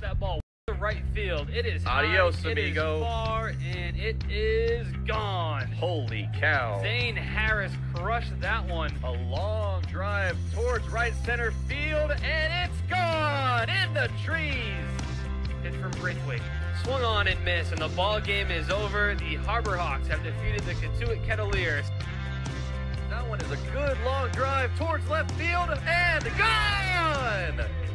That ball to right field. It is Adios, high, amigo. It is far, and it is gone. Holy cow. Zane Harris crushed that one. A long drive towards right center field, and it's gone in the trees. Hit from Braithwaite. Swung on and missed, and the ball game is over. The Harbor Hawks have defeated the Cotuit Kettleers. That one is a good long drive towards left field, and gone!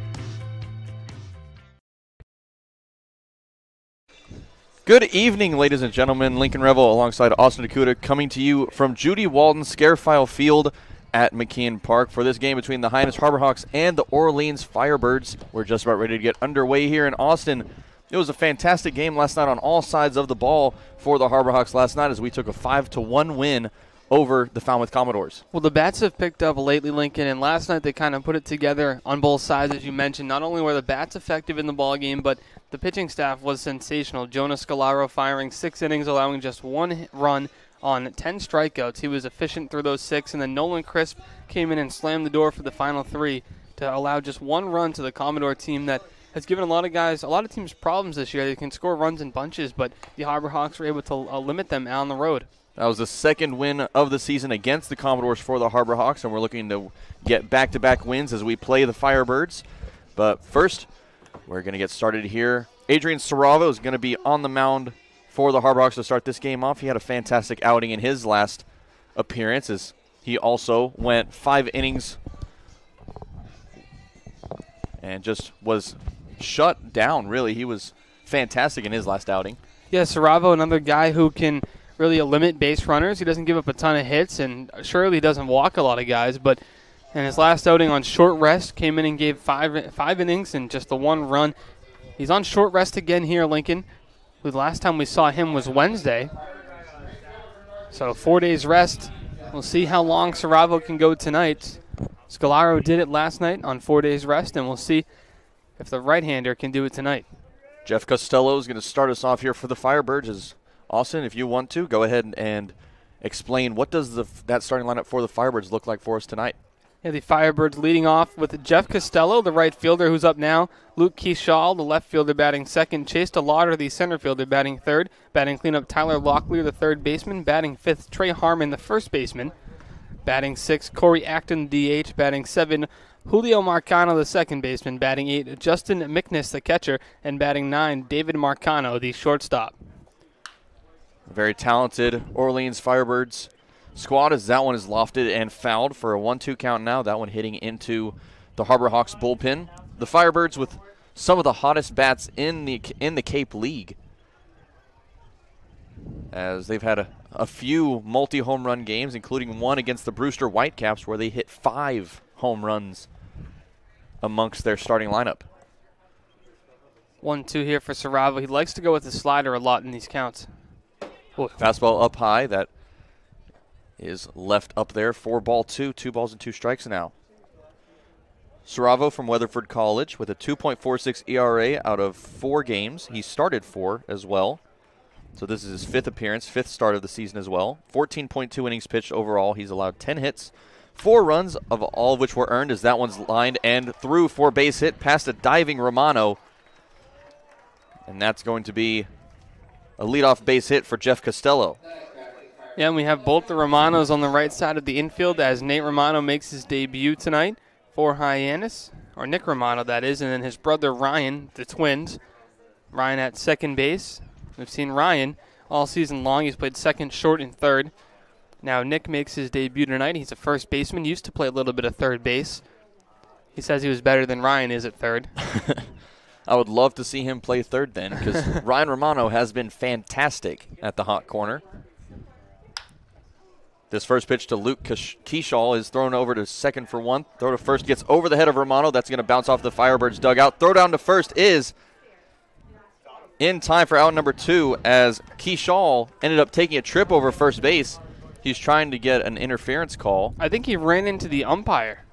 Good evening, ladies and gentlemen. Lincoln Revill alongside Austin DeCouta coming to you from Judy Walden Scarafile Field at McKeon Park for this game between the Hyannis Harbor Hawks and the Orleans Firebirds. We're just about ready to get underway here in Austin. It was a fantastic game last night on all sides of the ball for the Harbor Hawks last night as we took a 5 to 1 win over the Falmouth Commodores. Well, the bats have picked up lately, Lincoln, and last night they kind of put it together on both sides, as you mentioned. Not only were the bats effective in the ball game, but the pitching staff was sensational. Jonas Scalaro firing six innings, allowing just one run on 10 strikeouts. He was efficient through those six, and then Nolan Crisp came in and slammed the door for the final three to allow just one run to the Commodore team that has given a lot of guys, a lot of teams problems this year. They can score runs in bunches, but the Harbor Hawks were able to uh, limit them out on the road. That was the second win of the season against the Commodores for the Harbor Hawks, and we're looking to get back to back wins as we play the Firebirds. But first, we're going to get started here. Adrian Saravo is going to be on the mound for the Harbor Hawks to start this game off. He had a fantastic outing in his last appearance as he also went five innings and just was shut down, really. He was fantastic in his last outing. Yeah, Saravo, another guy who can really a limit base runners. He doesn't give up a ton of hits, and surely doesn't walk a lot of guys. But in his last outing on short rest, came in and gave five five innings and just the one run. He's on short rest again here, Lincoln. The last time we saw him was Wednesday. So four days rest. We'll see how long Saravo can go tonight. Scalaro did it last night on four days rest, and we'll see if the right-hander can do it tonight. Jeff Costello is going to start us off here for the Firebirds. As Austin, if you want to, go ahead and explain what does the that starting lineup for the Firebirds look like for us tonight. Yeah, the Firebirds leading off with Jeff Costello, the right fielder, who's up now. Luke Keaschall, the left fielder, batting second. Chase DeLauter, the center fielder, batting third. Batting cleanup, Tyler Locklear, the third baseman. Batting fifth, Trey Harmon, the first baseman. Batting sixth, Corey Acton, DH. Batting seven, Julio Marcano, the second baseman. Batting eight, Justin McNiss, the catcher. And batting nine, David Marcano, the shortstop. Very talented Orleans Firebirds squad as that one is lofted and fouled for a 1 2 count now. That one hitting into the Harbor Hawks bullpen. The Firebirds with some of the hottest bats in the in the Cape League. As they've had a, a few multi home run games, including one against the Brewster Whitecaps, where they hit five home runs amongst their starting lineup. One two here for Saravo. He likes to go with the slider a lot in these counts. Fastball up high. That is left up there. Four ball two, two balls and two strikes now. Saravo from Weatherford College with a 2.46 ERA out of four games. He started four as well. So this is his fifth appearance, fifth start of the season as well. 14.2 innings pitched overall. He's allowed 10 hits, four runs, of all of which were earned as that one's lined and through for base hit past a diving Romano. And that's going to be a leadoff base hit for Jeff Costello. Yeah, and we have both the Romanos on the right side of the infield as Nate Romano makes his debut tonight for Hyannis, or Nick Romano, that is, and then his brother Ryan, the twins. Ryan at second base. We've seen Ryan all season long. He's played second, short, and third. Now Nick makes his debut tonight. He's a first baseman. Used to play a little bit of third base. He says he was better than Ryan is at third. I would love to see him play third then, because Ryan Romano has been fantastic at the hot corner. This first pitch to Luke Keaschall is thrown over to second for one. Throw to first gets over the head of Romano. That's going to bounce off the Firebirds dugout. Throw down to first is in time for out number two as Keaschall ended up taking a trip over first base. He's trying to get an interference call. I think he ran into the umpire.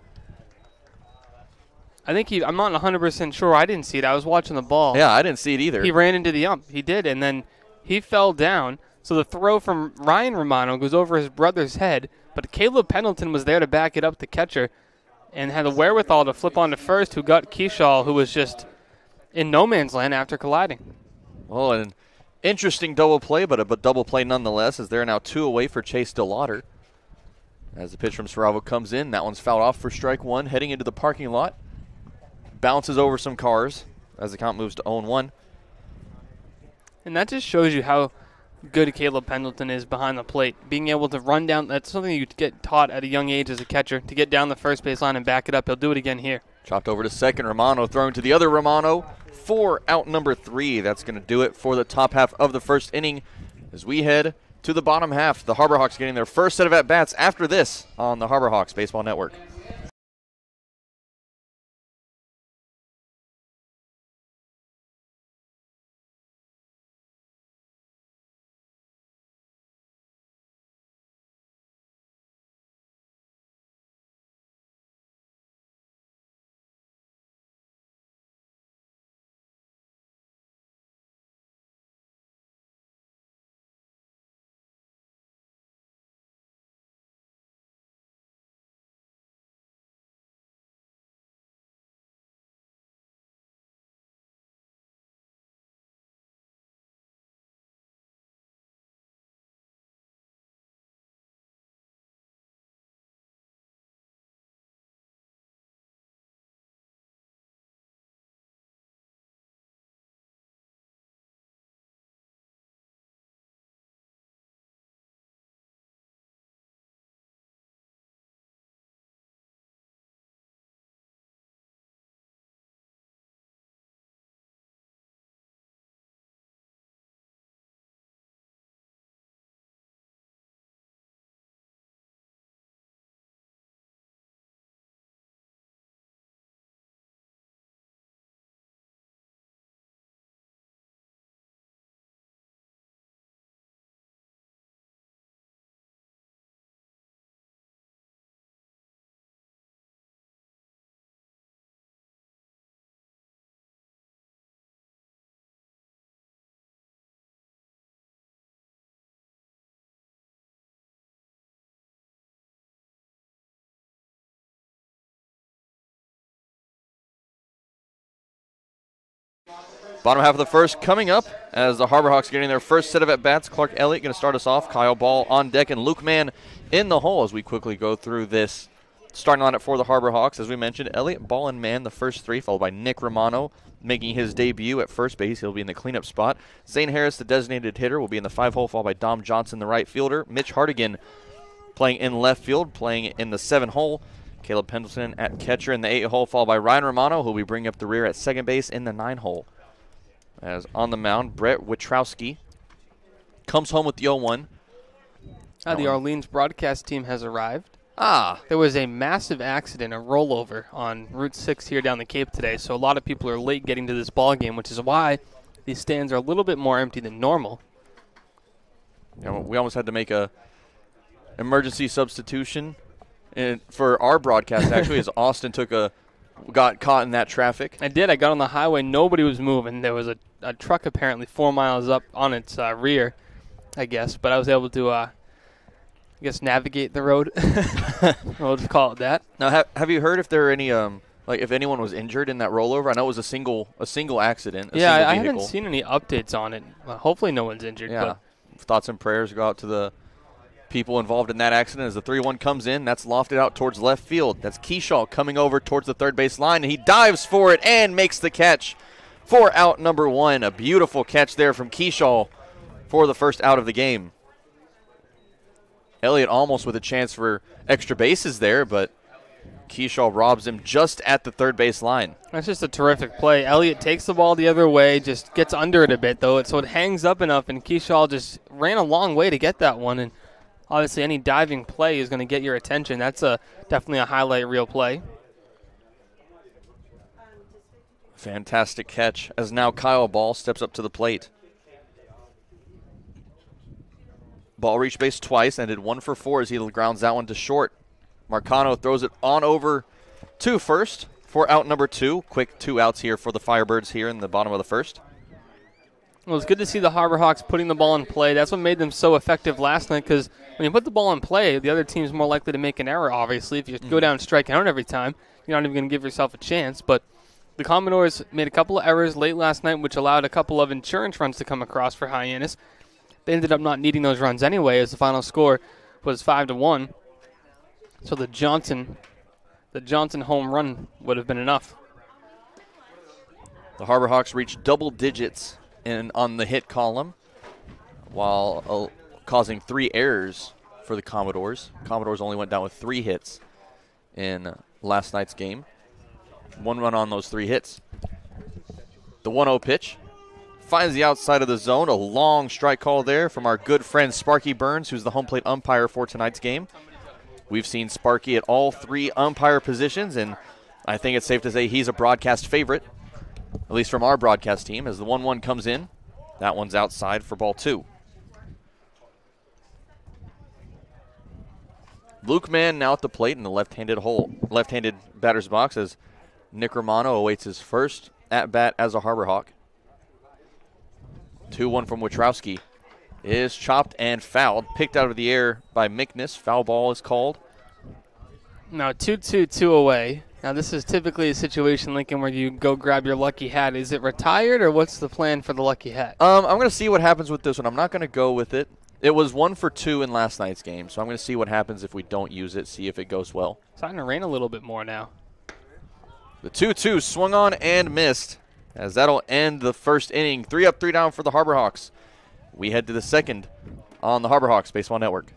I think he. I'm not 100 percent sure. I didn't see it. I was watching the ball. Yeah, I didn't see it either. He ran into the ump. He did, and then he fell down. So the throw from Ryan Romano goes over his brother's head, but Caleb Pendleton was there to back it up, the catcher, and had the wherewithal to flip on to first, who got Keaschall, who was just in no man's land after colliding. Well, an interesting double play, but a but double play nonetheless, as they're now two away for Chase DeLauter. As the pitch from Saravo comes in, that one's fouled off for strike one, heading into the parking lot. Bounces over some cars as the count moves to 0 1. And that just shows you how good Caleb Pendleton is behind the plate. Being able to run down, that's something you get taught at a young age as a catcher, to get down the first base line and back it up. He'll do it again here. Chopped over to second. Romano thrown to the other Romano. Four out number three. That's going to do it for the top half of the first inning as we head to the bottom half. The Harbor Hawks getting their first set of at bats after this on the Harbor Hawks Baseball Network. Bottom half of the first coming up as the Harbor Hawks getting their first set of at bats. Clark Elliott going to start us off. Kyle Ball on deck and Luke Mann in the hole as we quickly go through this starting lineup for the Harbor Hawks. As we mentioned, Elliott, Ball, and Mann the first three, followed by Nick Romano making his debut at first base. He'll be in the cleanup spot. Zane Harris, the designated hitter, will be in the five hole, followed by Dom Johnson, the right fielder. Mitch Hardigan playing in left field, playing in the seven hole. Caleb Pendleton at catcher in the eight hole, followed by Ryan Romano, who'll be bringing up the rear at second base in the nine hole. As on the mound, Brett Witrowski comes home with the 0 1. Ah, the Orleans broadcast team has arrived. Ah, There was a massive accident, a rollover on Route 6 here down the Cape today, so a lot of people are late getting to this ball game, which is why these stands are a little bit more empty than normal. know, we almost had to make a emergency substitution and for our broadcast actually as Austin took a got caught in that traffic. I did. I got on the highway. Nobody was moving. There was a, a truck apparently four miles up on its uh, rear, I guess. But I was able to, uh, I guess, navigate the road. we'll just call it that. Now, have, have you heard if there are any um like if anyone was injured in that rollover? I know it was a single a single accident. A yeah, single I, I haven't seen any updates on it. Well, hopefully, no one's injured. Yeah. But Thoughts and prayers go out to the people involved in that accident as the 3 1 comes in. That's lofted out towards left field. That's Keaschall coming over towards the third base line, and he dives for it and makes the catch for out number one. A beautiful catch there from Keaschall for the first out of the game. Elliott almost with a chance for extra bases there, but Keaschall robs him just at the third base line. That's just a terrific play. Elliott takes the ball the other way, just gets under it a bit though, so it hangs up enough, and Keaschall just ran a long way to get that one. And obviously, any diving play is going to get your attention. That's a definitely a highlight reel play. Fantastic catch as now Kyle Ball steps up to the plate. Ball reached base twice, ended one for four as he grounds that one to short. Marcano throws it on over to first for out number two. Quick two outs here for the Firebirds here in the bottom of the first. Well, it's good to see the Harbor Hawks putting the ball in play. That's what made them so effective last night because when you put the ball in play, the other team's more likely to make an error, obviously. If you go down and strike out every time, you're not even going to give yourself a chance. But the Commodores made a couple of errors late last night, which allowed a couple of insurance runs to come across for Hyannis. They ended up not needing those runs anyway, as the final score was five to one. So the Johnson, the Johnson home run would have been enough. The Harbor Hawks reached double digits in on the hit column, while uh, causing three errors for the Commodores. Commodores only went down with three hits in last night's game. One run on those three hits. The 1 0 pitch finds the outside of the zone. A long strike call there from our good friend Sparky Burns, who's the home plate umpire for tonight's game. We've seen Sparky at all three umpire positions, and I think it's safe to say he's a broadcast favorite, at least from our broadcast team, as the 1 1 comes in. That one's outside for ball two. Luke Mann now at the plate in the left-handed hole, left-handed batter's box as Nick Romano awaits his first at bat as a Harbor Hawk. 2-1 from Witrowski is chopped and fouled, picked out of the air by Mickness. Foul ball is called. Now two two two away. Now this is typically a situation, Lincoln, where you go grab your lucky hat. Is it retired or what's the plan for the lucky hat? Um, I'm going to see what happens with this one. I'm not going to go with it. It was one for two in last night's game, so I'm going to see what happens if we don't use it, see if it goes well. It's Starting to rain a little bit more now. The 2 2 swung on and missed, as that'll end the first inning. Three up, three down for the Harbor Hawks. We head to the second on the Harbor Hawks Baseball Network.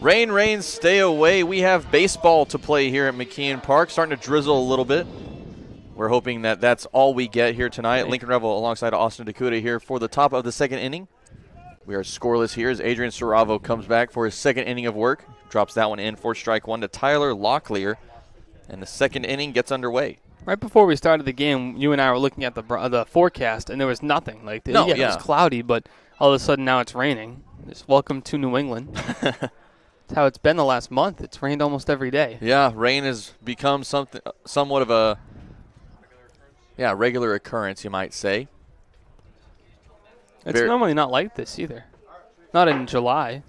Rain, rain, stay away. We have baseball to play here at McKeon Park. Starting to drizzle a little bit. We're hoping that that's all we get here tonight. Lincoln Revill alongside Austin DeCouta here for the top of the second inning. We are scoreless here as Adrian Saravo comes back for his second inning of work. Drops that one in for strike one to Tyler Locklear. And the second inning gets underway. Right before we started the game, you and I were looking at the the forecast, and there was nothing. Like, no, yeah, yeah. it was cloudy, but all of a sudden now it's raining. Just welcome to New England. That's how it's been the last month. It's rained almost every day. Yeah, rain has become something, somewhat of a, yeah, regular occurrence, you might say. It's Very- normally not like this either. Not in July.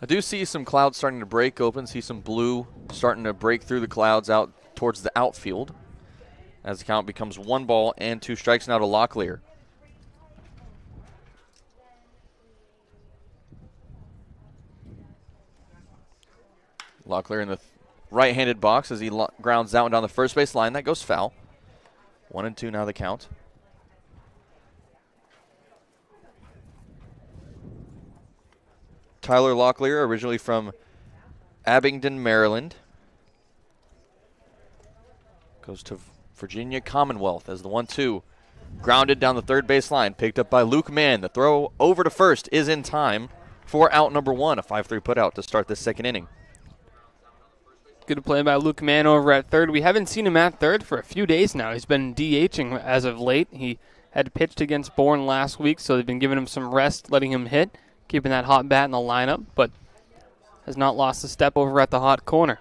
I do see some clouds starting to break open. See some blue starting to break through the clouds out towards the outfield. As the count becomes one ball and two strikes now to Locklear. Locklear in the th- right-handed box as he grounds one down the first base line. That goes foul. One and two now the count. Tyler Locklear, originally from Abingdon, Maryland. Goes to Virginia Commonwealth as the 1 2. Grounded down the third base line, picked up by Luke Mann. The throw over to first is in time for out number one, a 5 3 putout to start this second inning. Good play by Luke Mann over at third. We haven't seen him at third for a few days now. He's been DHing as of late. He had pitched against Bourne last week, so they've been giving him some rest, letting him hit, keeping that hot bat in the lineup, but has not lost a step over at the hot corner.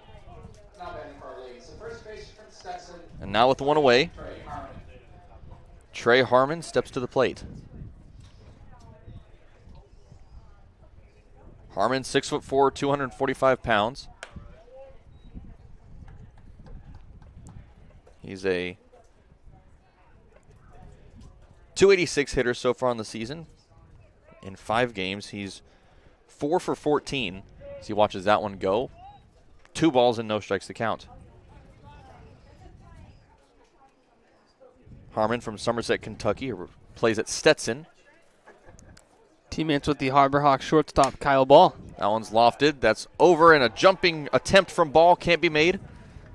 And now with one away, Trey Harmon steps to the plate. Harmon, six foot four, 245 pounds. He's a 286 hitter so far in the season. In five games, he's four for 14 as he watches that one go. Two balls and no strikes to count. Harmon from Somerset, Kentucky, plays at Stetson. Teammates with the Harbor Hawks shortstop Kyle Ball. That one's lofted. That's over, and a jumping attempt from Ball can't be made.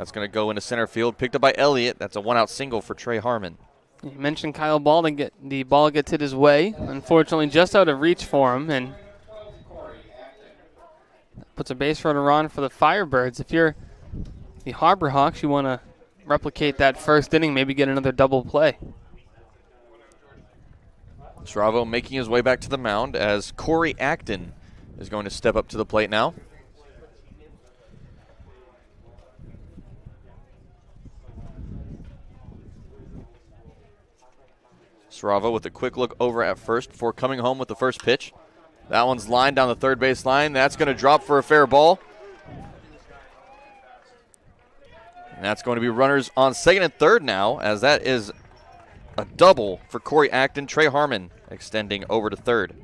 That's going to go into center field. Picked up by Elliott. That's a one-out single for Trey Harmon. You mentioned Kyle Ball and get the ball gets hit his way. Unfortunately, just out of reach for him, and puts a base runner on for the Firebirds. If you're the Harbor Hawks, you want to replicate that first inning, maybe get another double play. Saravo making his way back to the mound as Corey Acton is going to step up to the plate now. Saravo with a quick look over at first before coming home with the first pitch. That one's lined down the third base line. That's going to drop for a fair ball. And that's going to be runners on second and third now, as that is a double for Corey Acton. Trey Harmon extending over to third.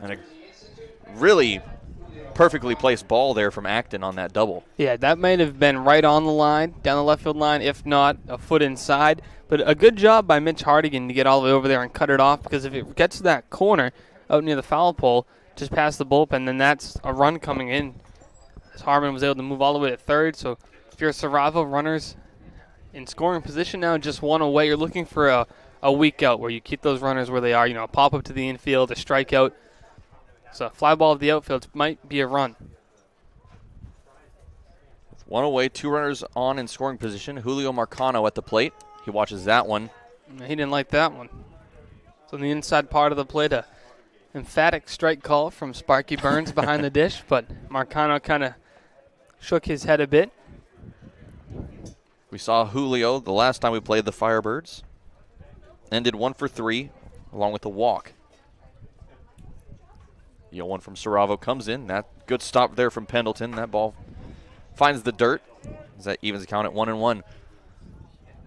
And a really perfectly placed ball there from Acton on that double. Yeah, that might have been right on the line, down the left field line, if not a foot inside. But a good job by Mitch Hardigan to get all the way over there and cut it off because if it gets to that corner out near the foul pole, just past the bullpen, then that's a run coming in As Harmon was able to move all the way to third. So if you're a Saravo runners in scoring position now, just one away, you're looking for a, a week out where you keep those runners where they are. You know, a pop up to the infield, a strikeout. So fly ball of the outfield might be a run. One away, two runners on in scoring position. Julio Marcano at the plate. He watches that one. He didn't like that one. So on the inside part of the plate, a emphatic strike call from Sparky Burns behind the dish, but Marcano kind of shook his head a bit. We saw Julio the last time we played the Firebirds. Ended one for three, along with a walk. You know, one from Saravo comes in. That good stop there from Pendleton. That ball finds the dirt. As that evens the count at one and one.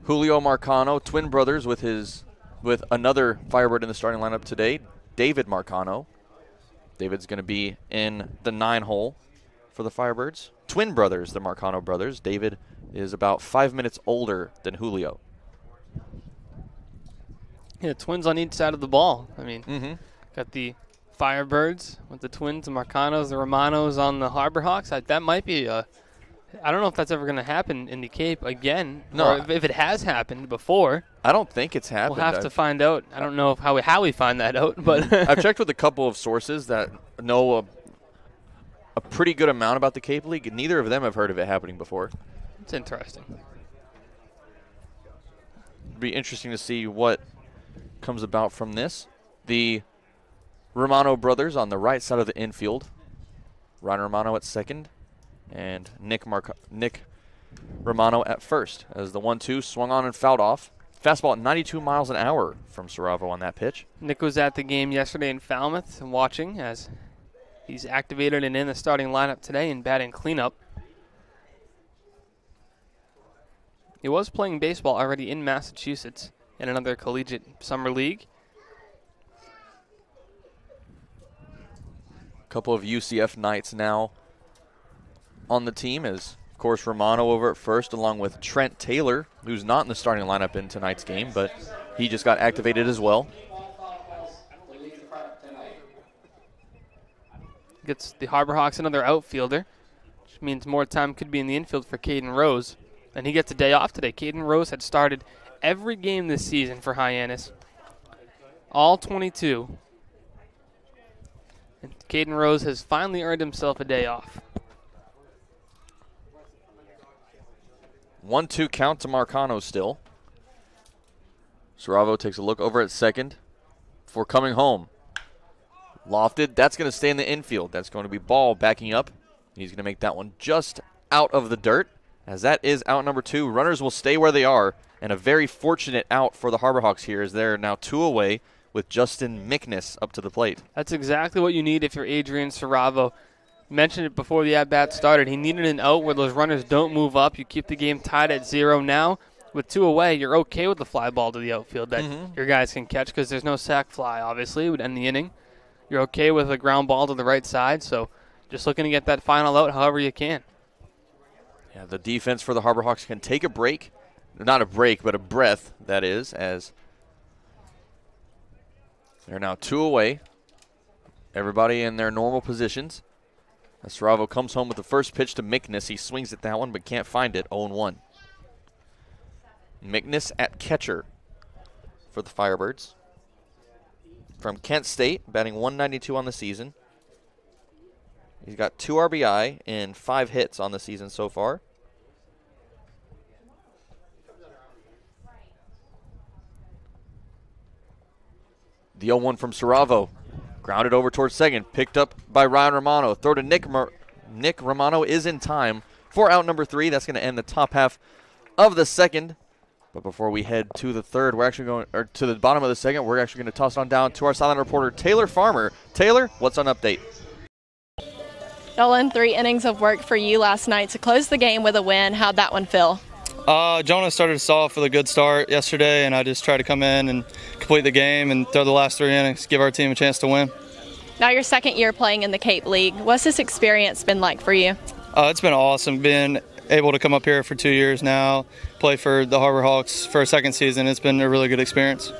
Julio Marcano, twin brothers with his with another Firebird in the starting lineup today, David Marcano. David's going to be in the nine hole for the Firebirds twin brothers, the Marcano brothers. David is about five minutes older than Julio. Yeah, twins on each side of the ball. I mean, mm-hmm. got the Firebirds with the twins, the Marcanos, the Romanos on the Harbor Hawks. I, that might be a. I don't know if that's ever going to happen in the Cape again. No, if, if, it has happened before. I don't think it's happened. We'll have I've, to find out. I don't know how we, how we find that out, but I've checked with a couple of sources that know a pretty good amount about the Cape League. Neither of them have heard of it happening before. It's interesting. It'd be interesting to see what comes about from this. The Romano brothers on the right side of the infield. Ryan Romano at second, and Nick Mark Nick Romano at first. As the one-two swung on and fouled off. Fastball at 92 miles an hour from Saravo on that pitch. Nick was at the game yesterday in Falmouth and watching as He's activated and in the starting lineup today in batting cleanup. He was playing baseball already in Massachusetts in another collegiate summer league. Couple of UCF Knights now on the team is, of course, Romano over at first, along with Trent Taylor, who's not in the starting lineup in tonight's game, but he just got activated as well. Gets the Harbor Hawks another outfielder, which means more time could be in the infield for Caden Rose. And he gets a day off today. Caden Rose had started every game this season for Hyannis. All 22. And Caden Rose has finally earned himself a day off. 1 2 count to Marcano still. Saravo takes a look over at second for coming home. Lofted, that's going to stay in the infield. That's going to be ball backing up. He's going to make that one just out of the dirt, as that is out number two. Runners will stay where they are, and a very fortunate out for the Harbor Hawks here, as they're now two away with Justin Mickness up to the plate. That's exactly what you need if you're Adrian Saravo. Mentioned it before the at bat started. He needed an out where those runners don't move up. You keep the game tied at zero now. With two away, you're okay with the fly ball to the outfield that Mhm. your guys can catch because there's no sac fly, obviously, would end the inning. You're okay with a ground ball to the right side, so just looking to get that final out however you can. Yeah, the defense for the Harbor Hawks can take a break. Not a break, but a breath, that is, as they're now two away. Everybody in their normal positions. As comes home with the first pitch to Mickness. He swings at that one, but can't find it. 0 1. Mickness at catcher for the Firebirds. From Kent State, batting 192 on the season. He's got two RBI and five hits on the season so far. The 0 1 from Saravo. Grounded over towards second. Picked up by Ryan Romano. Throw to Nick. Mar- Nick Romano is in time for out number three. That's going to end the top half of the second. But before we head to the third, we're actually going, or to the bottom of the second, we're actually going to toss it on down to our sideline reporter, Taylor Farmer. Taylor, what's on update? Nolan, three innings of work for you last night to close the game with a win. How'd that one feel? Uh, Jonah started us off with a good start yesterday, and I just tried to come in and complete the game and throw the last three innings, give our team a chance to win. Now, your second year playing in the Cape League. What's this experience been like for you? Uh, it's been awesome. Been able to come up here for two years now, play for the Harbor Hawks for a second season. It's been a really good experience.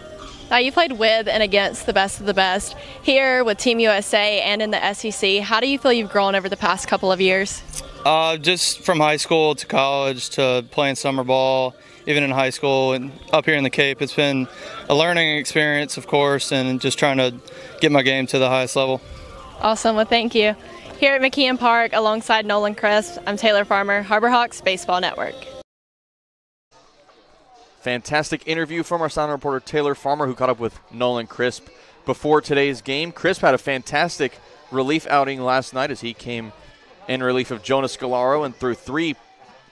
Now, you played with and against the best of the best here with Team USA and in the SEC. How do you feel you've grown over the past couple of years? Uh, just from high school to college to playing summer ball, even in high school and up here in the Cape, it's been a learning experience, of course, and just trying to get my game to the highest level. Awesome. Well, thank you. Here at McKeon Park, alongside Nolan Crisp, I'm Taylor Farmer, Harbor Hawks Baseball Network. Fantastic interview from our sound reporter Taylor Farmer, who caught up with Nolan Crisp before today's game. Crisp had a fantastic relief outing last night as he came in relief of Jonas Scalaro and threw three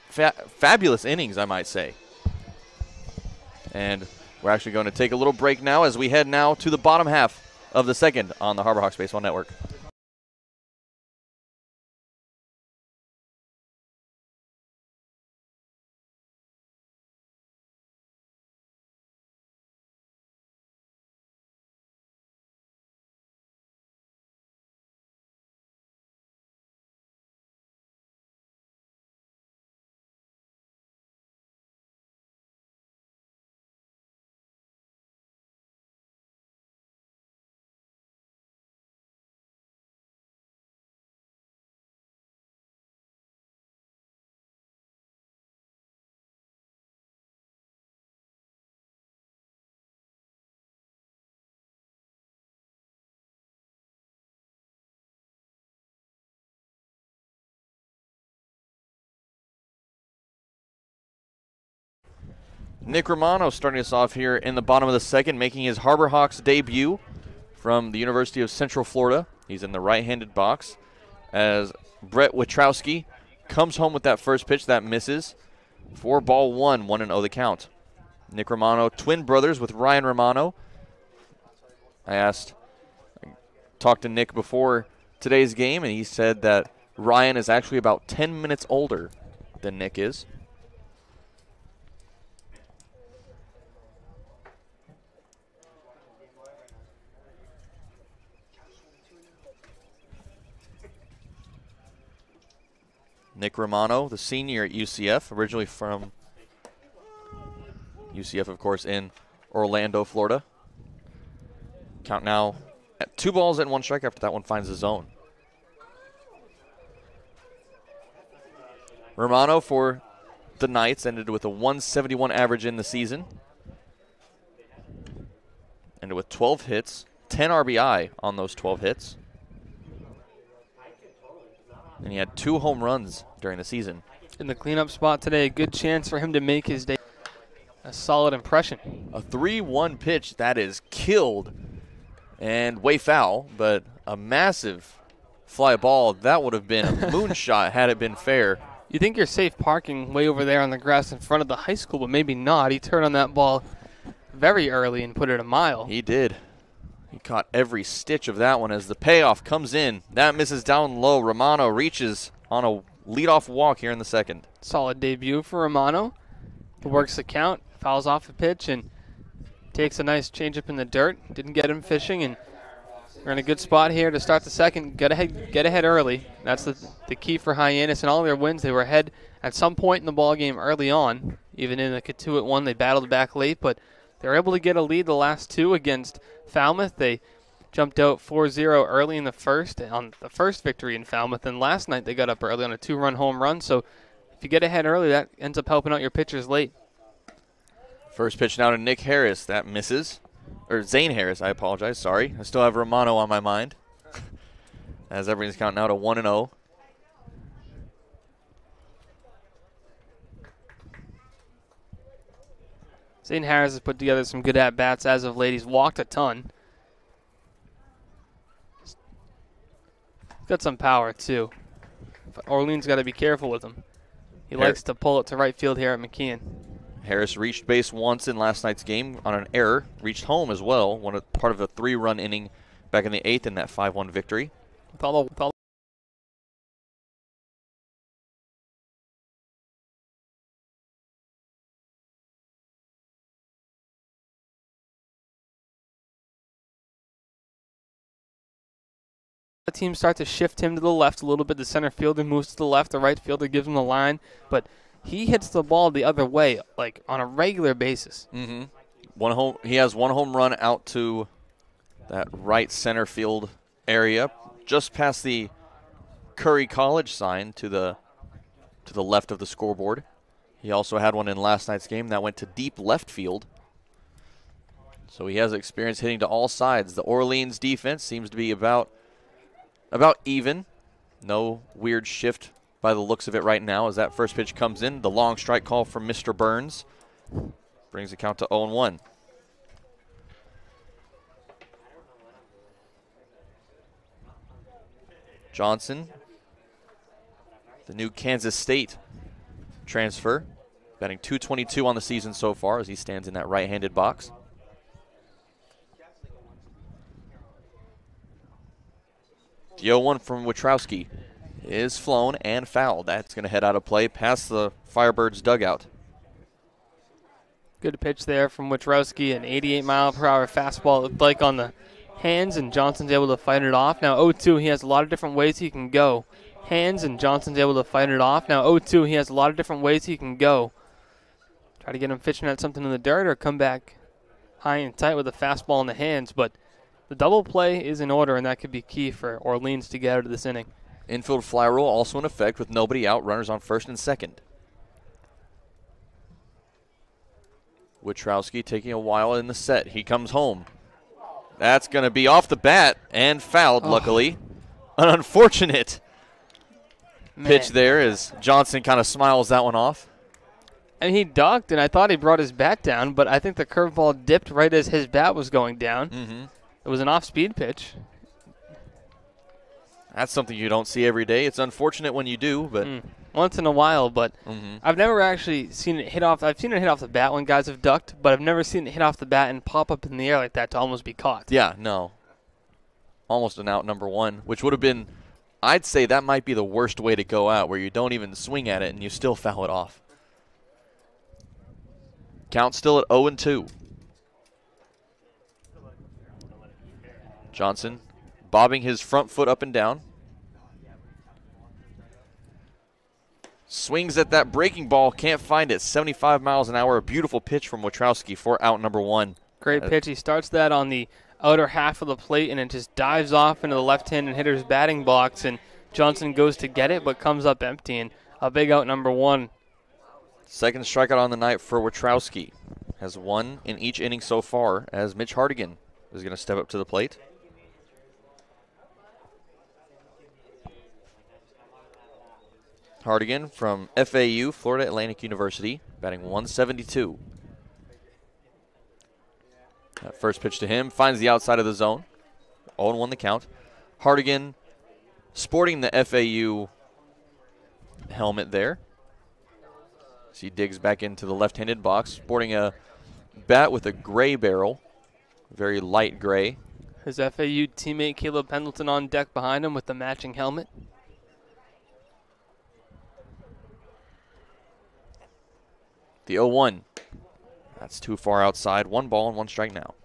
fa- fabulous innings, I might say. And we're actually going to take a little break now as we head now to the bottom half of the second on the Harbor Hawks Baseball Network. Nick Romano starting us off here in the bottom of the second, making his Harbor Hawks debut from the University of Central Florida. He's in the right handed box as Brett Witrowski comes home with that first pitch that misses. Four ball one, 1 and 0 the count. Nick Romano, twin brothers with Ryan Romano. I asked, I talked to Nick before today's game, and he said that Ryan is actually about 10 minutes older than Nick is. Nick Romano, the senior at UCF, originally from UCF, of course, in Orlando, Florida. Count now at two balls and one strike after that one finds the zone. Romano for the Knights ended with a 171 average in the season. Ended with 12 hits, 10 RBI on those 12 hits. And he had two home runs during the season. In the cleanup spot today, a good chance for him to make his day a solid impression. A 3 1 pitch that is killed and way foul, but a massive fly ball. That would have been a moonshot had it been fair. You think you're safe parking way over there on the grass in front of the high school, but maybe not. He turned on that ball very early and put it a mile. He did. He caught every stitch of that one as the payoff comes in. That misses down low. Romano reaches on a leadoff walk here in the second. Solid debut for Romano. He works the count, fouls off a pitch, and takes a nice changeup in the dirt. Didn't get him fishing, and we're in a good spot here to start the second. Get ahead, get ahead early. That's the, the key for Hyannis. And all their wins, they were ahead at some point in the ball game early on. Even in the Cotuit one, they battled back late, but they were able to get a lead the last two against Falmouth. They jumped out 4-0 early in the first on the first victory in Falmouth. And last night they got up early on a two-run home run. So if you get ahead early, that ends up helping out your pitchers late. First pitch now to Nick Harris. That misses. Or Zane Harris, I apologize. Sorry. I still have Romano on my mind. As everything's counting out to 1 and 0. Zane Harris has put together some good at bats as of late. He's walked a ton. He's got some power too. Orleans got to be careful with him. He likes to pull it to right field here at McKeon. Harris reached base once in last night's game on an error. Reached home as well. One of, part of a three-run inning back in the eighth in that 5-1 victory. With all the, with all teams start to shift him to the left a little bit. The center fielder moves to the left. The right fielder gives him the line, but he hits the ball the other way, like on a regular basis. Mm-hmm. One home. He has one home run out to that right center field area, just past the Curry College sign to the to the left of the scoreboard. He also had one in last night's game that went to deep left field. So he has experience hitting to all sides. The Orleans defense seems to be about about even. No weird shift by the looks of it right now as that first pitch comes in. The long strike call from Mr. Burns brings the count to 0 1. Johnson, the new Kansas State transfer, batting 222 on the season so far as he stands in that right handed box. The 0 1 from Witrowski is flown and fouled. That's going to head out of play past the Firebirds dugout. Good pitch there from Witrowski, an 88 mile per hour fastball. Looked like on the hands, and Johnson's able to fight it off. Now 0-2, he has a lot of different ways he can go. Hands, and Johnson's able to fight it off. Now 0-2, he has a lot of different ways he can go. Try to get him fishing at something in the dirt, or come back high and tight with a fastball in the hands. But the double play is in order, and that could be key for Orleans to get out of this inning. Infield fly rule also in effect with nobody out, runners on first and second. Witrowski taking a while in the set. He comes home. That's going to be off the bat and fouled, Oh. luckily. An unfortunate pitch Man. there as Johnson kind of smiles that one off. And he ducked, and I thought he brought his bat down, but I think the curveball dipped right as his bat was going down. Mm-hmm. It was an off-speed pitch. That's something you don't see every day. It's unfortunate when you do, but Mm. Once in a while, but Mhm. I've never actually seen it hit off. I've seen it hit off the bat when guys have ducked, but I've never seen it hit off the bat and pop up in the air like that to almost be caught. yeah, no. Almost an out number one, which would have been, I'd say that might be the worst way to go out, where you don't even swing at it and you still foul it off. Count still at 0 and 2. Johnson bobbing his front foot up and down. Swings at that breaking ball, can't find it. 75 miles an hour. A beautiful pitch from Witrowski for out number one. Great Uh, pitch. He starts that on the outer half of the plate, and it just dives off into the left-handed hitter's batting box, and Johnson goes to get it, but comes up empty, and a big out number one. Second strikeout on the night for Witrowski. Has one in each inning so far as Mitch Hardigan is going to step up to the plate. Hardigan from FAU, Florida Atlantic University, batting 172. That first pitch to him finds the outside of the zone. 0 1 the count. Hardigan sporting the FAU helmet there. As he digs back into the left handed box, sporting a bat with a gray barrel, very light gray. His FAU teammate Caleb Pendleton on deck behind him with the matching helmet. The 0 1. That's too far outside. One ball and one strike now.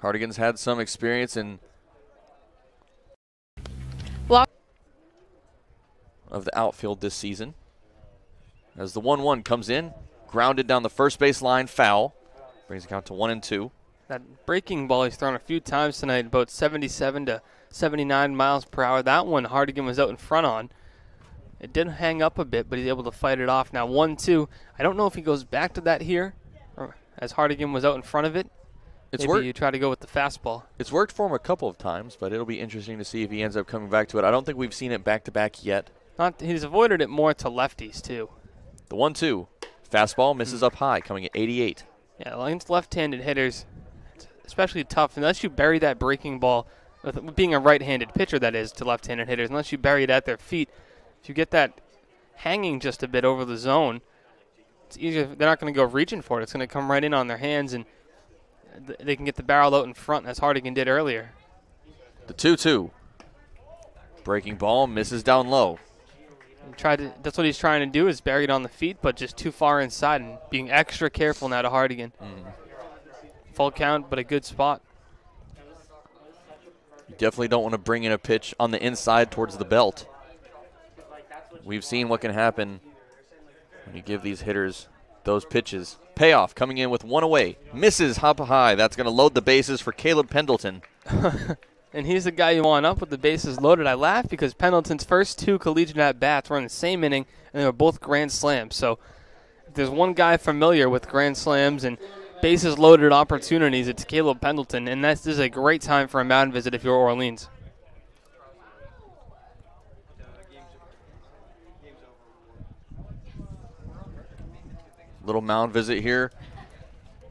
Hardigan's had some experience in of the outfield this season. As the 1 1 comes in, grounded down the first base line, foul. Brings the count to 1 and 2. That breaking ball he's thrown a few times tonight, about 77 to 79 miles per hour. That one Hardigan was out in front on. It did hang up a bit, but he's able to fight it off. Now 1 2. I don't know if he goes back to that here, as Hardigan was out in front of it. It's Maybe worked. you try to go with the fastball. It's worked for him a couple of times, but it'll be interesting to see if he ends up coming back to it. I don't think we've seen it back to back yet. Not he's avoided it more to lefties too. The one two. Fastball misses hmm. up high, coming at 88. Yeah, against left-handed hitters, especially tough unless you bury that breaking ball. With being a right-handed pitcher, that is to left-handed hitters, unless you bury it at their feet. If you get that hanging just a bit over the zone, it's easier. They're not going to go reaching for it. It's going to come right in on their hands, and th- they can get the barrel out in front, as Hardigan did earlier. The 2 2. Breaking ball misses down low. Tried to, that's what he's trying to do is bury it on the feet, but just too far inside and being extra careful now to Hardigan. Mm-hmm. Full count, but a good spot. You definitely don't want to bring in a pitch on the inside towards the belt. We've seen what can happen when you give these hitters those pitches. Payoff coming in with one away. Misses hop high. That's going to load the bases for Caleb Pendleton. And he's the guy you want up with the bases loaded. I laugh because Pendleton's first two collegiate at bats were in the same inning, and they were both grand slams. So if there's one guy familiar with grand slams and bases loaded opportunities, it's Caleb Pendleton. And this is a great time for a mound visit if you're Orleans. Little mound visit here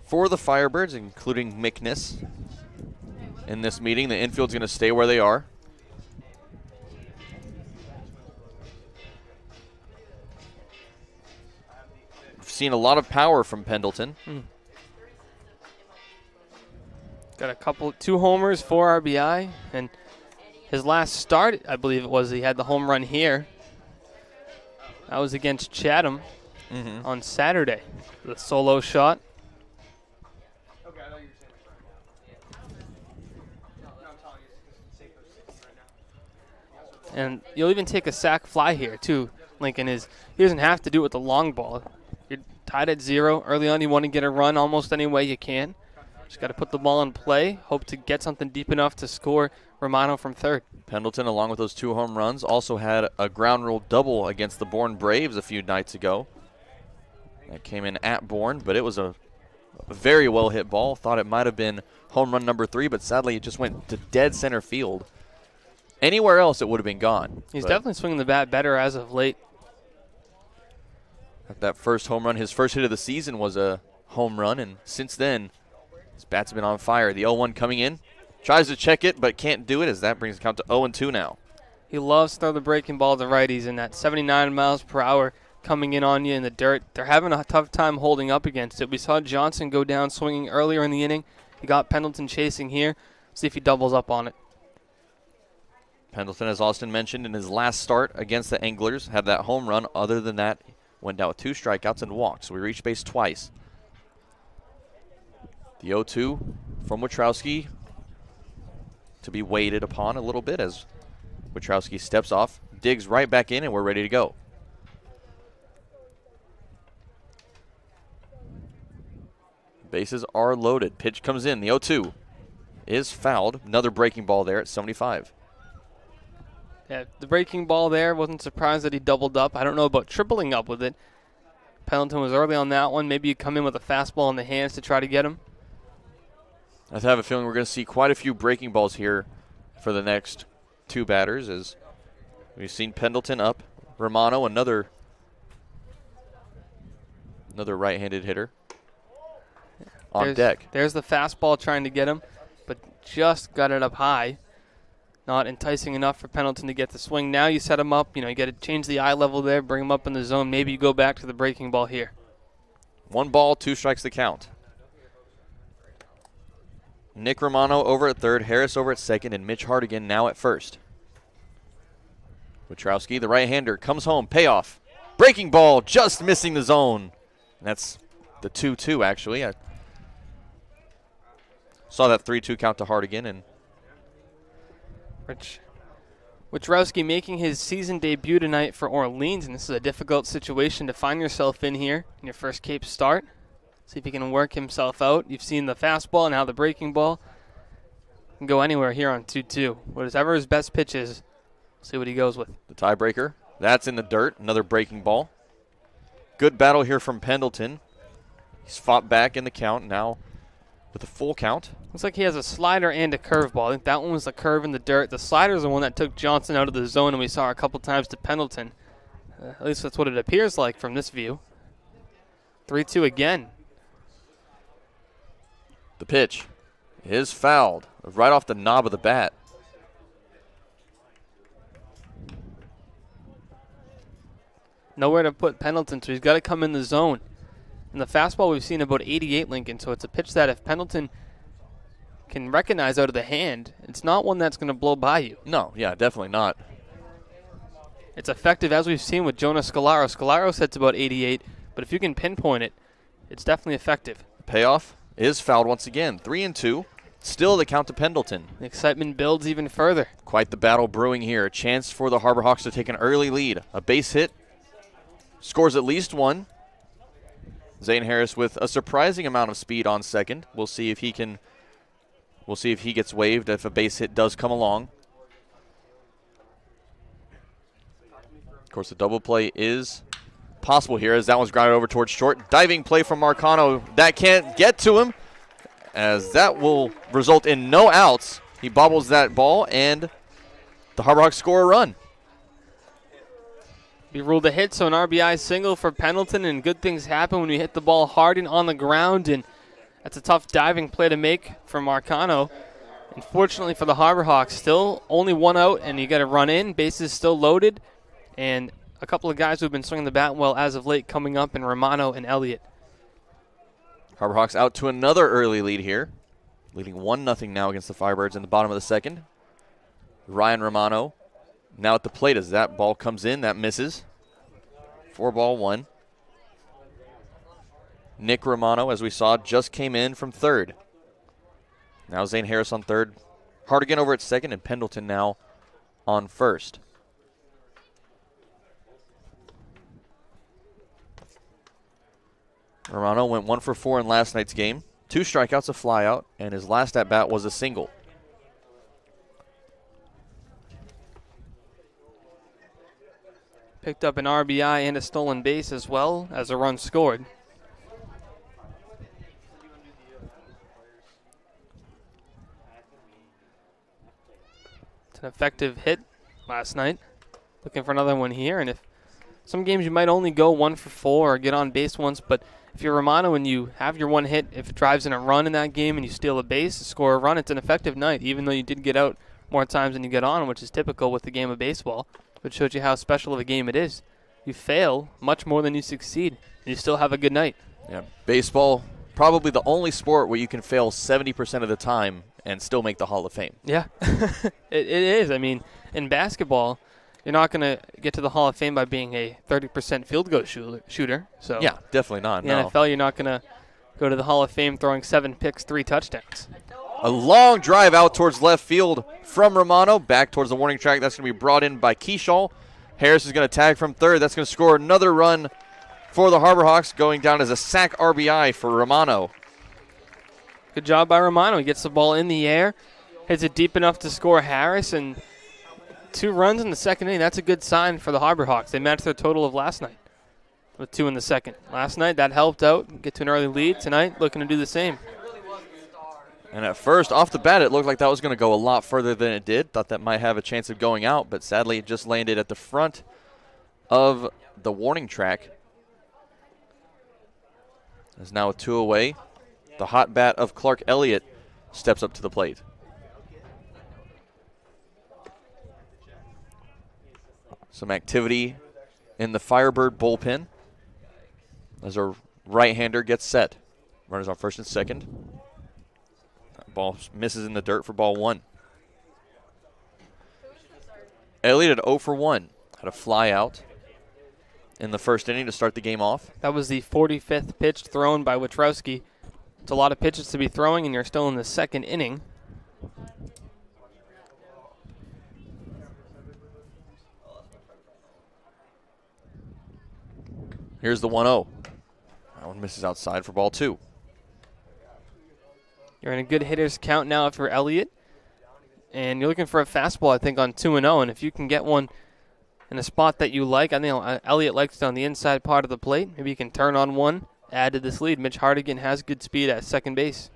for the Firebirds, including Mickness. In this meeting, the infield's going to stay where they are. We've seen a lot of power from Pendleton. Hmm. Got a couple, two homers, four RBI, and his last start, I believe it was, he had the home run here. That was against Chatham mm-hmm. on Saturday. The solo shot. And you'll even take a sac fly here too. Lincoln is he doesn't have to do it with the long ball. You're tied at zero early on. You want to get a run almost any way you can. Just got to put the ball in play. Hope to get something deep enough to score Romano from third. Pendleton, along with those two home runs, also had a ground rule double against the Bourne Braves a few nights ago. That came in at Bourne, but it was a, very well hit ball. Thought it might have been home run number three, but sadly it just went to dead center field. Anywhere else, it would have been gone. He's definitely swinging the bat better as of late. That first home run, his first hit of the season was a home run, and since then, his bat's been on fire. The 0 1 coming in. Tries to check it, but can't do it as that brings the count to 0 2 now. He loves to throw the breaking ball to righties, and that 79 miles per hour coming in on you in the dirt. They're having a tough time holding up against it. We saw Johnson go down swinging earlier in the inning. He got Pendleton chasing here. See if he doubles up on it. Pendleton, as Austin mentioned, in his last start against the Anglers, had that home run. Other than that, went down with two strikeouts and walked. So we reached base twice. The 0 2 from Witrowski to be waited upon a little bit as Witrowski steps off, digs right back in, and we're ready to go. Bases are loaded. Pitch comes in. The 0 2 is fouled. Another breaking ball there at 75. Yeah, the breaking ball there wasn't surprised that he doubled up. I don't know about tripling up with it. Pendleton was early on that one. Maybe you come in with a fastball in the hands to try to get him. I have a feeling we're going to see quite a few breaking balls here for the next two batters as we've seen Pendleton up, Romano another another right-handed hitter on there's, deck. There's the fastball trying to get him, but just got it up high. Not enticing enough for Pendleton to get the swing. Now you set him up. You know, you got to change the eye level there, bring him up in the zone. Maybe you go back to the breaking ball here. One ball, two strikes the count. Nick Romano over at third, Harris over at second, and Mitch Hardigan now at first. Witrowski, the right-hander, comes home, payoff. Breaking ball, just missing the zone. And that's the 2-2, actually. I saw that 3-2 count to Hardigan, and Rich Witrowski making his season debut tonight for Orleans, and this is a difficult situation to find yourself in here in your first Cape start. See if he can work himself out. You've seen the fastball, and now the breaking ball. Can go anywhere here on 2 2. Whatever his best pitch is, see what he goes with. the tiebreaker. That's in the dirt. Another breaking ball. Good battle here from Pendleton. He's fought back in the count now with a full count. Looks like he has a slider and a curveball. I think that one was the curve in the dirt. The slider is the one that took Johnson out of the zone, and we saw a couple times to Pendleton. Uh, at least that's what it appears like from this view. 3 2 again. The pitch is fouled right off the knob of the bat. Nowhere to put Pendleton, so he's got to come in the zone. And the fastball we've seen about 88 Lincoln, so it's a pitch that if Pendleton can recognize out of the hand, it's not one that's going to blow by you. No, yeah, definitely not. It's effective as we've seen with Jonas Scalaro. Scalaro sets about 88, but if you can pinpoint it, it's definitely effective. Payoff is fouled once again. Three and two. Still the count to Pendleton. The excitement builds even further. Quite the battle brewing here. A chance for the Harbor Hawks to take an early lead. A base hit scores at least one. Zane Harris with a surprising amount of speed on second. We'll see if he can. We'll see if he gets waived if a base hit does come along. Of course, the double play is possible here as that one's grounded over towards short. Diving play from Marcano. That can't get to him as that will result in no outs. He bobbles that ball and the Harbor Hawks score a run. Be ruled a hit, so an RBI single for Pendleton, and good things happen when you hit the ball hard and on the ground, and that's a tough diving play to make for Marcano. Unfortunately for the Harbor Hawks, still only one out, and you got to run in. Bases still loaded, and a couple of guys who've been swinging the bat well as of late coming up, in Romano and Elliott. Harbor Hawks out to another early lead here, leading 1 0 now against the Firebirds in the bottom of the second. Ryan Romano now at the plate as that ball comes in, that misses. Four ball one. Nick Romano, as we saw, just came in from third. Now Zane Harris on third. Hardigan over at second, and Pendleton now on first. Romano went one for four in last night's game. Two strikeouts, a flyout, and his last at bat was a single. Picked up an RBI and a stolen base as well as a run scored. It's an effective hit last night. Looking for another one here, and if some games you might only go one for four or get on base once, but if you're Romano and you have your one hit, if it drives in a run in that game and you steal a base, score a run, it's an effective night, even though you did get out more times than you get on, which is typical with the game of baseball, which shows you how special of a game it is. You fail much more than you succeed, and you still have a good night. Yeah, baseball probably the only sport where you can fail 70% of the time and still make the Hall of Fame. Yeah, it, it is. I mean, in basketball, you're not going to get to the Hall of Fame by being a 30% field goal shooter. shooter so Yeah, definitely not. the No. NFL, you're not going to go to the Hall of Fame throwing seven picks, three touchdowns. A long drive out towards left field from Romano, back towards the warning track. That's going to be brought in by Keaschall. Harris is going to tag from third. That's going to score another run for the Harbor Hawks, going down as a sac RBI for Romano. Good job by Romano. He gets the ball in the air, hits it deep enough to score Harris, and two runs in the second inning. That's a good sign for the Harbor Hawks. They matched their total of last night. with two in the second. Last night that helped out, get to an early lead. Tonight looking to do the same. And at first, off the bat, it looked like that was going to go a lot further than it did. Thought that might have a chance of going out, but sadly, it just landed at the front of the warning track. Is now a two away. The hot bat of Clark Elliott steps up to the plate. Some activity in the Firebird bullpen as our right hander gets set. Runners on first and second. Ball misses in the dirt for ball one. Elliott at 0 for 1. Had a fly out in the first inning to start the game off. That was the 45th pitch thrown by Witrowski. It's a lot of pitches to be throwing, and you're still in the second inning. Here's the 1 0. That one misses outside for ball two. You're in a good hitters count now for Elliott. And you're looking for a fastball, I think, on 2 0. And if you can get one in a spot that you like, I think uh, Elliott likes it on the inside part of the plate. Maybe you can turn on one, add to this lead. Mitch Hardigan has good speed at second base.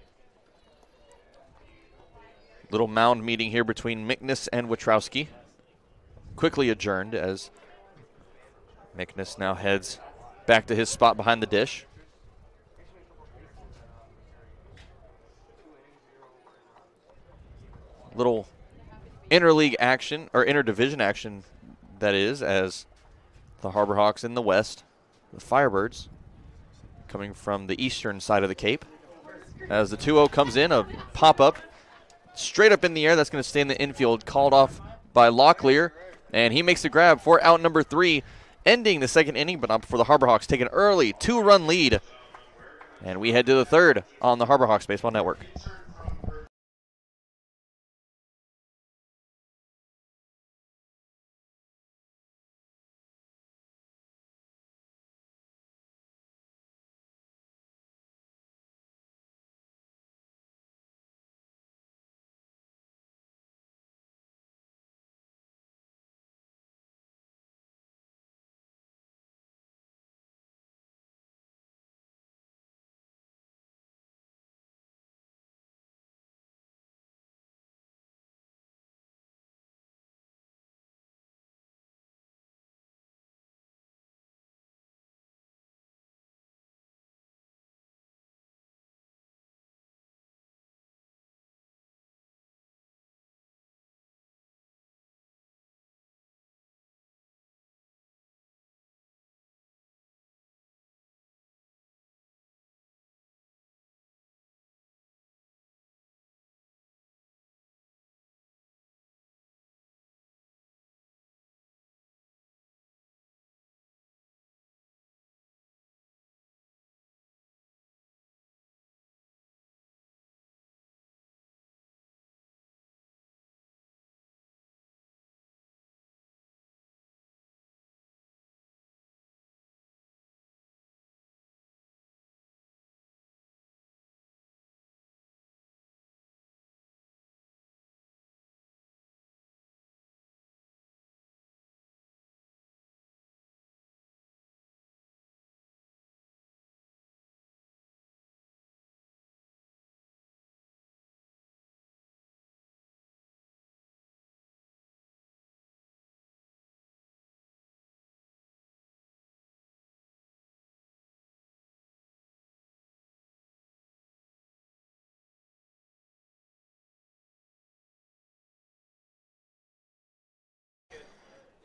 Little mound meeting here between Mickness and Witrowski. Quickly adjourned as Mickness now heads back to his spot behind the dish. Little interleague action, or interdivision action, that is, as the Harbor Hawks in the west, the Firebirds coming from the eastern side of the Cape. As the 2 0 comes in, a pop up straight up in the air. That's going to stay in the infield, called off by Locklear. And he makes the grab for out number three, ending the second inning, but not before the Harbor Hawks take an early two run lead. And we head to the third on the Harbor Hawks Baseball Network.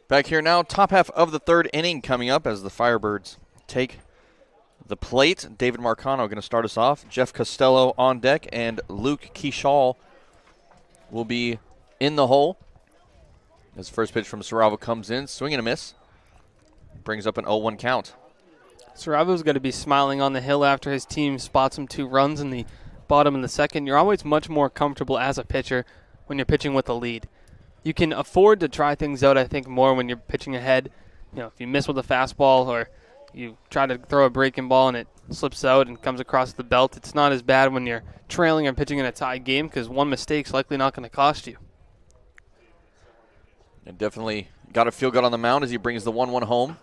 Back here now, top half of the third inning coming up as the Firebirds take the plate. David Marcano going to start us off. Jeff Costello on deck, and Luke Keaschall will be in the hole. As first pitch from Saravo comes in, swing and a miss. Brings up an 0 1 count. Saravo's going to be smiling on the hill after his team spots him two runs in the bottom of the second. You're always much more comfortable as a pitcher when you're pitching with a lead you can afford to try things out. I think more when you're pitching ahead. You know, if you miss with a fastball or you try to throw a breaking ball and it slips out and comes across the belt, it's not as bad when you're trailing and pitching in a tie game because one mistake's likely not going to cost you. And definitely got to feel good on the mound as he brings the 1 1 home.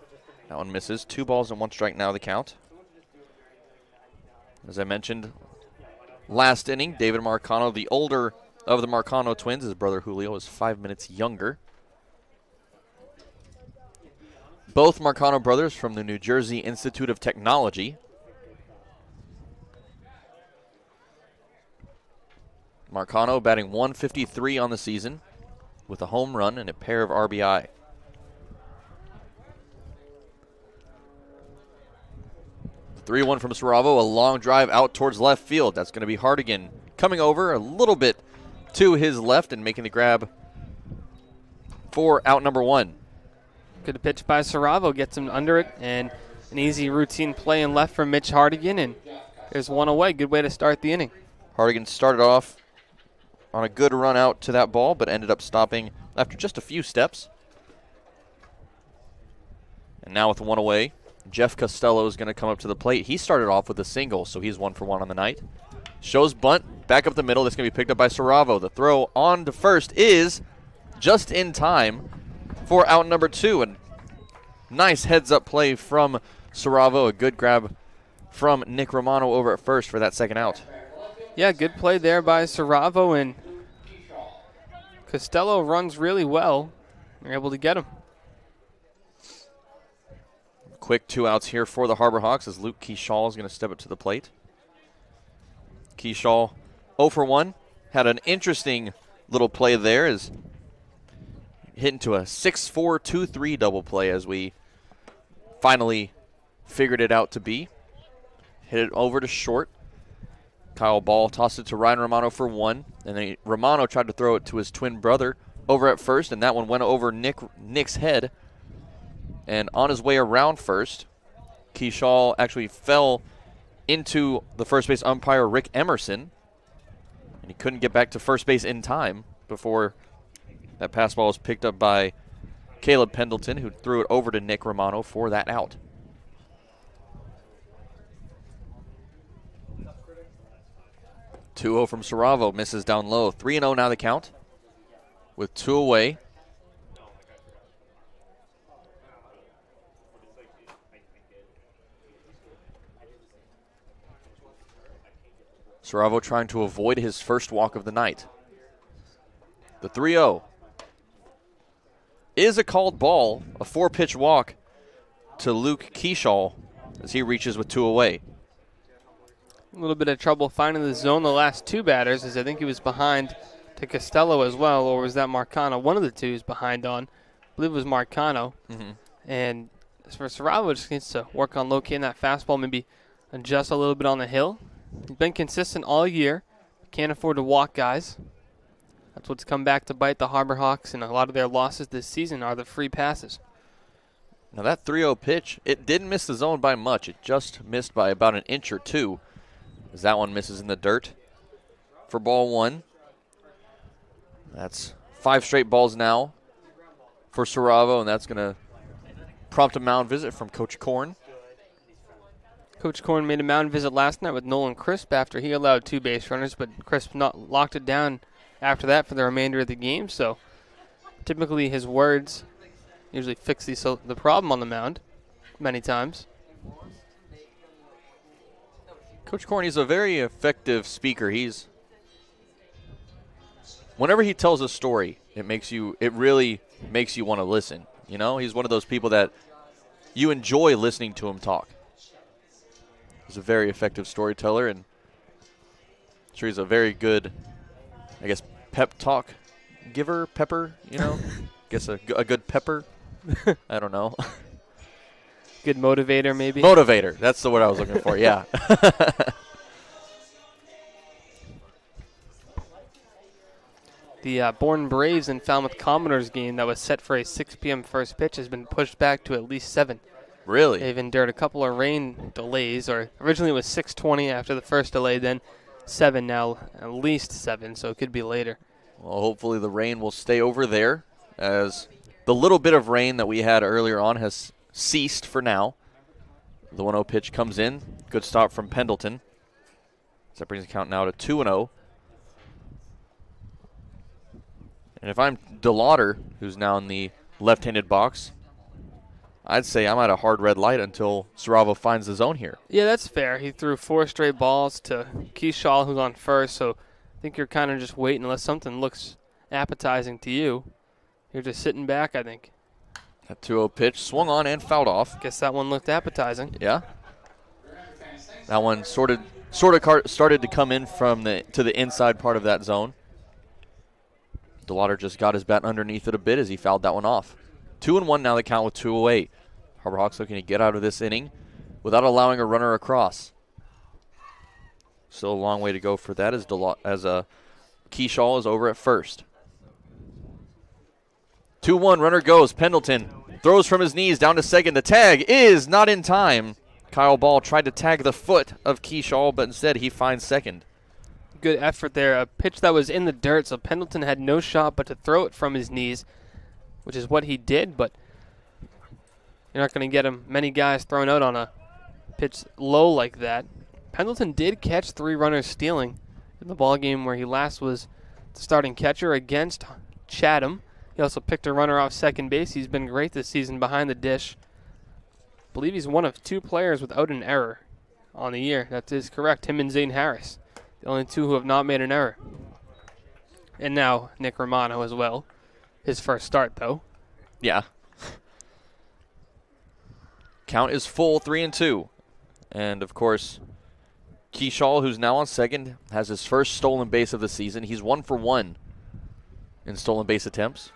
That one misses. Two balls and one strike now, the count. As I mentioned, last inning, David Marcano, the older of the Marcano twins, his brother Julio is five minutes younger. Both Marcano brothers from the New Jersey Institute of Technology. Marcano batting 153 on the season with a home run and a pair of RBI. Three one from Saravo, a long drive out towards left field. That's going to be Hardigan coming over a little bit to his left and making the grab for out number one. Good pitch by Saravo gets him under it, and an easy routine play in left from Mitch Hardigan, and there's one away. Good way to start the inning. Hardigan started off on a good run out to that ball, but ended up stopping after just a few steps. And now with one away, Jeff Costello is going to come up to the plate. He started off with a single, so he's one for one on the night. Shows bunt back up the middle. That's going to be picked up by Saravo. The throw on to first is just in time for out number two. And nice heads up play from Saravo. A good grab from Nick Romano over at first for that second out. Yeah, good play there by Saravo, and Costello runs really well. They're able to get him. Quick two outs here for the Harbor Hawks as Luke Keaschall is going to step up to the plate. Keaschall 0 for 1. Had an interesting little play there as hit into a 6 4 2 3 double play as we finally figured it out to be. Hit it over to short. Kyle Ball tossed it to Ryan Romano for one, and then Romano tried to throw it to his twin brother over at first, and that one went over Nick Nick's head. And on his way around first, Keaschall actually fell into the first base umpire Rick Emerson, and he couldn't get back to first base in time before that pass ball was picked up by Caleb Pendleton, who threw it over to Nick Romano for that out. Two zero from Saravo misses down low. Three and zero now the count, with two away. Saravo trying to avoid his first walk of the night. The 3 0 is a called ball, a four pitch walk to Luke Keaschall as he reaches with two away. A little bit of trouble finding the zone the last two batters, as I think he was behind to Costello as well, or was that Marcano? One of the two is behind on. I believe it was Marcano. Mm-hmm. And as for Saravo, just needs to work on locating that fastball, maybe adjust a little bit on the hill. He's been consistent all year. Can't afford to walk guys. That's what's come back to bite the Harbor Hawks, and a lot of their losses this season are the free passes. Now that 3-0 pitch, it didn't miss the zone by much. It just missed by about an inch or two. As that one misses in the dirt for ball one. That's five straight balls now for Saravo, and that's going to prompt a mound visit from Coach Korn. Coach Korn made a mound visit last night with Nolan Crisp after he allowed two base runners, but Crisp not locked it down after that for the remainder of the game. So typically his words usually fix the, the problem on the mound many times. Coach Korn, he's a very effective speaker. He's whenever he tells a story, it makes you it really makes you want to listen. You know, he's one of those people that you enjoy listening to him talk. He's a very effective storyteller, and I'm sure he's a very good, I guess, pep talk giver, pepper. You know, guess a, a good pepper. I don't know. Good motivator, maybe. Motivator. That's the word I was looking for. Yeah. the uh, Bourne Braves and Falmouth Commodores game that was set for a 6 p.m. first pitch has been pushed back to at least 7. Really? They've endured a couple of rain delays, or originally it was 6:20 after the first delay, then seven now, at least seven, so it could be later. Well, hopefully the rain will stay over there as the little bit of rain that we had earlier on has ceased for now. The 1 0 pitch comes in. Good stop from Pendleton. So that brings the count now to 2 0. And if I'm DeLauter, who's now in the left handed box, I'd say I'm at a hard red light until Saravo finds the zone here. Yeah, that's fair. He threw four straight balls to Keaschall, who's on first. So I think you're kind of just waiting unless something looks appetizing to you. You're just sitting back, I think. That 2-0 pitch swung on and fouled off. Guess that one looked appetizing. Yeah. That one sort of sort of started to come in from the to the inside part of that zone. DeLauter just got his bat underneath it a bit as he fouled that one off. Two and one now the count with 208. Harbor Hawks looking to get out of this inning without allowing a runner across. Still a long way to go for that as DeLa- as a uh, Keaschall is over at first. 2 1, runner goes. Pendleton throws from his knees down to second. The tag is not in time. Kyle Ball tried to tag the foot of Keaschall, but instead he finds second. Good effort there. A pitch that was in the dirt, so Pendleton had no shot but to throw it from his knees, which is what he did, but you're not going to get him many guys thrown out on a pitch low like that. Pendleton did catch three runners stealing in the ball game where he last was the starting catcher against Chatham. He also picked a runner off second base. He's been great this season behind the dish. I believe he's one of two players without an error on the year. That is correct. Him and Zane Harris, the only two who have not made an error. And now Nick Romano as well. His first start though. Yeah. Count is full, three and two. And of course, Keaschall, who's now on second, has his first stolen base of the season. He's one for one in stolen base attempts.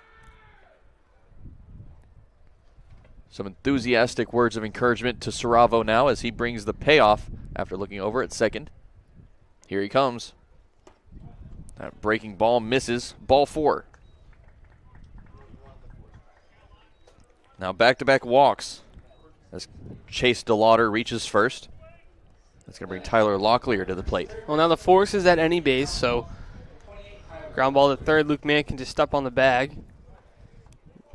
Some enthusiastic words of encouragement to Saravo now as he brings the payoff after looking over at second. Here he comes. That breaking ball misses. Ball four. Now back to back walks as Chase DeLauter reaches first. That's going to bring Tyler Locklear to the plate. Well, now the force is at any base, so ground ball to third. Luke Mann can just step on the bag.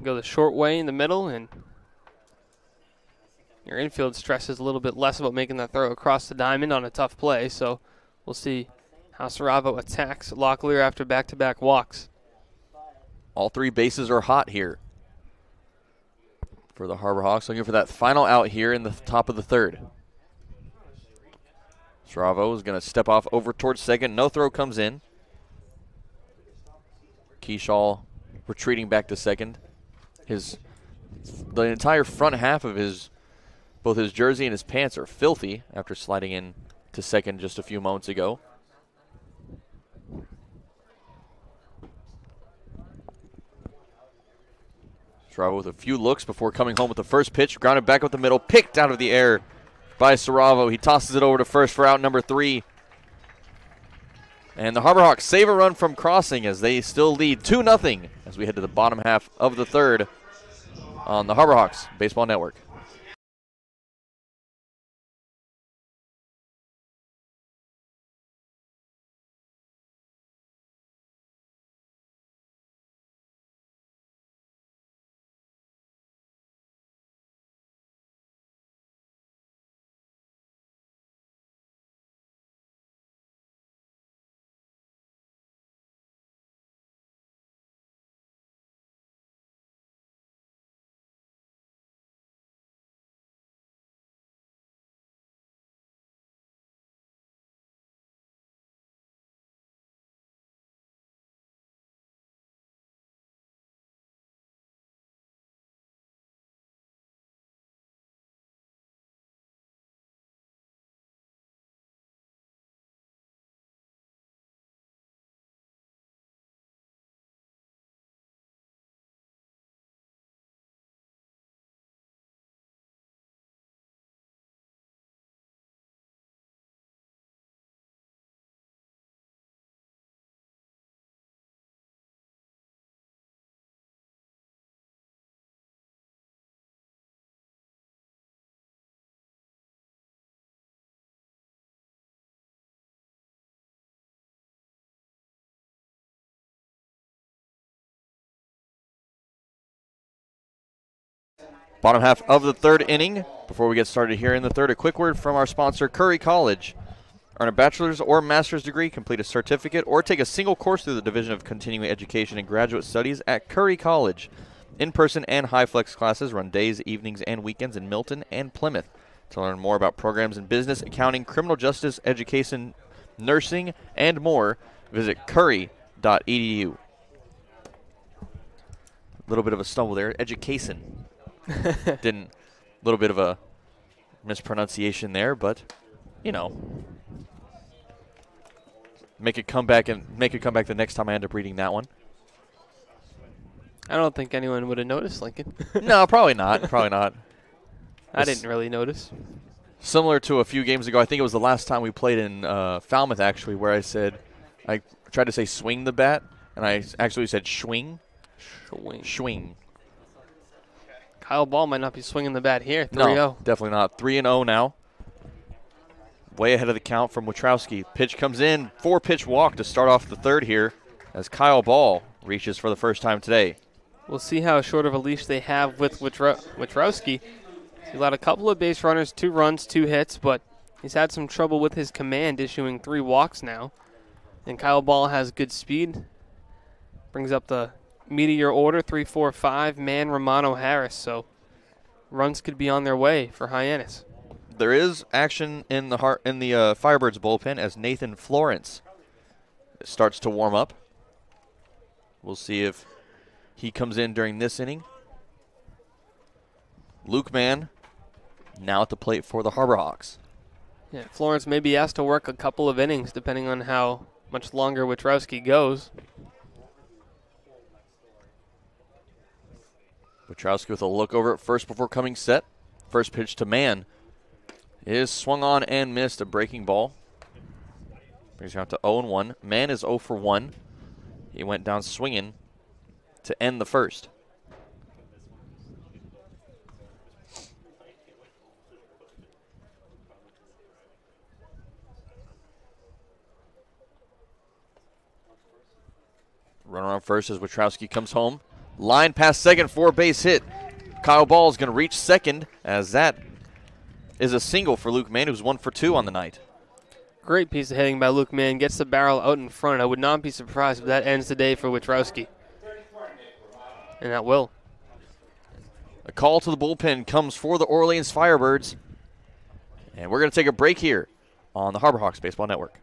Go the short way in the middle, and your infield stresses a little bit less about making that throw across the diamond on a tough play. So we'll see how Saravo attacks Locklear after back to back walks. All three bases are hot here for the Harbor Hawks. Looking for that final out here in the top of the third. Saravo is going to step off over towards second. No throw comes in. Keaschall retreating back to second. His the entire front half of his both his jersey and his pants are filthy after sliding in to second just a few moments ago. Saravo with a few looks before coming home with the first pitch. Grounded back up the middle, picked out of the air by Saravo. He tosses it over to first for out number three. And the Harbor Hawks save a run from crossing as they still lead 2 0 as we head to the bottom half of the third on the Harbor Hawks Baseball Network. Bottom half of the third inning. Before we get started here in the third, a quick word from our sponsor, Curry College. Earn a bachelor's or master's degree, complete a certificate, or take a single course through the Division of Continuing Education and Graduate Studies at Curry College. In person and high flex classes run days, evenings, and weekends in Milton and Plymouth. To learn more about programs in business, accounting, criminal justice, education, nursing, and more, visit curry.edu. A little bit of a stumble there. Education. Didn't. A little bit of a mispronunciation there, but you know, make a comeback and make a comeback the next time I end up reading that one. I don't think anyone would have noticed, Lincoln. no, probably not. Probably not. I didn't really notice. Similar to a few games ago, I think it was the last time we played in uh, Falmouth actually, where I said I tried to say swing the bat, and I actually said swing, Swing. swing. Kyle Ball might not be swinging the bat here. 3 No, 0. definitely not. Three and zero now. Way ahead of the count from Witrowski. Pitch comes in, four pitch walk to start off the third here, as Kyle Ball reaches for the first time today. We'll see how short of a leash they have with Witro- Witrowski. He's allowed a couple of base runners, two runs, two hits, but he's had some trouble with his command, issuing three walks now. And Kyle Ball has good speed. Brings up the meteor order, three, four, five, Mann Romano Harris. So runs could be on their way for Hyannis. There is action in the heart in the uh, Firebirds bullpen as Nathan Florence starts to warm up. We'll see if he comes in during this inning. Luke Mann now at the plate for the Harbor Hawks. Yeah, Florence may be asked to work a couple of innings depending on how much longer Witrowski goes. Witrowski with a look over at first before coming set. First pitch to Mann is swung on and missed a breaking ball. Brings him out to 0 1. Mann is 0 for 1. He went down swinging to end the first. Runner on first as Witrowski comes home. Line past second for a base hit. Kyle Ball is going to reach second as that is a single for Luke Mann, who's one for two on the night. Great piece of hitting by Luke Mann. Gets the barrel out in front. I would not be surprised if that ends the day for Witrowski. And that will. A call to the bullpen comes for the Orleans Firebirds. And we're going to take a break here on the Harbor Hawks Baseball Network.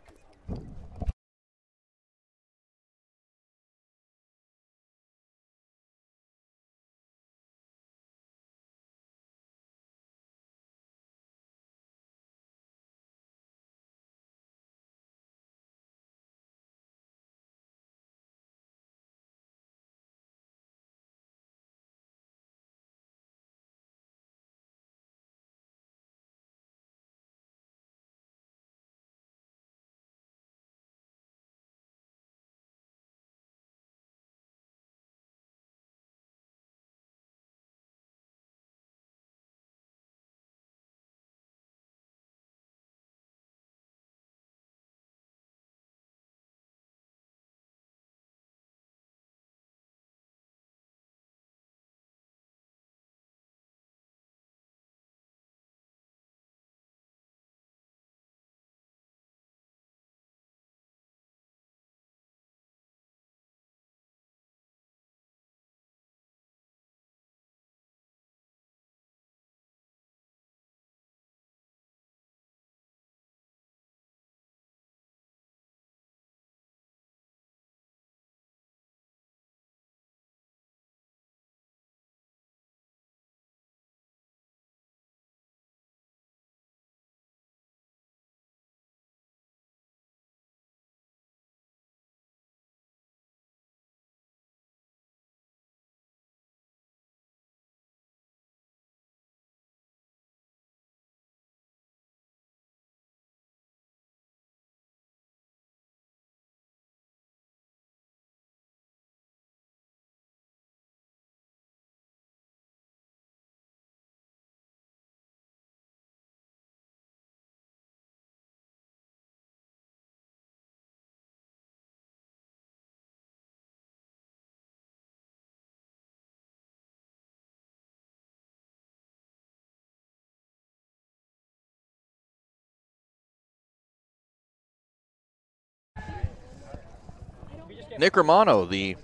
Nick Romano, the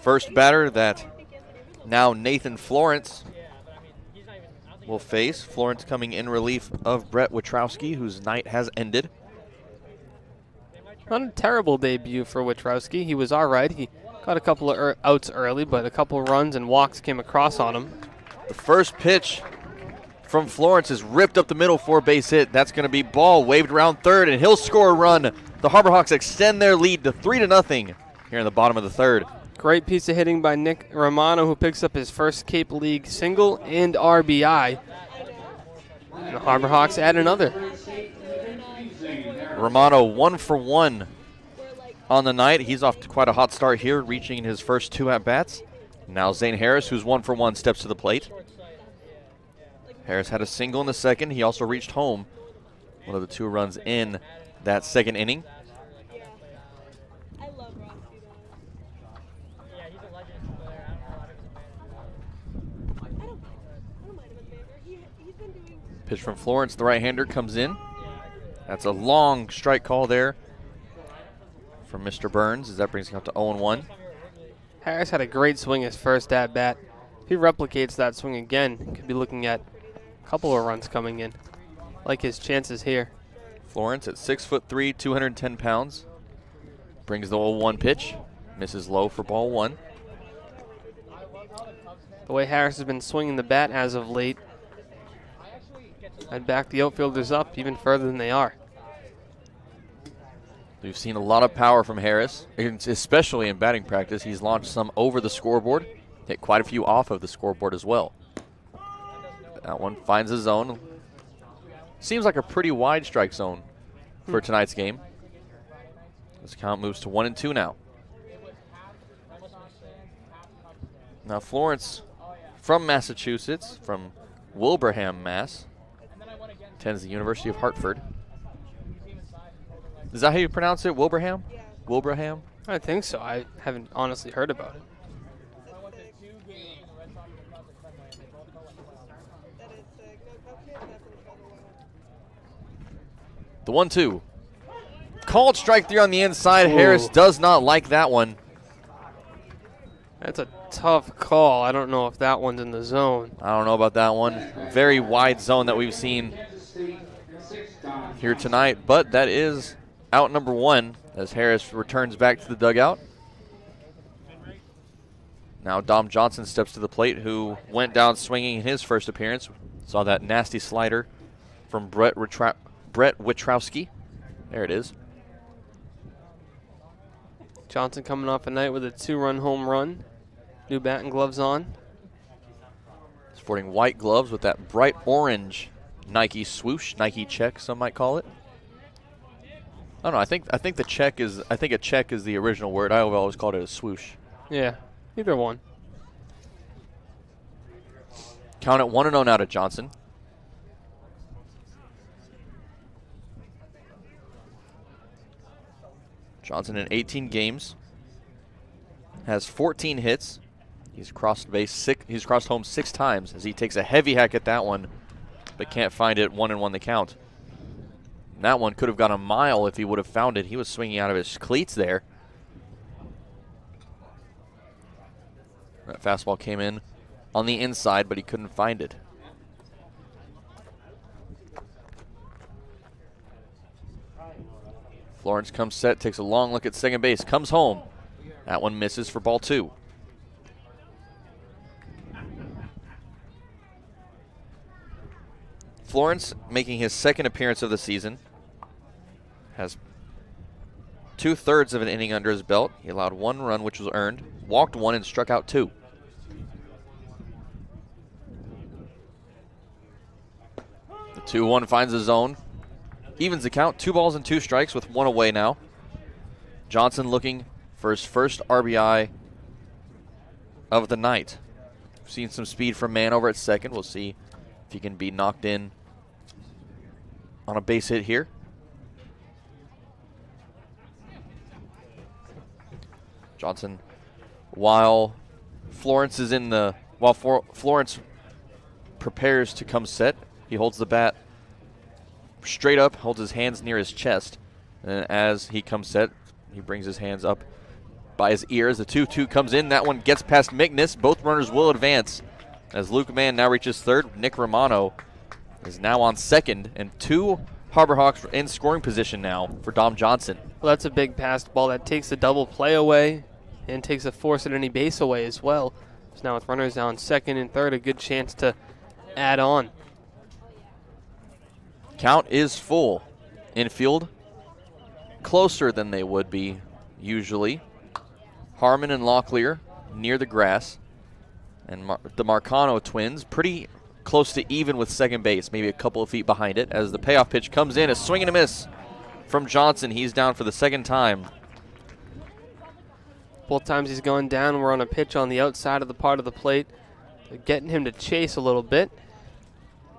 first batter that Now Nathan Florence will face. Florence coming in relief of Brett Witrowski, whose night has ended. Not a terrible debut for Witrowski. He was all right. He got a couple of er- outs early, but a couple of runs and walks came across on him. The first pitch from Florence is ripped up the middle for a base hit. That's going to be ball waved around third, and he'll score a run. The Harbor Hawks extend their lead to three to nothing here in the bottom of the third. Great piece of hitting by Nick Romano, who picks up his first Cape League single and RBI. And the Harbor Hawks add another. Romano one for one on the night. He's off to quite a hot start here, reaching his first two at bats. Now Zane Harris, who's one for one, steps to the plate. Harris had a single in the second. He also reached home. One of the two runs in that second inning. Pitch from Florence, the right-hander comes in. That's a long strike call there from Mr. Burns as that brings him up to 0-1. Harris had a great swing his first at bat. If he replicates that swing again, could be looking at a couple of runs coming in. Like his chances here. Florence at six foot three, 210 pounds, brings the 0-1 pitch, misses low for ball one. The way Harris has been swinging the bat as of late, I'd back the outfielders up even further than they are. We've seen a lot of power from Harris, especially in batting practice. He's launched some over the scoreboard, hit quite a few off of the scoreboard as well. That one finds a zone. Seems like a pretty wide strike zone for hmm. tonight's game. This count moves to one and two now. Now Florence from Massachusetts, from Wilbraham, Mass. Attends the University of Hartford. Is that how you pronounce it? Wilbraham? Wilbraham? I think so. I haven't honestly heard about it. The one two. Called strike three on the inside. Ooh. Harris does not like that one. That's a tough call. I don't know if that one's in the zone. I don't know about that one. Very wide zone that we've seen here tonight, but that is out number one as Harris returns back to the dugout. Now Dom Johnson steps to the plate, who went down swinging in his first appearance. Saw that nasty slider from Brett, Retra- Brett Witrowski. There it is. Johnson coming off a night with a two-run home run. New bat and gloves on. Sporting white gloves with that bright orange Nike swoosh, Nike check, some might call it. I don't know. I think I think the check is I think a check is the original word. I always called it a swoosh. Yeah, either one. Count it one and zero now to Johnson. Johnson in 18 games has 14 hits. He's crossed base six. He's crossed home six times as he takes a heavy hack at that one, but can't find it. One and one the count. And that one could have gone a mile if he would have found it. He was swinging out of his cleats there. That fastball came in on the inside, but he couldn't find it. Florence comes set, takes a long look at second base, comes home. That one misses for ball two. Florence making his second appearance of the season has two thirds of an inning under his belt. He allowed one run, which was earned, walked one, and struck out two. The 2 1 finds the zone. Evens the count. Two balls and two strikes with one away now. Johnson looking for his first RBI of the night. We've seen some speed from Mann over at second. We'll see if he can be knocked in on a base hit here. Johnson, while Florence is in the, while For, Florence prepares to come set, he holds the bat straight up, holds his hands near his chest, and as he comes set, he brings his hands up by his ears. The 2 2 comes in. That one gets past Mickness. Both runners will advance as Luke Mann now reaches third. Nick Romano is now on second, and two Harbor Hawks in scoring position now for Dom Johnson. Well, that's a big passed ball that takes the double play away and takes the force at any base away as well. So now with runners on second and third, a good chance to add on. Count is full. Infield closer than they would be usually. Harmon and Locklear near the grass. And Mar- the Marcano twins pretty close to even with second base, maybe a couple of feet behind it. As the payoff pitch comes in, a swing and a miss from Johnson. He's down for the second time. Both times he's going down, we're on a pitch on the outside of the part of the plate, getting him to chase a little bit.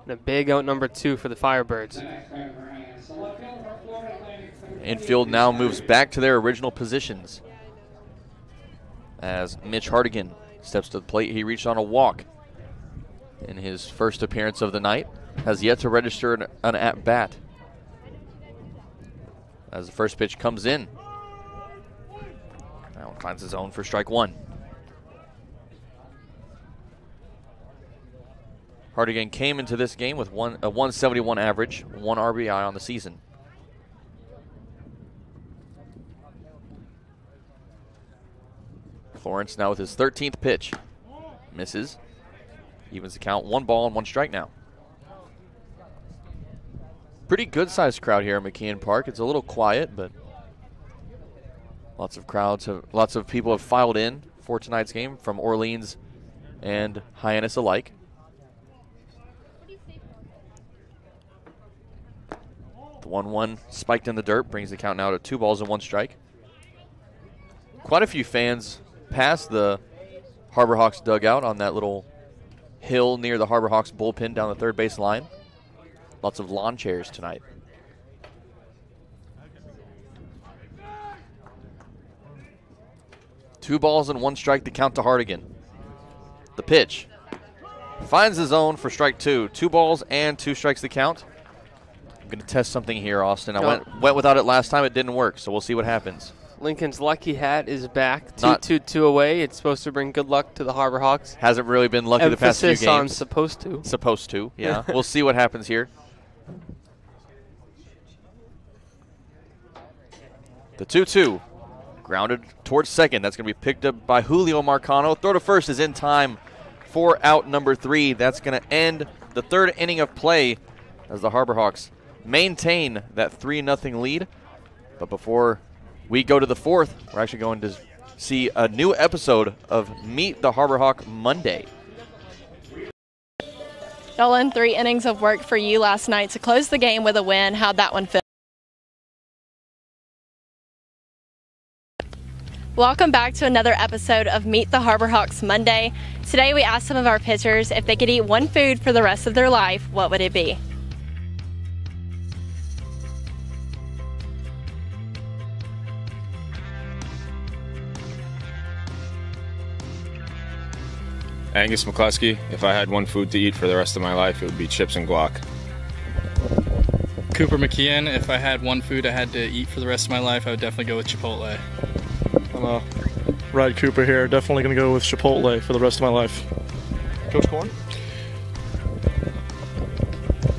And a big out number two for the Firebirds. Infield now moves back to their original positions. As Mitch Hardigan steps to the plate, he reached on a walk in his first appearance of the night. Has yet to register an, an at bat. As the first pitch comes in, that one finds his own for strike one. Hardigan came into this game with one a 171 average, one RBI on the season. Florence now with his 13th pitch. Misses. Evens the count. One ball and one strike now. Pretty good sized crowd here at McKeon Park. It's a little quiet, but lots of crowds have lots of people have filed in for tonight's game from Orleans and Hyannis alike. The 1 1 spiked in the dirt brings the count now to two balls and one strike. Quite a few fans past the Harbor Hawks dugout on that little hill near the Harbor Hawks bullpen down the third base line. Lots of lawn chairs tonight. Two balls and one strike to count to Hardigan. The pitch finds the zone for strike two. Two balls and two strikes to count. I'm going to test something here, Austin. I No. went went without it last time. It didn't work, so we'll see what happens. Lincoln's lucky hat is back. Two, Not- two, two away. It's supposed to bring good luck to the Harbor Hawks. Hasn't really been lucky the past few Emphasis on supposed to. Supposed to, yeah. we'll see what happens here. The 2 2. Grounded towards second. That's going to be picked up by Julio Marcano. Throw to first is in time for out number three. That's going to end the third inning of play as the Harbor Hawks maintain that 3 0 lead. But before we go to the fourth, we're actually going to see a new episode of Meet the Harbor Hawk Monday. Nolan, three innings of work for you last night to close the game with a win. How'd that one feel? Welcome back to another episode of Meet the Harbor Hawks Monday. Today we asked some of our pitchers if they could eat one food for the rest of their life, what would it be? Angus McCluskey, if I had one food to eat for the rest of my life, it would be chips and guac. Cooper McKeon, if I had one food I had to eat for the rest of my life, I would definitely go with Chipotle. I'm uh, Rod Cooper here. Definitely going to go with Chipotle for the rest of my life. Coach Corn?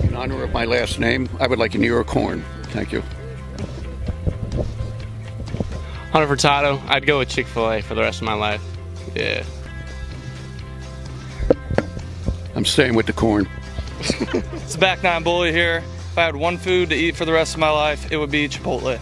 In honor of my last name, I would like a New York corn. Thank you. Hunter Furtado, I'd go with Chick fil A for the rest of my life. Yeah. I'm staying with the corn. It's the back nine bully here. If I had one food to eat for the rest of my life, it would be Chipotle.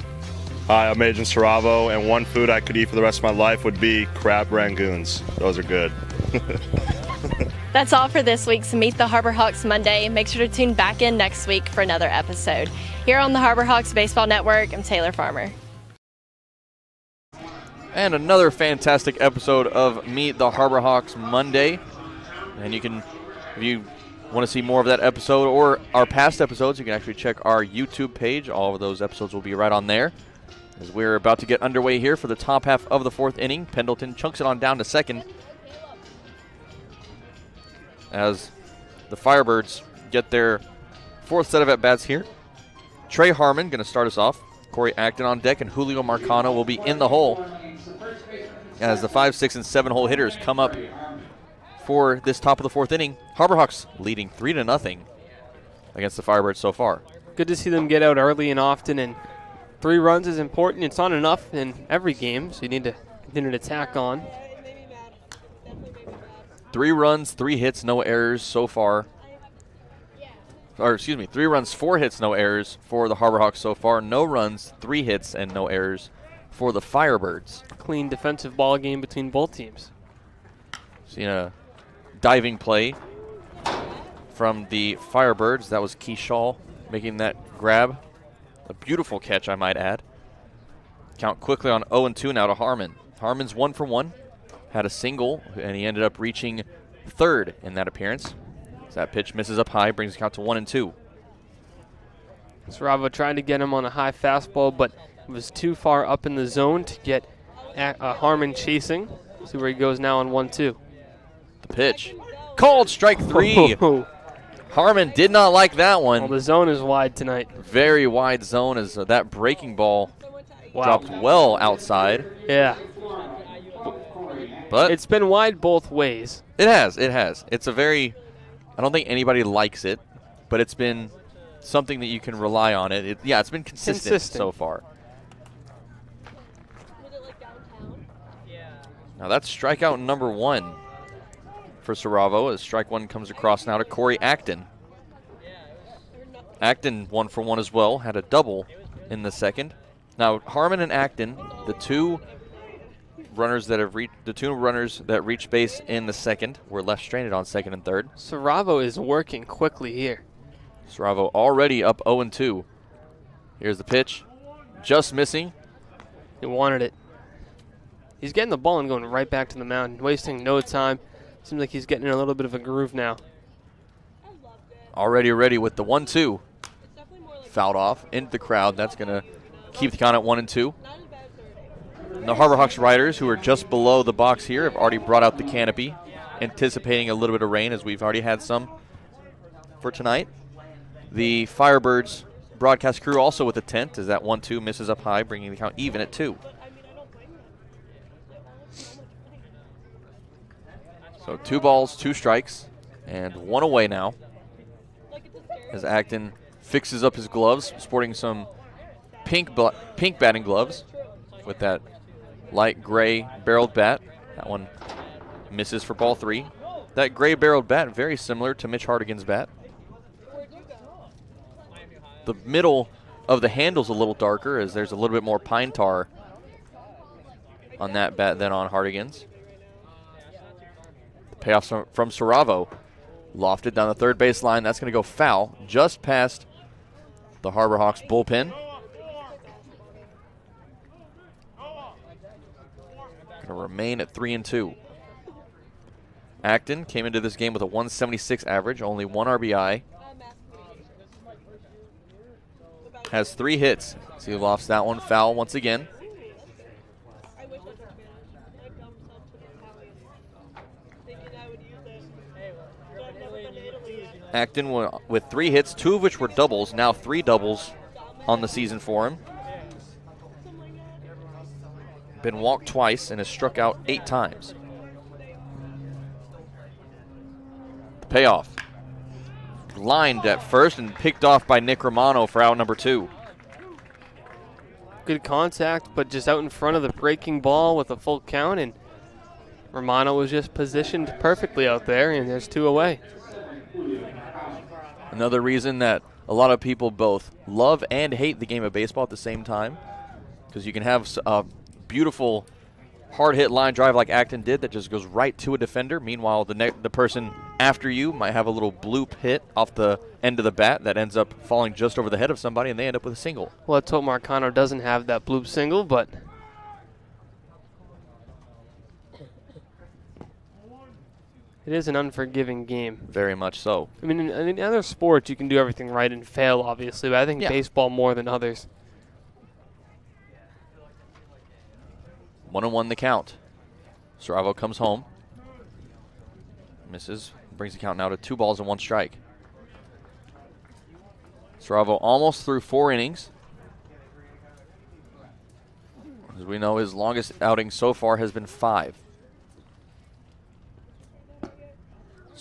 Hi, I'm Agent Saravo, and one food I could eat for the rest of my life would be crab rangoons. Those are good. That's all for this week's Meet the Harbor Hawks Monday. Make sure to tune back in next week for another episode. Here on the Harbor Hawks Baseball Network, I'm Taylor Farmer. And another fantastic episode of Meet the Harbor Hawks Monday. And you can, if you want to see more of that episode or our past episodes, you can actually check our YouTube page. All of those episodes will be right on there. As we're about to get underway here for the top half of the fourth inning, Pendleton chunks it on down to second. As the Firebirds get their fourth set of at bats here. Trey Harmon going to start us off. Corey Acton on deck, and Julio Marcano will be in the hole. as the five, six, and seven hole hitters come up for this top of the fourth inning. Harbor Hawks leading three to nothing against the Firebirds so far. Good to see them get out early and often, and three runs is important. It's not enough in every game, so you need to continue to tack on. Three runs, three hits, no errors so far. Or excuse me, three runs, four hits, no errors for the Harbor Hawks so far. No runs, three hits, and no errors for the Firebirds. Clean defensive ball game between both teams. Seen a diving play from the Firebirds. That was Keaschall making that grab. A beautiful catch, I might add. Count quickly on 0 2 now to Harmon. Harmon's one for one. Had a single, and he ended up reaching third in that appearance. As that pitch misses up high, brings the count to 1 and 2. Saravo trying to get him on a high fastball, but it was too far up in the zone to get uh, Harmon chasing. See where he goes now on 1 2. The pitch. Called strike three. Harmon did not like that one. Well, the zone is wide tonight. Very wide zone as uh, that breaking ball wow. dropped well outside. Yeah. But it's been wide both ways. It has. It has. It's a very. I don't think anybody likes it, but it's been something that you can rely on. It. it yeah, it's been consistent, consistent so far. Now that's strikeout number one for Saravo as strike one comes across now to Corey Acton. Acton one for one as well, had a double in the second. Now Harmon and Acton, the two runners that have reached the two runners that reached base in the second were left stranded on second and third. Saravo is working quickly here. Saravo already up 0 2. Here's the pitch, just missing. He wanted it. He's getting the ball and going right back to the mound, wasting no time. Seems like he's getting in a little bit of a groove now. Already ready with the one two. Fouled off into the crowd. That's going to keep the count at one and two. And the Harbor Hawks riders, who are just below the box here, have already brought out the canopy, anticipating a little bit of rain, as we've already had some for tonight. The Firebirds broadcast crew also with a tent, as that one two misses up high, bringing the count even at two. So two balls, two strikes, and one away now. As Acton fixes up his gloves, sporting some pink pink batting gloves with that light gray barreled bat. That one misses for ball three. That gray barreled bat, very similar to Mitch Hardigan's bat. The middle of the handle's a little darker as there's a little bit more pine tar on that bat than on Hardigan's. Payoff from Saravo. Lofted down the third base line. That's going to go foul just past the Harbor Hawks bullpen. Going to remain at 3 and 2. Acton came into this game with a 176 average, only one RBI. Has three hits. See, lofts that one foul once again. Acton with three hits, two of which were doubles, now three doubles on the season for him. Been walked twice and has struck out eight times. Payoff. Lined at first and picked off by Nick Romano for out number two. Good contact, but just out in front of the breaking ball with a full count, and Romano was just positioned perfectly out there, and there's two away. Another reason that a lot of people both love and hate the game of baseball at the same time, because you can have a beautiful hard hit line drive like Acton did that just goes right to a defender. Meanwhile, the the person after you might have a little bloop hit off the end of the bat that ends up falling just over the head of somebody, and they end up with a single. Well, let's hope Marcano doesn't have that bloop single, but It is an unforgiving game. Very much so. I mean, in, in other sports, you can do everything right and fail, obviously, but I think yeah. baseball more than others. One and one the count. Saravo comes home. Misses. Brings the count now to two balls and one strike. Saravo almost through four innings. As we know, his longest outing so far has been five.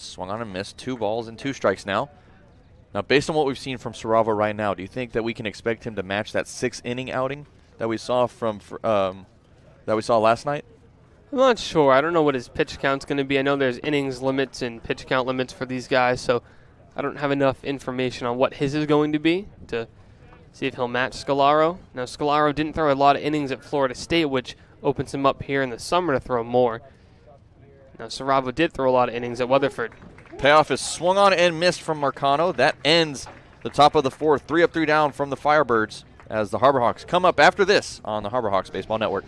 Swung on and missed. Two balls and two strikes now. Now, based on what we've seen from Saravo right now, do you think that we can expect him to match that six-inning outing that we saw from um, that we saw last night? I'm not sure. I don't know what his pitch count's going to be. I know there's innings limits and pitch count limits for these guys, so I don't have enough information on what his is going to be to see if he'll match Scalaro. Now, Scalaro didn't throw a lot of innings at Florida State, which opens him up here in the summer to throw more. Now, Saravo did throw a lot of innings at Weatherford. Payoff is swung on and missed from Marcano. That ends the top of the fourth. Three up, three down from the Firebirds as the Harbor Hawks come up after this on the Harbor Hawks Baseball Network.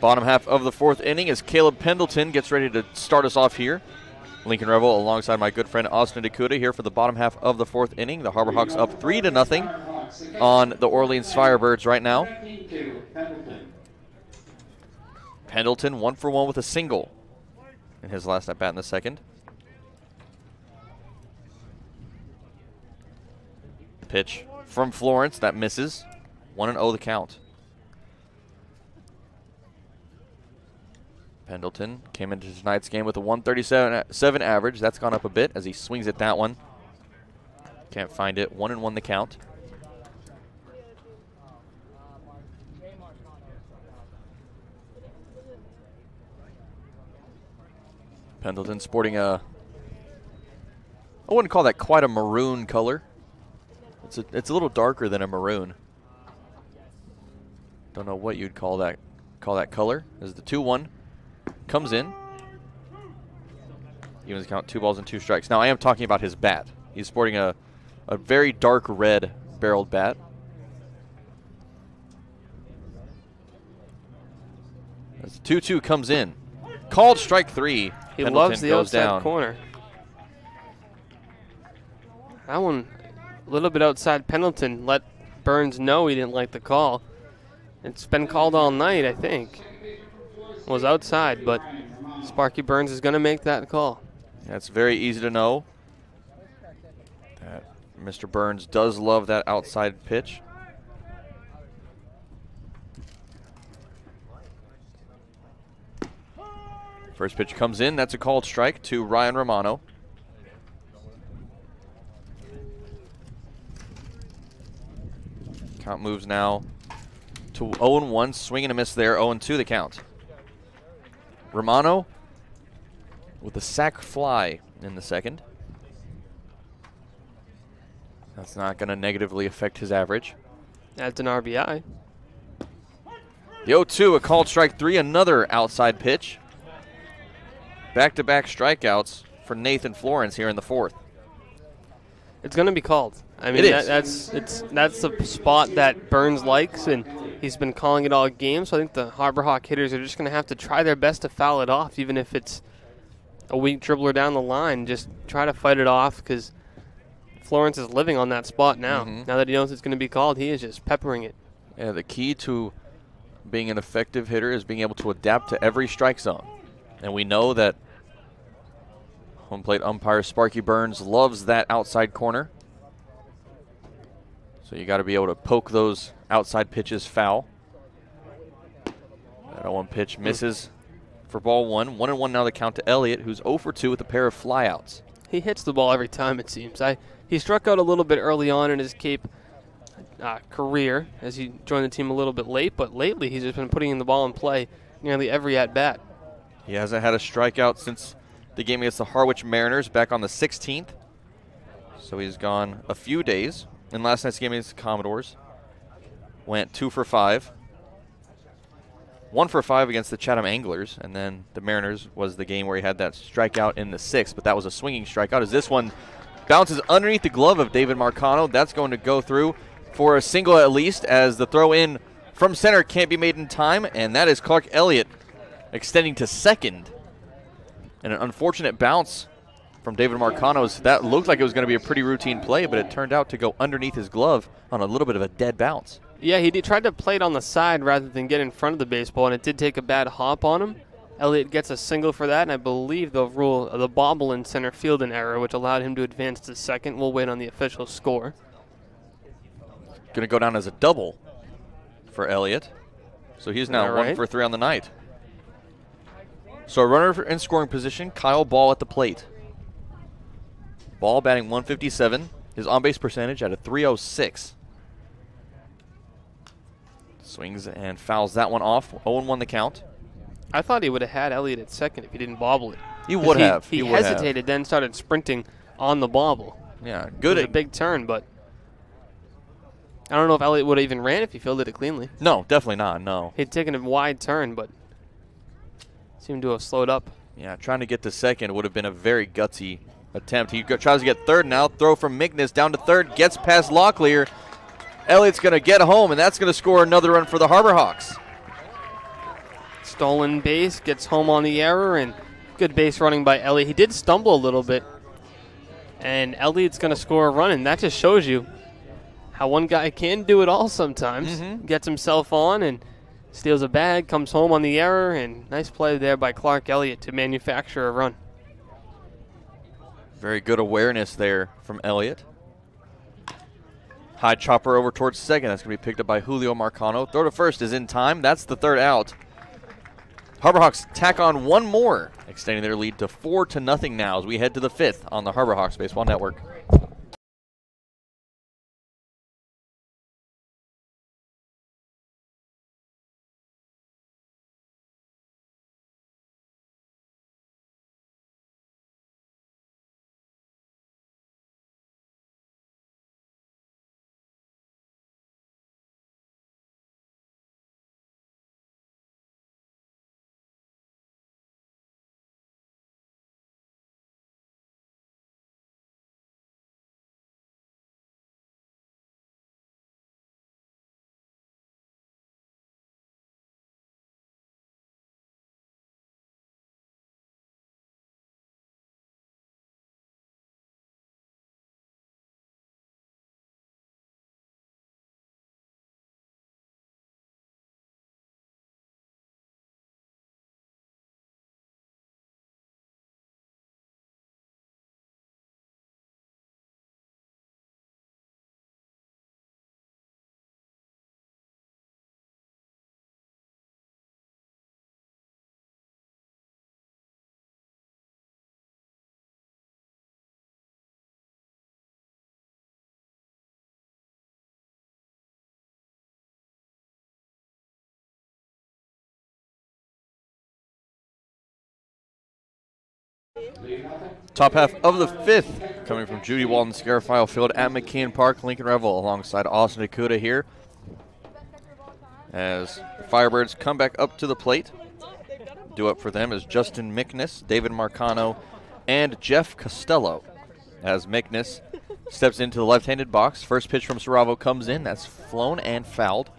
Bottom half of the fourth inning as Caleb Pendleton gets ready to start us off here. Lincoln Revill alongside my good friend Austin DeCouta here for the bottom half of the fourth inning. The Harbor Hawks up three to nothing on the Orleans Firebirds right now. Pendleton one for one with a single in his last at bat in the second. Pitch from Florence that misses. 1 0 the count. Pendleton came into tonight's game with a 137 average. That's gone up a bit as he swings at that one. Can't find it. One and one the count. Pendleton sporting a, I wouldn't call that quite a maroon color. It's a, it's a little darker than a maroon. Don't know what you'd call that call that color. Is the 2-1 comes in. Evens count two balls and two strikes. Now I am talking about his bat. He's sporting a, a very dark red barreled bat. As the 2 2 comes in. Called strike three. He Pendleton loves the outside down. corner. That one, a little bit outside Pendleton, let Burns know he didn't like the call. It's been called all night, I think. Was outside, but Sparky Burns is going to make that call. That's very easy to know. That Mr. Burns does love that outside pitch. First pitch comes in. That's a called strike to Ryan Romano. Count moves now to 0 1. Swing and a miss there. 0 2 the count. Romano with a sac fly in the second. That's not going to negatively affect his average. That's an RBI. The 0 2, a called strike three, another outside pitch. Back to back strikeouts for Nathan Florence here in the fourth. It's going to be called. I mean, that, that's it's that's the spot that Burns likes, and he's been calling it all game. So I think the Harbor Hawk hitters are just going to have to try their best to foul it off, even if it's a weak dribbler down the line. Just try to fight it off because Florence is living on that spot now. Mhm. Now that he knows it's going to be called, he is just peppering it. Yeah, the key to being an effective hitter is being able to adapt to every strike zone. And we know that Home plate umpire Sparky Burns loves that outside corner. So you got to be able to poke those outside pitches foul. That 1 pitch misses for ball one. One and one now the count to Elliott, who's 0 for 2 with a pair of flyouts. He hits the ball every time, it seems. I He struck out a little bit early on in his Cape uh, career as he joined the team a little bit late, but lately he's just been putting the ball in play nearly every at bat. He hasn't had a strikeout since the game against the Harwich Mariners back on the 16th. So he's gone a few days. In last night's game against the Commodores, went two for five. One for five against the Chatham Anglers, and then the Mariners was the game where he had that strikeout in the sixth, but that was a swinging strikeout. As this one bounces underneath the glove of David Marcano, that's going to go through for a single at least, as the throw in from center can't be made in time, and that is Clark Elliott extending to second. And an unfortunate bounce from David Marcano's. That looked like it was going to be a pretty routine play, but it turned out to go underneath his glove on a little bit of a dead bounce. Yeah, he did, tried to play it on the side rather than get in front of the baseball, and it did take a bad hop on him. Elliott gets a single for that, and I believe the rule the bobble in center field an error, which allowed him to advance to second. We'll wait on the official score. Going to go down as a double for Elliott. So he's now right. one for three on the night. So a runner in scoring position, Kyle Ball at the plate. Ball batting 157. His on base percentage at a 306. Swings and fouls that one off. 0 1 the count. I thought he would have had Elliott at second if he didn't bobble it. He would he, have. He, He would have. hesitated, then started sprinting on the bobble. Yeah, It good. was a big turn, but I don't know if Elliott would have even ran if he fielded it cleanly. No, definitely not. No. He'd taken a wide turn, but seemed to have slowed up. Yeah, trying to get to second would have been a very gutsy attempt. He tries to get third now. Throw from Mignis down to third. Gets past Locklear. Elliott's going to get home, and that's going to score another run for the Harbor Hawks. Stolen base, gets home on the error, and good base running by Elliott. He did stumble a little bit, and Elliott's going to score a run, and that just shows you how one guy can do it all sometimes. Mm-hmm. Gets himself on and steals a bag, comes home on the error, and nice play there by Clark Elliott to manufacture a run. Very good awareness there from Elliott. High chopper over towards second. That's going to be picked up by Julio Marcano. Throw to first is in time. That's the third out. Harbor Hawks tack on one more, extending their lead to four to nothing now as we head to the fifth on the Harbor Hawks Baseball Network. Top half of the fifth coming from Judy Walden Scarafile Field at McKeon Park, Lincoln Revill alongside Austin DeCouta here. As the Firebirds come back up to the plate. Do up for them is Justin Mickness, David Marcano, and Jeff Costello. As Mickness steps into the left-handed box. First pitch from Saravo comes in. That's flown and fouled.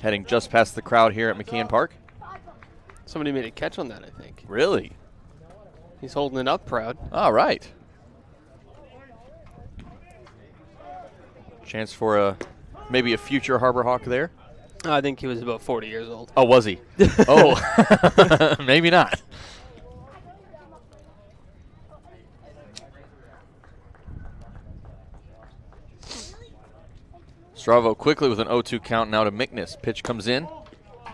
Heading just past the crowd here at McKeon Park. Somebody made a catch on that, I think. Really? He's holding it up proud. All right. Chance for a maybe a future Harbor Hawk there. I think he was about 40 years old. Oh, was he? oh, maybe not. Saravo quickly with an 0-2 count now to Mickness. Pitch comes in,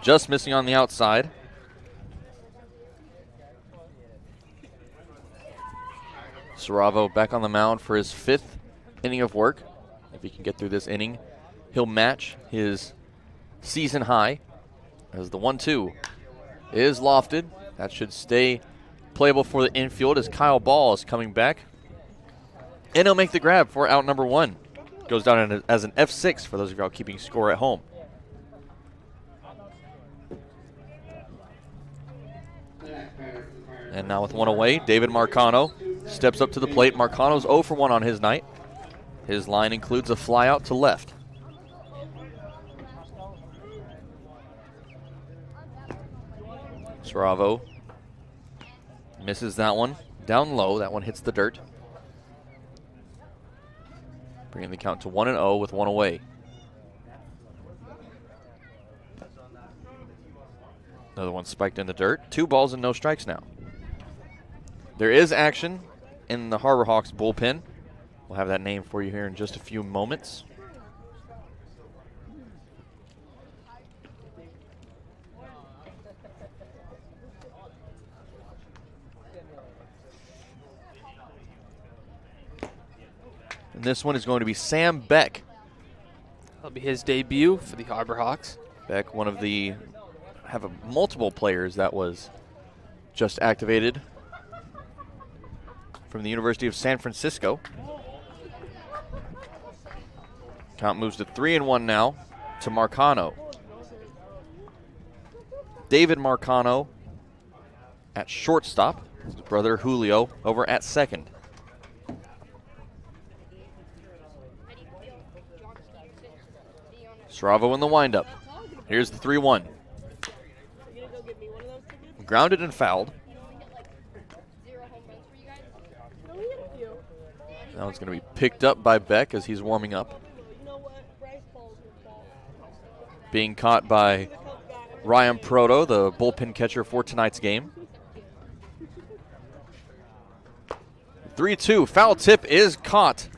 just missing on the outside. Saravo back on the mound for his fifth inning of work. If he can get through this inning, he'll match his season high as the 1 2 is lofted. That should stay playable for the infield as Kyle Ball is coming back. And he'll make the grab for out number one. Goes down as an F6 for those of y'all keeping score at home. And now with one away, David Marcano steps up to the plate. Marcano's 0 for 1 on his night. His line includes a fly out to left. Saravo misses that one. Down low, that one hits the dirt. Bringing the count to 1 and 0 with one away. Another one spiked in the dirt. Two balls and no strikes now. There is action in the Harbor Hawks bullpen. We'll have that name for you here in just a few moments. And this one is going to be Sam Beck. That'll be his debut for the Harbor Hawks. Beck, one of the have a, multiple players that was just activated from the University of San Francisco. Count moves to three and one now to Marcano. David Marcano at shortstop. His brother Julio over at second. Saravo in the windup. Here's the 3 1. Grounded and fouled. Now one's going to be picked up by Beck as he's warming up. Being caught by Ryan Proto, the bullpen catcher for tonight's game. 3 2. Foul tip is caught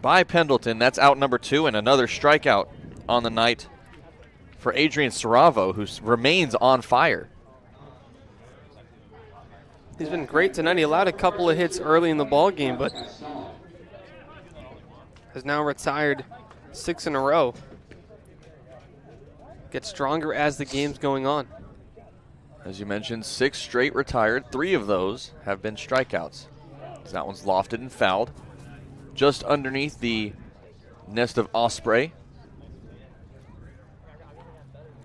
by Pendleton. That's out number two, and another strikeout on the night for Adrian Saravo, who remains on fire. He's been great tonight. He allowed a couple of hits early in the ball game, but has now retired six in a row. Gets stronger as the game's going on. As you mentioned, six straight retired. Three of those have been strikeouts. That one's lofted and fouled. Just underneath the nest of Osprey.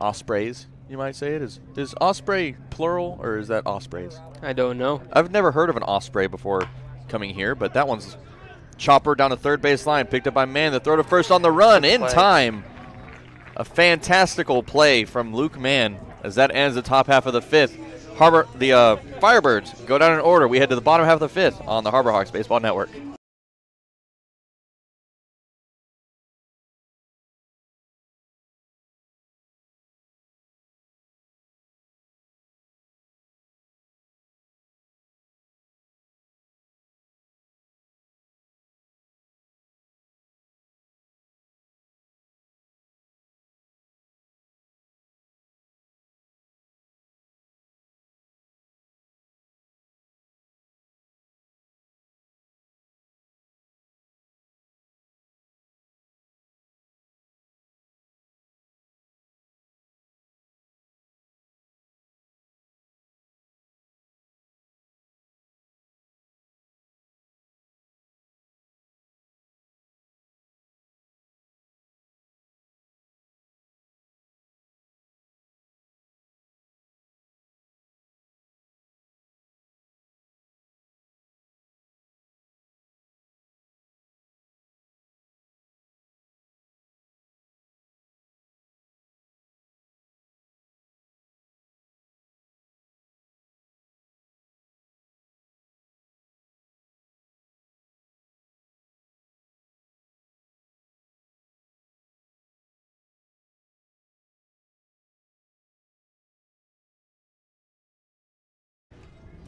Ospreys, you might say it. Is, is Osprey plural or is that Ospreys? I don't know. I've never heard of an Osprey before coming here, but that one's chopper down the third base line, picked up by Mann. The throw to first on the run in time. A fantastical play from Luke Mann as that ends the top half of the fifth. Harbor, the uh, Firebirds go down in order. We head to the bottom half of the fifth on the Harbor Hawks Baseball Network.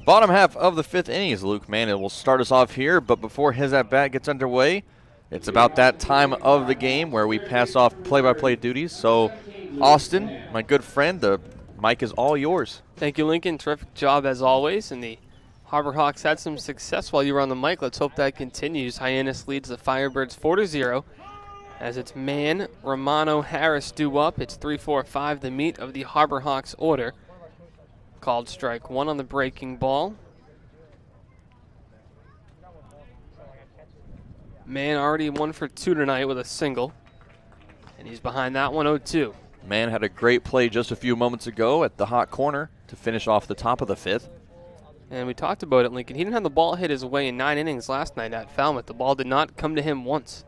Bottom half of the fifth inning is Luke Mann. will start us off here, but before his at bat gets underway, It's about that time of the game where we pass off play by play duties. So, Austin, my good friend, the mic is all yours. Thank you, Lincoln. Terrific job as always. And the Harbor Hawks had some success while you were on the mic. Let's hope that continues. Hyannis leads the Firebirds 4 to 0 as it's Mann, Romano, Harris due up. It's 3 4 5, the meat of the Harbor Hawks order. Called strike one on the breaking ball. Mann already one for two tonight with a single. And he's behind that one 0 2. Mann had a great play just a few moments ago at the hot corner to finish off the top of the fifth. And we talked about it, Lincoln. He didn't have the ball hit his way in nine innings last night at Falmouth. The ball did not come to him once.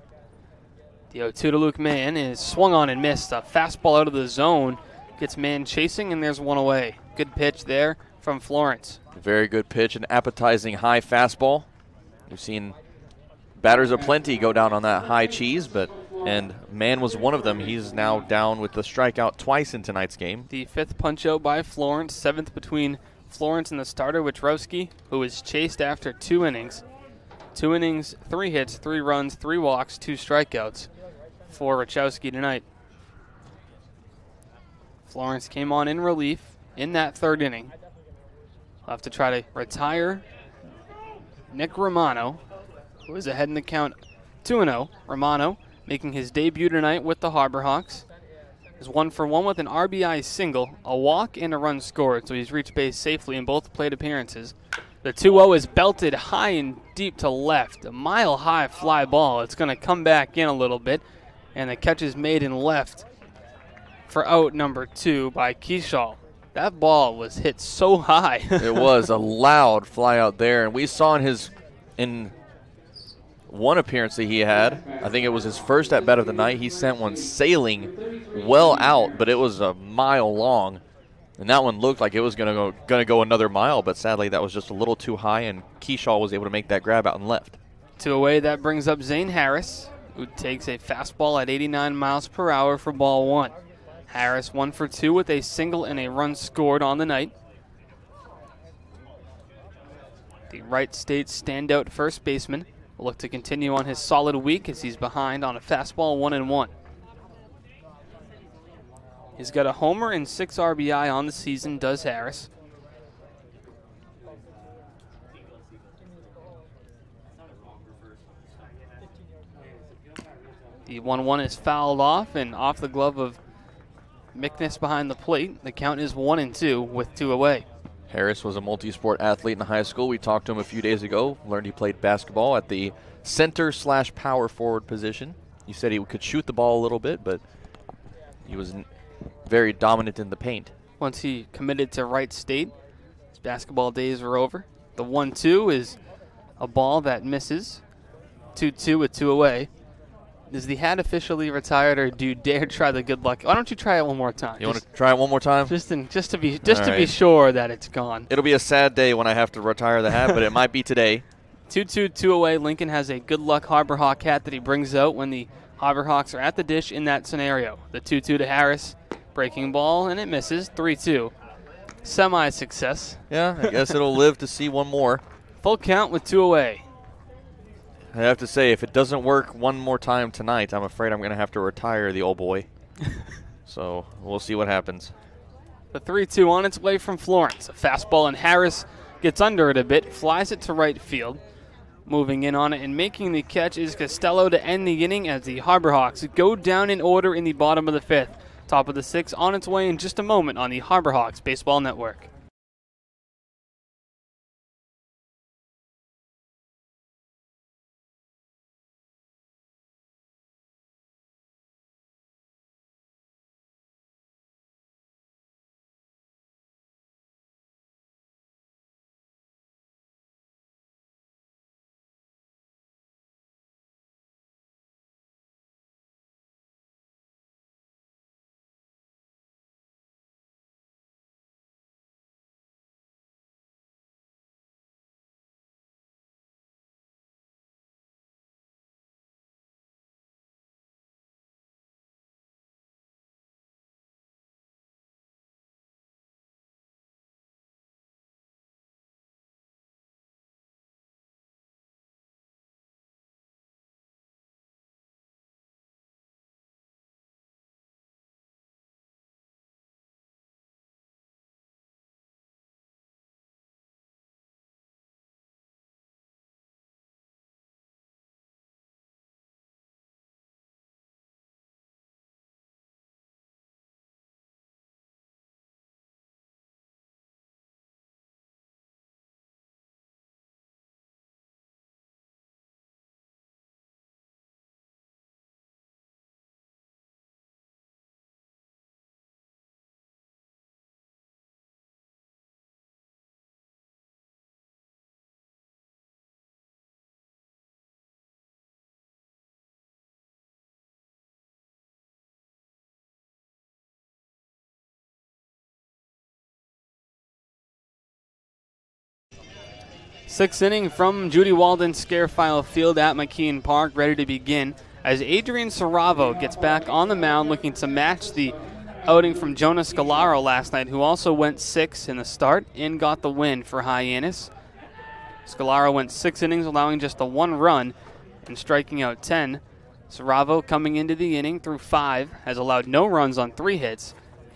The 0 2 to Luke Mann is swung on and missed. A fastball out of the zone gets Mann chasing, and there's one away. Good pitch there from Florence. Very good pitch, an appetizing high fastball. We've seen batters aplenty go down on that high cheese, but and Mann was one of them. He's now down with the strikeout twice in tonight's game. The fifth punch out by Florence, seventh between Florence and the starter Witrowski, who was chased after two innings. Two innings, three hits, three runs, three walks, two strikeouts for Witrowski tonight. Florence came on in relief in that third inning. We'll have to try to retire Nick Romano, who is ahead in the count 2 0. Romano making his debut tonight with the Harbor Hawks. Is one for one with an RBI single, a walk, and a run scored, so he's reached base safely in both plate appearances. The 2 0 is belted high and deep to left, a mile high fly ball. It's going to come back in a little bit, and the catch is made in left for out number two by Keaschall. That ball was hit so high. it was a loud fly out there, and we saw in his in one appearance that he had. I think it was his first at bat of the night. He sent one sailing well out, but it was a mile long. And that one looked like it was going to go going to go another mile, but sadly that was just a little too high, and Keaschall was able to make that grab out and left. To away, that brings up Zane Harris, who takes a fastball at 89 miles per hour for ball one. Harris one for two with a single and a run scored on the night. The Wright State standout first baseman will look to continue on his solid week as he's behind on a fastball one and one. He's got a homer and six RBI on the season, does Harris. The 1 1 is fouled off and off the glove of Mickness behind the plate. The count is 1 and 2 with two away. Harris was a multi sport athlete in high school. We talked to him a few days ago, learned he played basketball at the center slash power forward position. He said he could shoot the ball a little bit, but he was very dominant in the paint. Once he committed to Wright State, his basketball days were over. The 1 2 is a ball that misses. 2 2 with two away. Is the hat officially retired, or do you dare try the good luck? Why don't you try it one more time? You want to try it one more time? Just in, just to be just All to right. be sure that it's gone. It'll be a sad day when I have to retire the hat, but it might be today. Two two two away. Lincoln has a good luck Harbor Hawk hat that he brings out when the Harbor Hawks are at the dish in that scenario. The two two to Harris, breaking ball, and it misses. Three two. Semi success. Yeah, I guess it'll live to see one more. Full count with two away. I have to say, if it doesn't work one more time tonight, I'm afraid I'm going to have to retire the old boy. so we'll see what happens. The 3 2 on its way from Florence. A fastball, and Harris gets under it a bit, flies it to right field. Moving in on it and making the catch is Costello to end the inning as the Harbor Hawks go down in order in the bottom of the fifth. Top of the sixth on its way in just a moment on the Harbor Hawks Baseball Network. Sixth inning from Judy Walden Scarafile Field at McKeon Park, ready to begin as Adrian Saravo gets back on the mound looking to match the outing from Jonas Scalaro last night, who also went six in the start and got the win for Hyannis. Scalaro went six innings, allowing just the one run and striking out 10. Saravo coming into the inning through five has allowed no runs on three hits.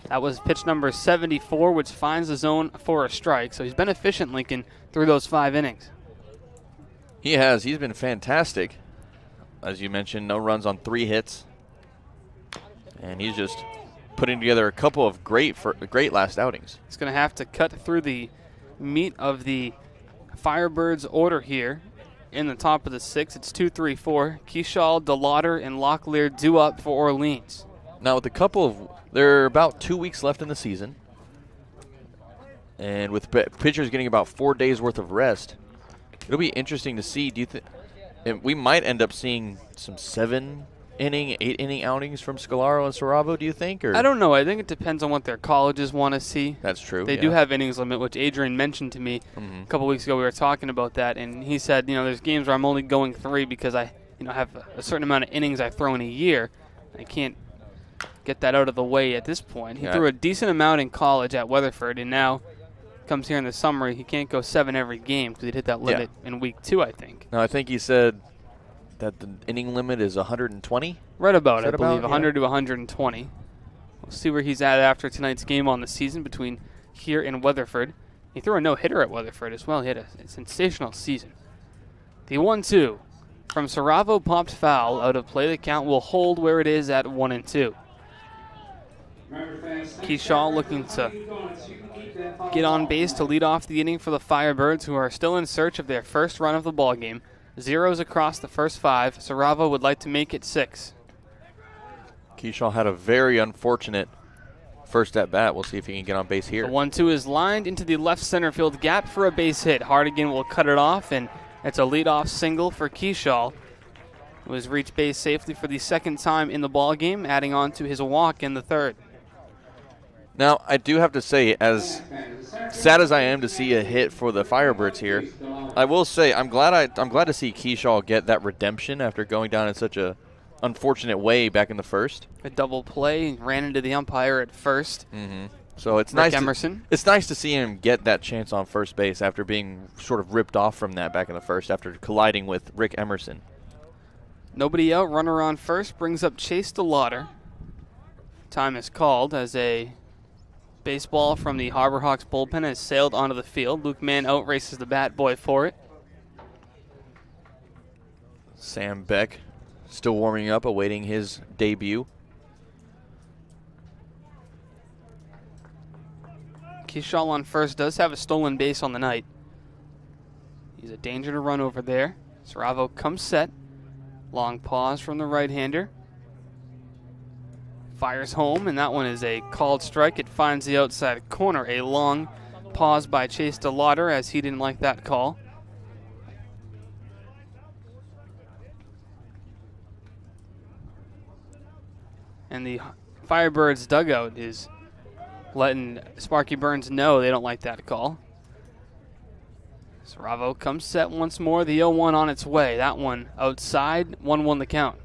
That was pitch number 74, which finds the zone for a strike. So he's been efficient, Lincoln, through those five innings. He has. He's been fantastic. As you mentioned, no runs on three hits. And he's just putting together a couple of great for great last outings. He's going to have to cut through the meat of the Firebirds order here. In the top of the six, it's two, three, four. Keaschall, DeLauter, and Locklear due up for Orleans. Now, with a couple of, there are about two weeks left in the season, and with pitchers getting about four days worth of rest, it'll be interesting to see. Do you think we might end up seeing some seven inning, eight inning outings from Scalaro and Saravo, do you think? Or I don't know. I think it depends on what their colleges want to see. That's true. They yeah. do have innings limit, which Adrian mentioned to me mm-hmm. a couple weeks ago. We were talking about that, and he said, you know, there's games where I'm only going three because I, you know, have a certain amount of innings I throw in a year. I can't get that out of the way at this point. He yeah. threw a decent amount in college at Weatherford, and now comes here in the summer. He can't go seven every game because he hit that limit yeah. in week two, I think. No, I think he said that the inning limit is 120. Right about, I about? believe, 100 yeah. to 120. We'll see where he's at after tonight's game on the season between here and Weatherford. He threw a no hitter at Weatherford as well. He had a, a sensational season. The 1 2 from Saravo popped foul out of play. The count will hold where it is at 1 and 2. Keaschall looking to get on base to lead off the inning for the Firebirds, who are still in search of their first run of the ball game. Zeros across the first five. Saravo would like to make it six. Keaschall had a very unfortunate first at bat. We'll see if he can get on base here. The one two is lined into the left center field gap for a base hit. Hardigan will cut it off, and it's a leadoff single for Keaschall. Who has reached base safely for the second time in the ball game, adding on to his walk in the third. Now, I do have to say, as sad as I am to see a hit for the Firebirds here, I will say I'm glad I I'm glad to see Keaschall get that redemption after going down in such a unfortunate way back in the first. A double play, ran into the umpire at 1st mm-hmm. So it's Rick nice. Emerson. To, it's nice to see him get that chance on first base after being sort of ripped off from that back in the first after colliding with Rick Emerson. Nobody out. Runner on first brings up Chase DeLauter. Time is called as a baseball from the Harbor Hawks bullpen has sailed onto the field. Luke Mann outraces the bat boy for it. Sam Beck still warming up, awaiting his debut. Keaschall on first does have a stolen base on the night. He's a danger to run over there. Saravo comes set. Long pause from the right-hander. Fires home, and that one is a called strike. It finds the outside corner. A long pause by Chase DeLauter as he didn't like that call. And the Firebirds dugout is letting Sparky Burns know they don't like that call. Saravo comes set once more. The 0 1 on its way. That one outside, 1 1 the count.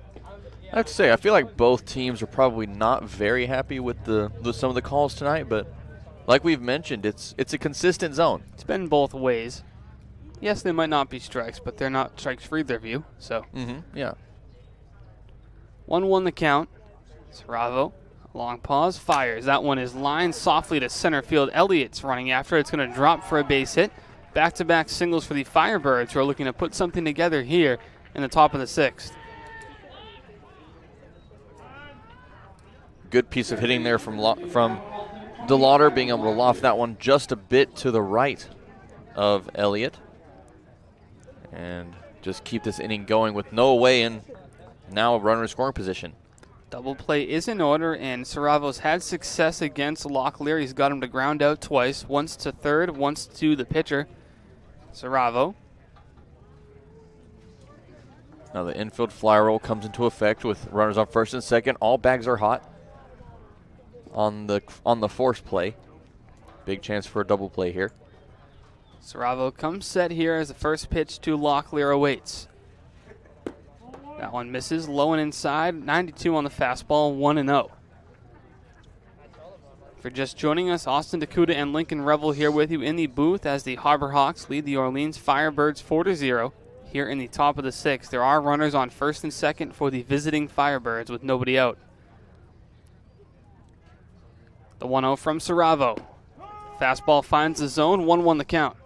I have to say, I feel like both teams are probably not very happy with the with some of the calls tonight, but like we've mentioned, it's it's a consistent zone. It's been both ways. Yes, they might not be strikes, but they're not strikes for either view. So, mm-hmm. yeah. One one the count. Saravo, long pause, fires. That one is lined softly to center field. Elliott's running after. It's going to drop for a base hit. Back-to-back singles for the Firebirds, who are looking to put something together here in the top of the sixth. Good piece of hitting there from Lo- from DeLauter, being able to loft that one just a bit to the right of Elliott, and just keep this inning going with no away and now a runner in scoring position. Double play is in order, and Saravo's had success against Locklear. He's got him to ground out twice, once to third, once to the pitcher. Saravo. Now the infield fly rule comes into effect with runners on first and second. All bags are hot on the on the force play. Big chance for a double play here. Saravo comes set here as the first pitch to Locklear awaits. That one misses, low and inside, 92 on the fastball, 1 and 0. For just joining us, Austin DeCouta and Lincoln Revill here with you in the booth as the Harbor Hawks lead the Orleans Firebirds 4 to 0 here in the top of the sixth. There are runners on first and second for the visiting Firebirds with nobody out. The 1 0 from Saravo. Fastball finds the zone, 1 1 the count.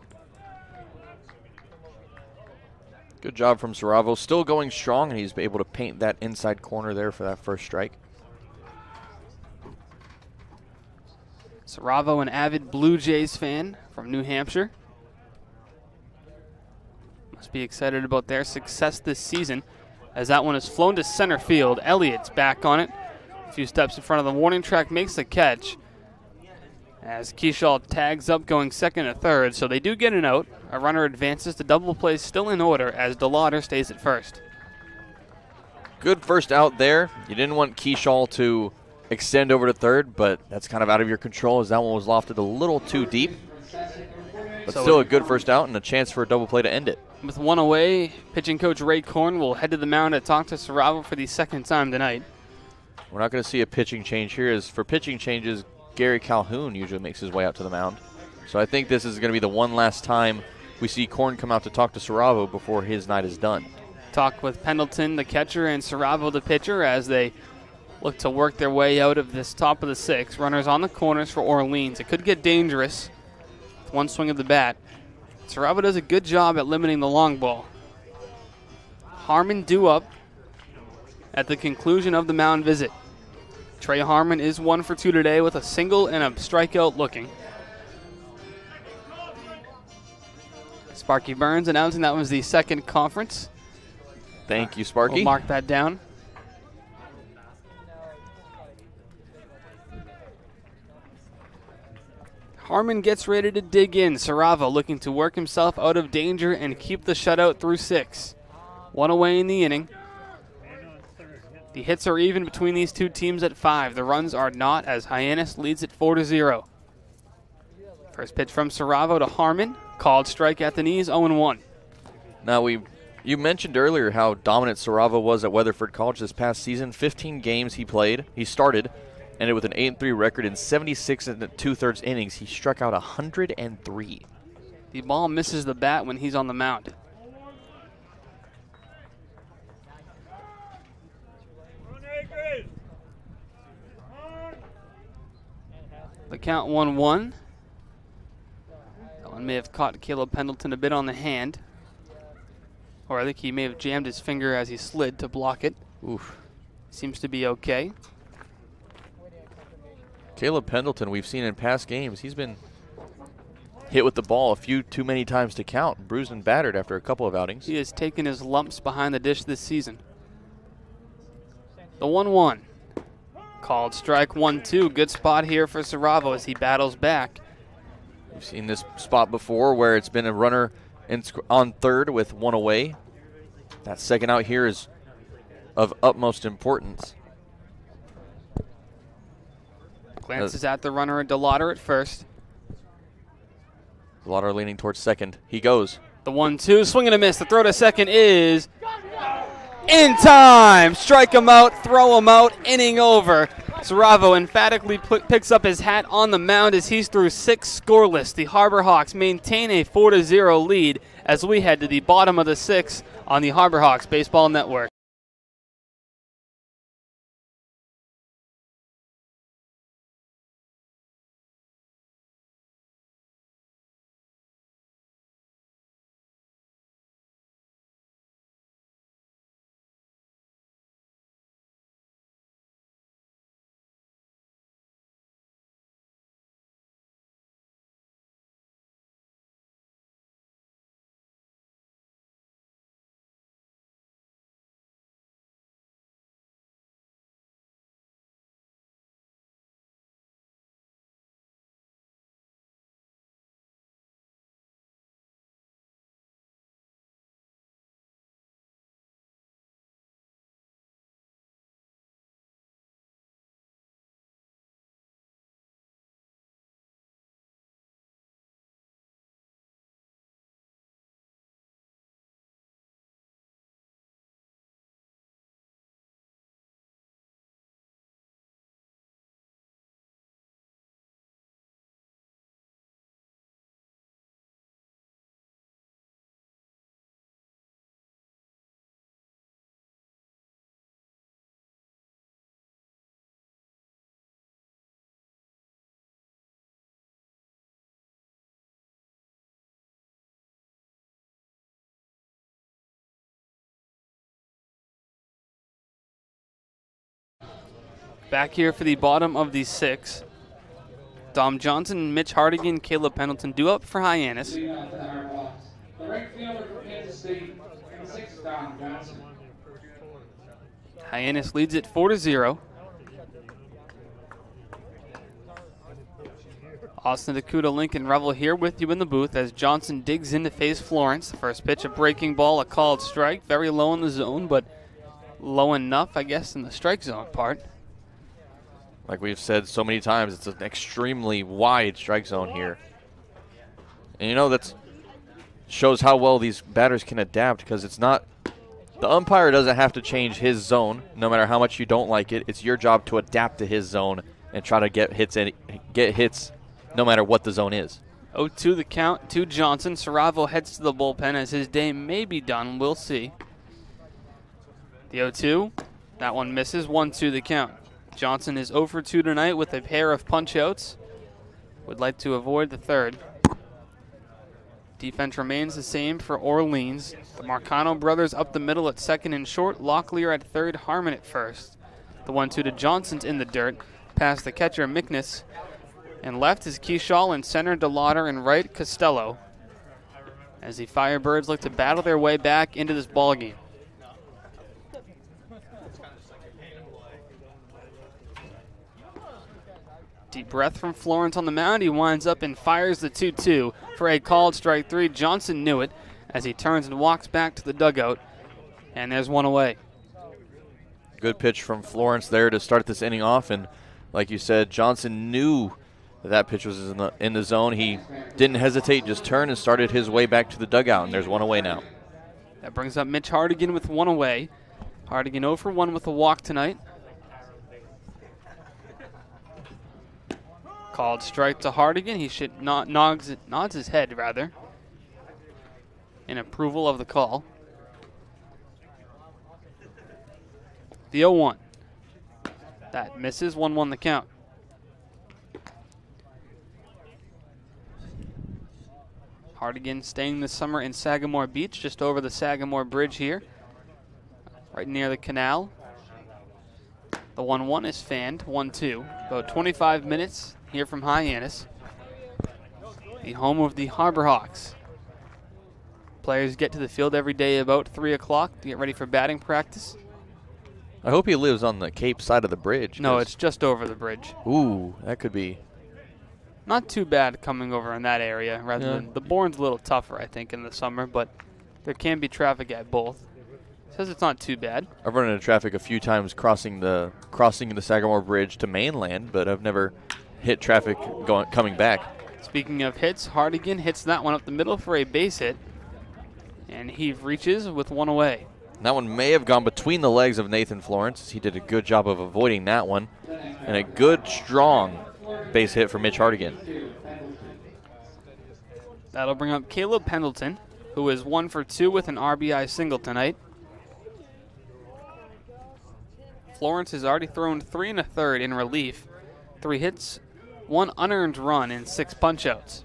Good job from Saravo. Still going strong, and he's able to paint that inside corner there for that first strike. Saravo, an avid Blue Jays fan from New Hampshire. Must be excited about their success this season as that one is flown to center field. Elliott's back on it. A few steps in front of the warning track, makes the catch. As Keaschall tags up going second and third, so they do get an out. A runner advances to double play still in order as DeLauter stays at first. Good first out there. You didn't want Keaschall to extend over to third, but that's kind of out of your control as that one was lofted a little too deep. But So still a good first out and a chance for a double play to end it. With one away, pitching coach Ray Korn will head to the mound to talk to Saravo for the second time tonight. We're not going to see a pitching change here. As for pitching changes, Gary Calhoun usually makes his way out to the mound. So I think this is going to be the one last time we see Korn come out to talk to Saravo before his night is done. Talk with Pendleton, the catcher, and Saravo, the pitcher, as they look to work their way out of this top of the six. Runners on the corners for Orleans. It could get dangerous. with One swing of the bat. Saravo does a good job at limiting the long ball. Harmon due up at the conclusion of the mound visit. Trey Harmon is one for two today with a single and a strikeout looking. Sparky Burns announcing that was the second conference. Thank you, Sparky. We'll mark that down. Harmon gets ready to dig in. Saravo looking to work himself out of danger and keep the shutout through six. One away in the inning. The hits are even between these two teams at five. The runs are not as Hyannis leads at four to zero. First pitch from Saravo to Harmon. Called strike at the knees, 0 1. Now we, you mentioned earlier how dominant Saravo was at Weatherford College this past season. 15 games he played, he started, ended with an 8 3 record in 76 and two thirds innings. He struck out 103. The ball misses the bat when he's on the mound. The count 1 1. That one may have caught Caleb Pendleton a bit on the hand. Or I think he may have jammed his finger as he slid to block it. Oof. Seems to be okay. Caleb Pendleton, we've seen in past games, he's been hit with the ball a few too many times to count, bruised and battered after a couple of outings. He has taken his lumps behind the dish this season. The 1 1. Called strike 1 2. Good spot here for Saravo as he battles back. We've seen this spot before where it's been a runner in, on third with one away. That second out here is of utmost importance. Glances at the runner and DeLauter at first. Lauder leaning towards second. He goes. The 1 2. Swing and a miss. The throw to second is in time. Strike him out, throw him out, inning over. Saravo emphatically picks up his hat on the mound as he's through six scoreless. The Harbor Hawks maintain a 4 0 lead as we head to the bottom of the six on the Harbor Hawks Baseball Network. Back here for the bottom of the six. Dom Johnson, Mitch Hardigan, Caleb Pendleton do up for Hyannis. Hyannis leads it 4 to 0. Austin DeCouta, Lincoln Revill here with you in the booth as Johnson digs in to face Florence. First pitch, a breaking ball, a called strike. Very low in the zone, but low enough, I guess, in the strike zone part. Like we've said so many times, it's an extremely wide strike zone here. And you know that shows how well these batters can adapt because it's not the umpire doesn't have to change his zone no matter how much you don't like it. It's your job to adapt to his zone and try to get hits any, get hits no matter what the zone is. 0-2 the count to Johnson. Saravo heads to the bullpen as his day may be done. We'll see. The 0-2, that one misses. 1-2 the count. Johnson is 0 for 2 tonight with a pair of punchouts. Would like to avoid the third. Defense remains the same for Orleans. The Marcano brothers up the middle at second and short. Locklear at third, Harmon at first. The 1 2 to Johnson's in the dirt. Past the catcher, Mickness. And left is Keaschall and center DeLauter and right Costello. As the Firebirds look to battle their way back into this ball game. Deep breath from Florence on the mound. He winds up and fires the 2 2 for a called strike three. Johnson knew it as he turns and walks back to the dugout. And there's one away. Good pitch from Florence there to start this inning off. And like you said, Johnson knew that, that pitch was in the, in the zone. He didn't hesitate, just turned and started his way back to the dugout. And there's one away now. That brings up Mitch Hardigan with one away. Hardigan 0 for 1 with a walk tonight. Called strike to Hardigan. He should not nods, nods his head rather in approval of the call. The 0 1. That misses 1 1 the count. Hardigan staying this summer in Sagamore Beach, just over the Sagamore Bridge here, right near the canal. The 1 1 is fanned, 1 2. About 25 minutes here from Hyannis, the home of the Harbor Hawks. Players get to the field every day about 3 o'clock to get ready for batting practice. I hope he lives on the Cape side of the bridge. No, it's just over the bridge. Ooh, that could be. Not too bad coming over in that area. Rather Yeah. than the Bourne's a little tougher, I think, in the summer, but there can be traffic at both. Says it's not too bad. I've run into traffic a few times crossing the crossing the Sagamore Bridge to mainland, but I've never hit traffic going coming back. Speaking of hits, Hardigan hits that one up the middle for a base hit, and he reaches with one away. That one may have gone between the legs of Nathan Florence. He did a good job of avoiding that one, and a good strong base hit for Mitch Hardigan. That'll bring up Caleb Pendleton, who is one for two with an RBI single tonight. Florence has already thrown three and a third in relief, three hits, one unearned run, and six punchouts.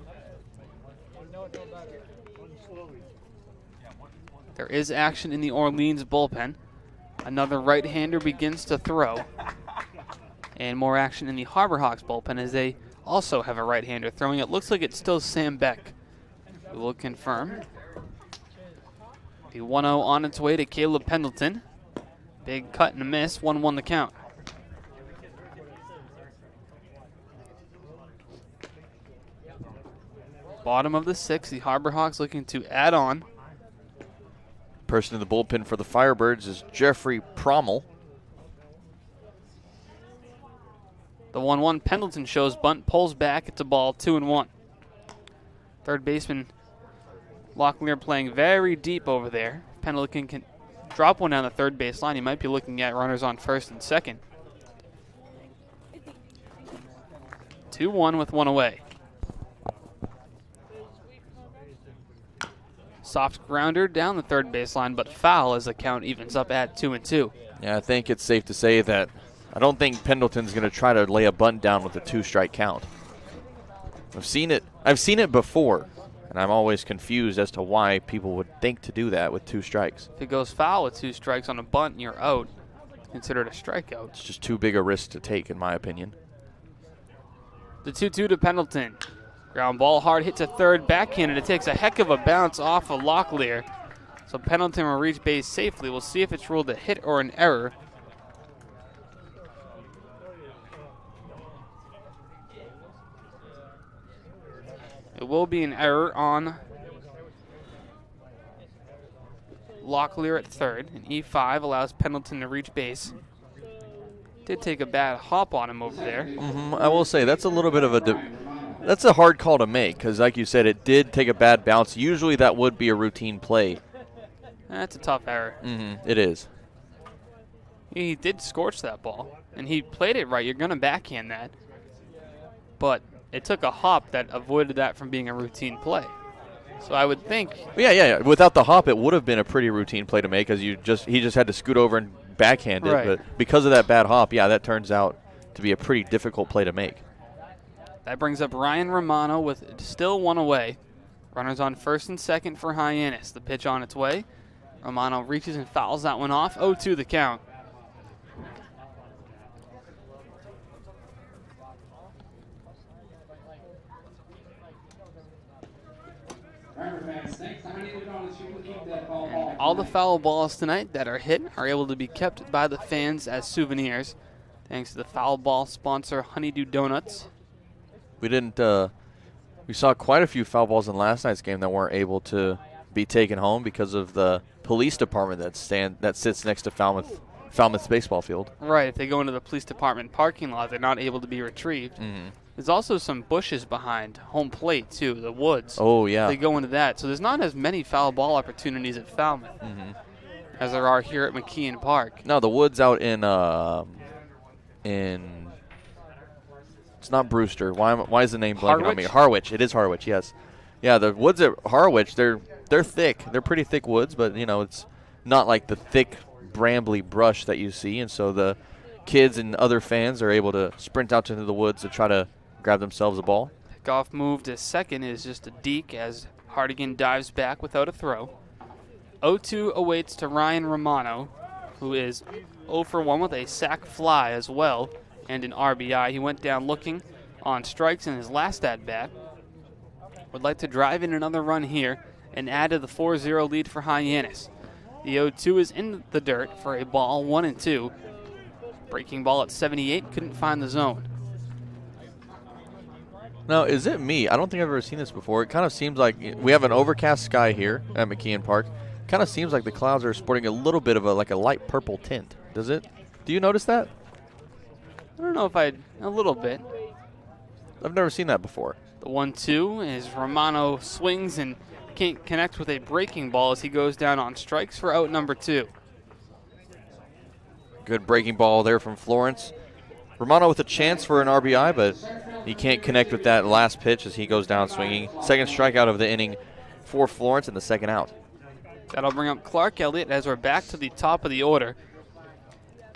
There is action in the Orleans bullpen. Another right hander begins to throw. And more action in the Harbor Hawks bullpen as they also have a right hander throwing. It looks like it's still Sam Beck. We will confirm. The 1 0 on its way to Caleb Pendleton. Big cut and a miss, 1 1 the count. Bottom of the sixth, the Harbor Hawks looking to add on. Person in the bullpen for the Firebirds is Jeffrey Prommel. The 1 1 Pendleton shows bunt, pulls back. It's a ball, 2 and 1. Third baseman Locklear playing very deep over there. Pendleton can drop one down the third base line. He might be looking at runners on first and second. 2 1 with one away. Soft grounder down the third baseline, but foul as the count evens up at 2 and 2. Yeah, I think it's safe to say that I don't think Pendleton's going to try to lay a bunt down with a two-strike count. I've seen it. I've seen it before, and I'm always confused as to why people would think to do that with two strikes. If it goes foul with two strikes on a bunt and you're out, considered a strikeout. It's just too big a risk to take, in my opinion. The 2 2 to Pendleton. Ground ball hard hit to third, backhanded. It takes a heck of a bounce off of Locklear. So Pendleton will reach base safely. We'll see if it's ruled a hit or an error. It will be an error on Locklear at third. And E5 allows Pendleton to reach base. Did take a bad hop on him over there. hmm I will say that's a little bit of a. That's a hard call to make because, like you said, it did take a bad bounce. Usually that would be a routine play. That's a tough error. hmm It is. He did scorch that ball, and he played it right. You're going to backhand that. But it took a hop that avoided that from being a routine play. So I would think Yeah, yeah, yeah. Without the hop, it would have been a pretty routine play to make, because you just he just had to scoot over and backhand it. Right. But because of that bad hop, yeah, that turns out to be a pretty difficult play to make. That brings up Ryan Romano with still one away. Runners on first and second for Hyannis. The pitch on its way. Romano reaches and fouls that one off. 0 2 the count. And all the foul balls tonight that are hit are able to be kept by the fans as souvenirs, thanks to the foul ball sponsor Honeydew Donuts. We didn't. Uh, we saw quite a few foul balls in last night's game that weren't able to be taken home because of the police department that stand that sits next to Falmouth Falmouth's baseball field. Right, if they go into the police department parking lot, they're not able to be retrieved. Mhm. There's also some bushes behind home plate too, the woods. Oh, yeah. They go into that, so there's not as many foul ball opportunities at Falmouth Mhm. as there are here at McKeon Park. No, the woods out in um, in it's not Brewster. Why am, why is the name blanking on me? Harwich? Harwich. It is Harwich. Yes. Yeah, the woods at Harwich. They're they're thick. They're pretty thick woods, but you know it's not like the thick brambly brush that you see, and so the kids and other fans are able to sprint out into the woods to try to grab themselves a ball. Goff move to second is just a deke as Hardigan dives back without a throw. 0-2 awaits to Ryan Romano, who is 0 for 1 with a sac fly as well and an RBI. He went down looking on strikes in his last at bat. Would like to drive in another run here and add to the 4-0 lead for Hyannis. The 0-2 is in the dirt for a ball 1 and 2. Breaking ball at 78 couldn't find the zone. Now, is it me? I don't think I've ever seen this before. It kind of seems like we have an overcast sky here at McKeon Park. Kind of seems like the clouds are sporting a little bit of a like a light purple tint. Does it? Do you notice that? I don't know if I a little bit. I've never seen that before. The one-two is Romano swings and can't connect with a breaking ball as he goes down on strikes for out number two. Good breaking ball there from Florence. Romano with a chance for an RBI, but he can't connect with that last pitch as he goes down swinging. Second strikeout of the inning for Florence and the second out. That'll bring up Clark Elliott as we're back to the top of the order.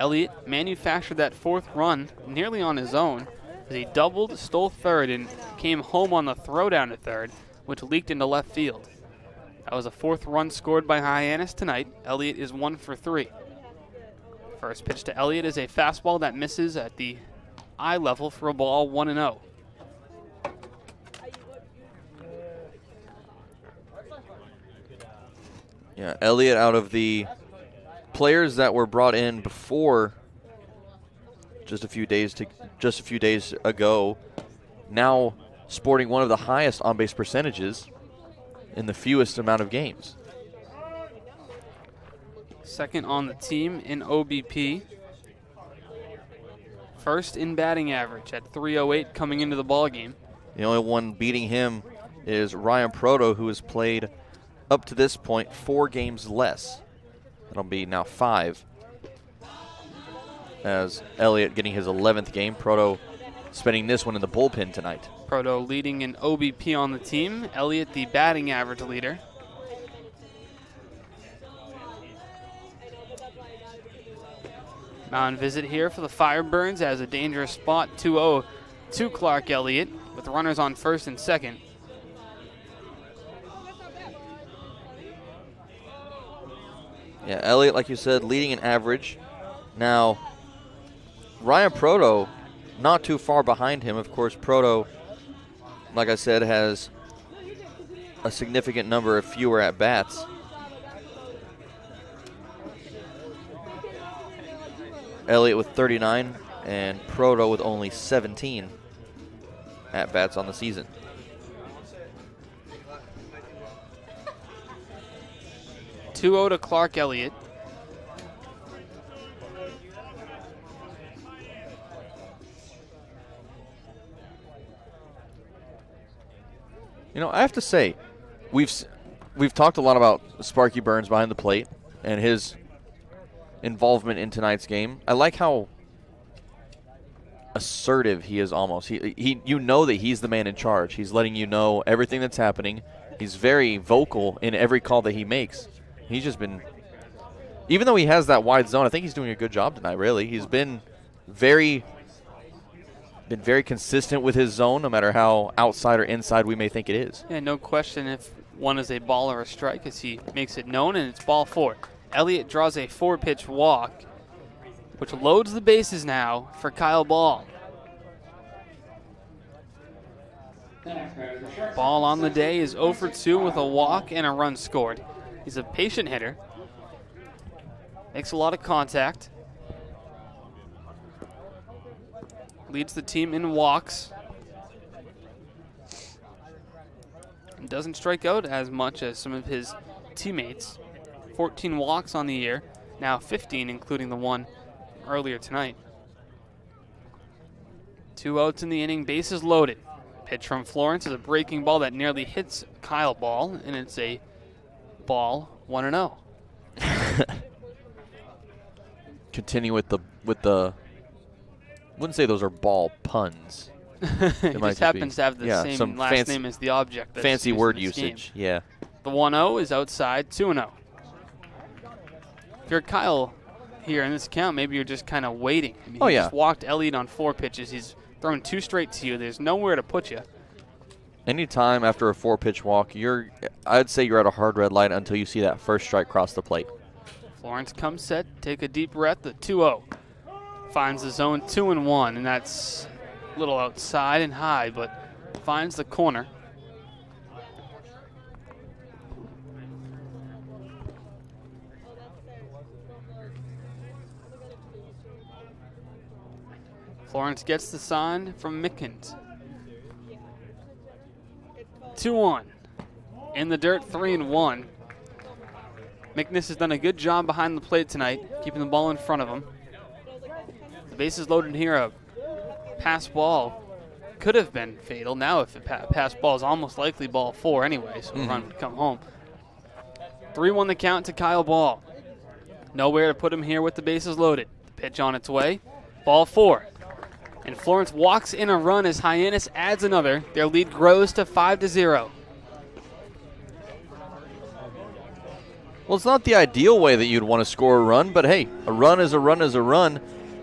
Elliott manufactured that fourth run nearly on his own as he doubled, stole third, and came home on the throwdown to third, which leaked into left field. That was a fourth run scored by Hyannis tonight. Elliott is one for three. First pitch to Elliott is a fastball that misses at the eye level for a ball 1 and oh. 0. Yeah, Elliott out of the players that were brought in before just a few days to just a few days ago, now sporting one of the highest on base percentages in the fewest amount of games. Second on the team in OBP. First in batting average at 308 coming into the ball game. The only one beating him is Ryan Proto, who has played up to this point four games less. That'll be now five. As Elliott getting his 11th game, Proto spending this one in the bullpen tonight. Proto leading in OBP on the team. Elliott the batting average leader. Mound visit here for the Firebirds as a dangerous spot 2 0 to Clark Elliott with runners on first and second. Yeah, Elliott, like you said, leading in average Now, Ryan Proto, not too far behind him. Of course, Proto, like I said, has a significant number of fewer at bats. Elliott with 39 and Proto with only 17 at bats on the season. Two zero to Clark Elliott. You know, I have to say, we've we've talked a lot about Sparky Burns behind the plate and his involvement in tonight's game. I like how assertive he is almost. He he you know that he's the man in charge. He's letting you know everything that's happening. He's very vocal in every call that he makes. He's just been even though he has that wide zone, I think he's doing a good job tonight, really. He's been very been very consistent with his zone no matter how outside or inside we may think it is. Yeah, no question if one is a ball or a strike as he makes it known, and it's ball four. Elliott draws a four pitch walk, which loads the bases now for Kyle Ball. Ball on the day is 0 for 2 with a walk and a run scored. He's a patient hitter, makes a lot of contact, leads the team in walks. and doesn't strike out as much as some of his teammates. 14 walks on the year, now 15, including the one earlier tonight. Two outs in the inning, bases loaded. Pitch from Florence is a breaking ball that nearly hits Kyle Ball, and it's a ball 1 and 0. Continue with the with the wouldn't say those are ball puns. It just be- happens to have the yeah, same last fancy- name as the object. that's Fancy word this game. usage. Yeah. The 1 0 is outside, 2 0. If you're Kyle here in this account, maybe you're just kind of waiting. I mean, Oh, yeah. just walked Elliott on four pitches. He's thrown two straight to you. There's nowhere to put you. Anytime after a four pitch walk, you're I'd say you're at a hard red light until you see that first strike cross the plate. Florence comes set, take a deep breath, the 2 0. Finds the zone 2 and 1, and that's a little outside and high, but finds the corner. Florence gets the sign from Mickens. 2 1. In the dirt, 3 and 1. McNiss has done a good job behind the plate tonight, keeping the ball in front of him. The bases loaded here. A pass ball could have been fatal. Now, if a pa- pass ball is almost likely ball four anyway, so a Mhm. run would come home. 3 1 the count to Kyle Ball. Nowhere to put him here with the bases loaded. The pitch on its way. Ball four. And Florence walks in a run as Hyannis adds another. Their lead grows to 5 to 0. Well, it's not the ideal way that you'd want to score a run, but hey, a run is a run is a run.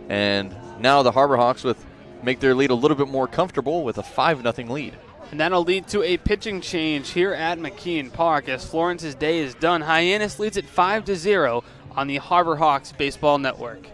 And now the Harbor Hawks with make their lead a little bit more comfortable with a 5 0 lead. And that'll lead to a pitching change here at McKeon Park as Florence's day is done. Hyannis leads at 5 to 0 on the Harbor Hawks Baseball Network.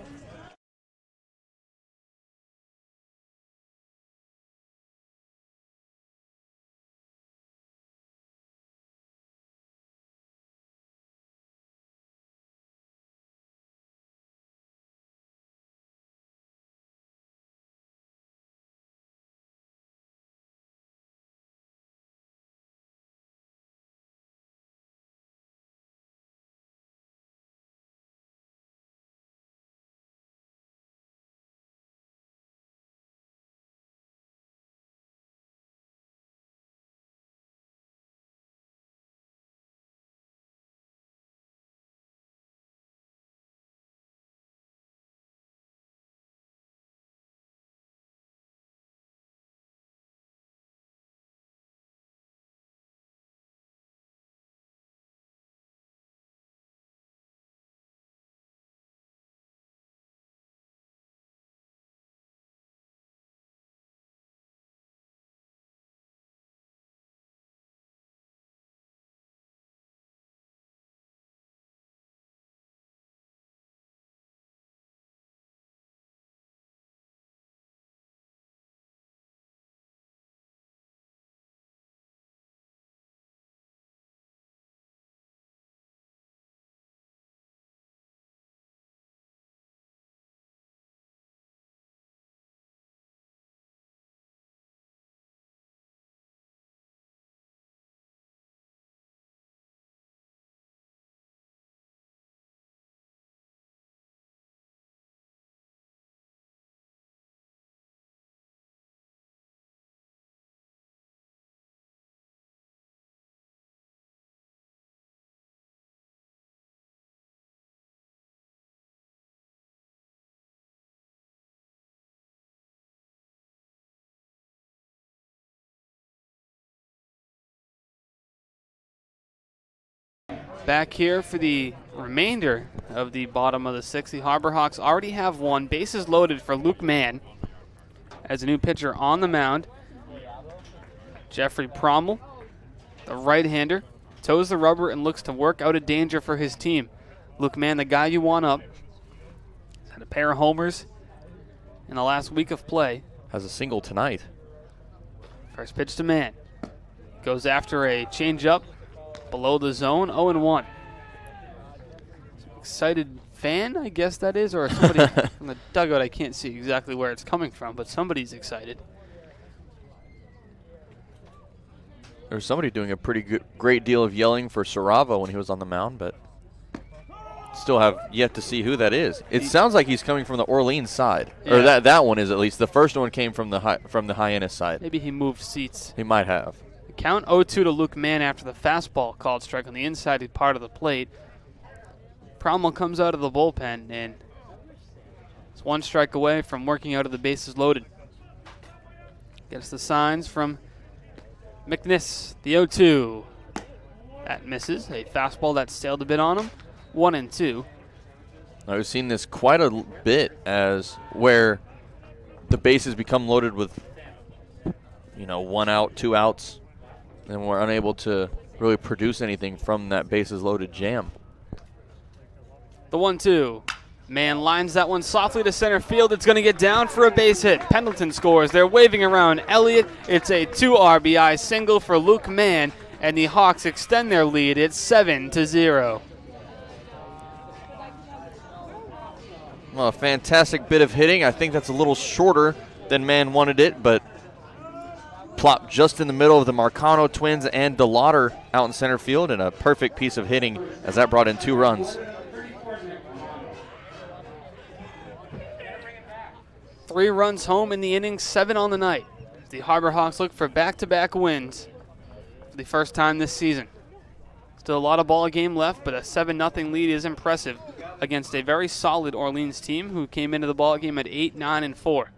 Back here for the remainder of the bottom of the sixth, the Harbor Hawks already have one. Bases loaded for Luke Mann as a new pitcher on the mound. Jeffrey Prommel, the right-hander, toes the rubber and looks to work out a danger for his team. Luke Mann, the guy you want up, had a pair of homers in the last week of play. Has a single tonight. First pitch to Mann. Goes after a changeup below the zone, 0 1. Excited fan, I guess that is, or somebody from the dugout. I can't see exactly where it's coming from, but somebody's excited. There was somebody doing a pretty good, great deal of yelling for Saravo when he was on the mound, but still have yet to see who that is. It sounds like he's coming from the Orleans side, or that that one is at least. The first one came from the Hy- from the Hyannis side. Maybe he moved seats. He might have. Count 0-2 to Luke Mann after the fastball called strike on the inside part of the plate. Prommel comes out of the bullpen and it's one strike away from working out of the bases loaded. Gets the signs from McNiss, the 0-2. That misses. A fastball that sailed a bit on him. One and two. We've seen this quite a bit as where the bases become loaded with, you know, one out, two outs, and we're unable to really produce anything from that bases loaded jam. The one two. Mann lines that one softly to center field. It's going to get down for a base hit. Pendleton scores. They're waving around Elliott. It's a two RBI single for Luke Mann, and the Hawks extend their lead. It's seven to zero. Well, a fantastic bit of hitting. I think that's a little shorter than Mann wanted it, but plopped just in the middle of the Marcano twins and DeLauter out in center field, and a perfect piece of hitting as that brought in two runs. Three runs home in the inning, seven on the night. The Harbor Hawks look for back-to-back wins for the first time this season. Still a lot of ball game left, but a 7 0 lead is impressive against a very solid Orleans team who came into the ball game at 8, 9, and 4.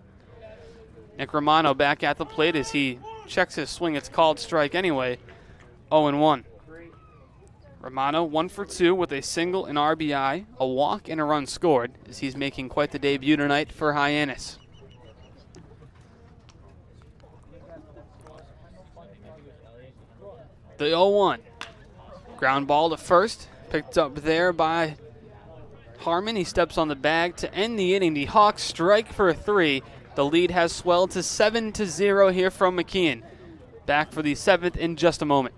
Nick Romano back at the plate as he checks his swing. It's called strike anyway. 0 and 1. Romano one for two with a single, an RBI, a walk, and a run scored as he's making quite the debut tonight for Hyannis. The 0 1. Ground ball to first. Picked up there by Harmon. He steps on the bag to end the inning. The Hawks strike for a three. The lead has swelled to 7 to 0 here from McKeon. Back for the seventh in just a moment.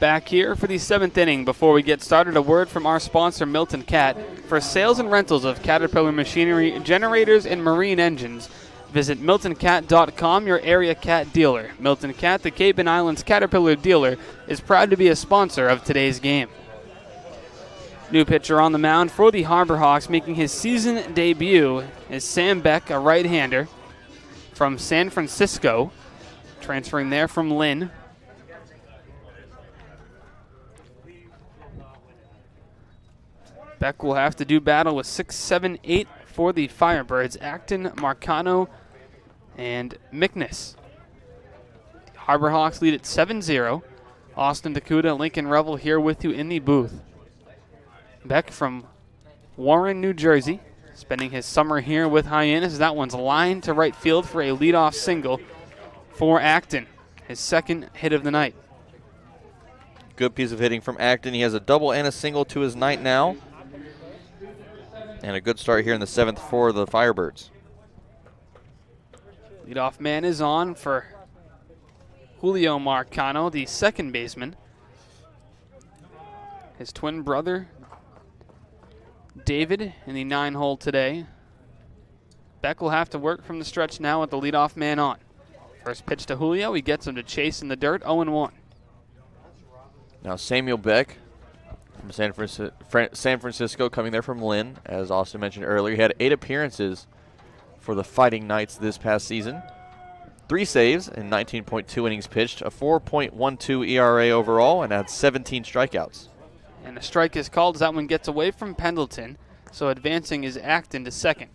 Back here for the seventh inning. Before we get started, a word from our sponsor, Milton Cat. For sales and rentals of Caterpillar machinery, generators, and marine engines, Visit MiltonCat.com, your area cat dealer. Milton Cat, the Cape and Islands Caterpillar dealer, is proud to be a sponsor of today's game. New pitcher on the mound for the Harbor Hawks, making his season debut, is Sam Beck, a right hander from San Francisco, transferring there from Lynn. Beck will have to do battle with 6, 7, 8 for the Firebirds. Acton, Marcano, and McNiss. Harbor Hawks lead at 7 0. Austin DeCouta, Lincoln Revill here with you in the booth. Beck from Warren, New Jersey, spending his summer here with Hyannis. That one's lined to right field for a leadoff single for Acton, his second hit of the night. Good piece of hitting from Acton. He has a double and a single to his night now. And a good start here in the seventh for the Firebirds. Leadoff man is on for Julio Marcano, the second baseman. His twin brother, David, in the nine hole today. Beck will have to work from the stretch now with the leadoff man on. First pitch to Julio. He gets him to chase in the dirt, 0 1. Now Samuel Beck from San Francisco, San Francisco, coming there from Lynn, as Austin mentioned earlier. He had eight appearances for the Fighting Knights this past season. Three saves in 19.2 innings pitched, a 4.12 ERA overall, and had 17 strikeouts. And a strike is called as that one gets away from Pendleton, so advancing is Acton to second.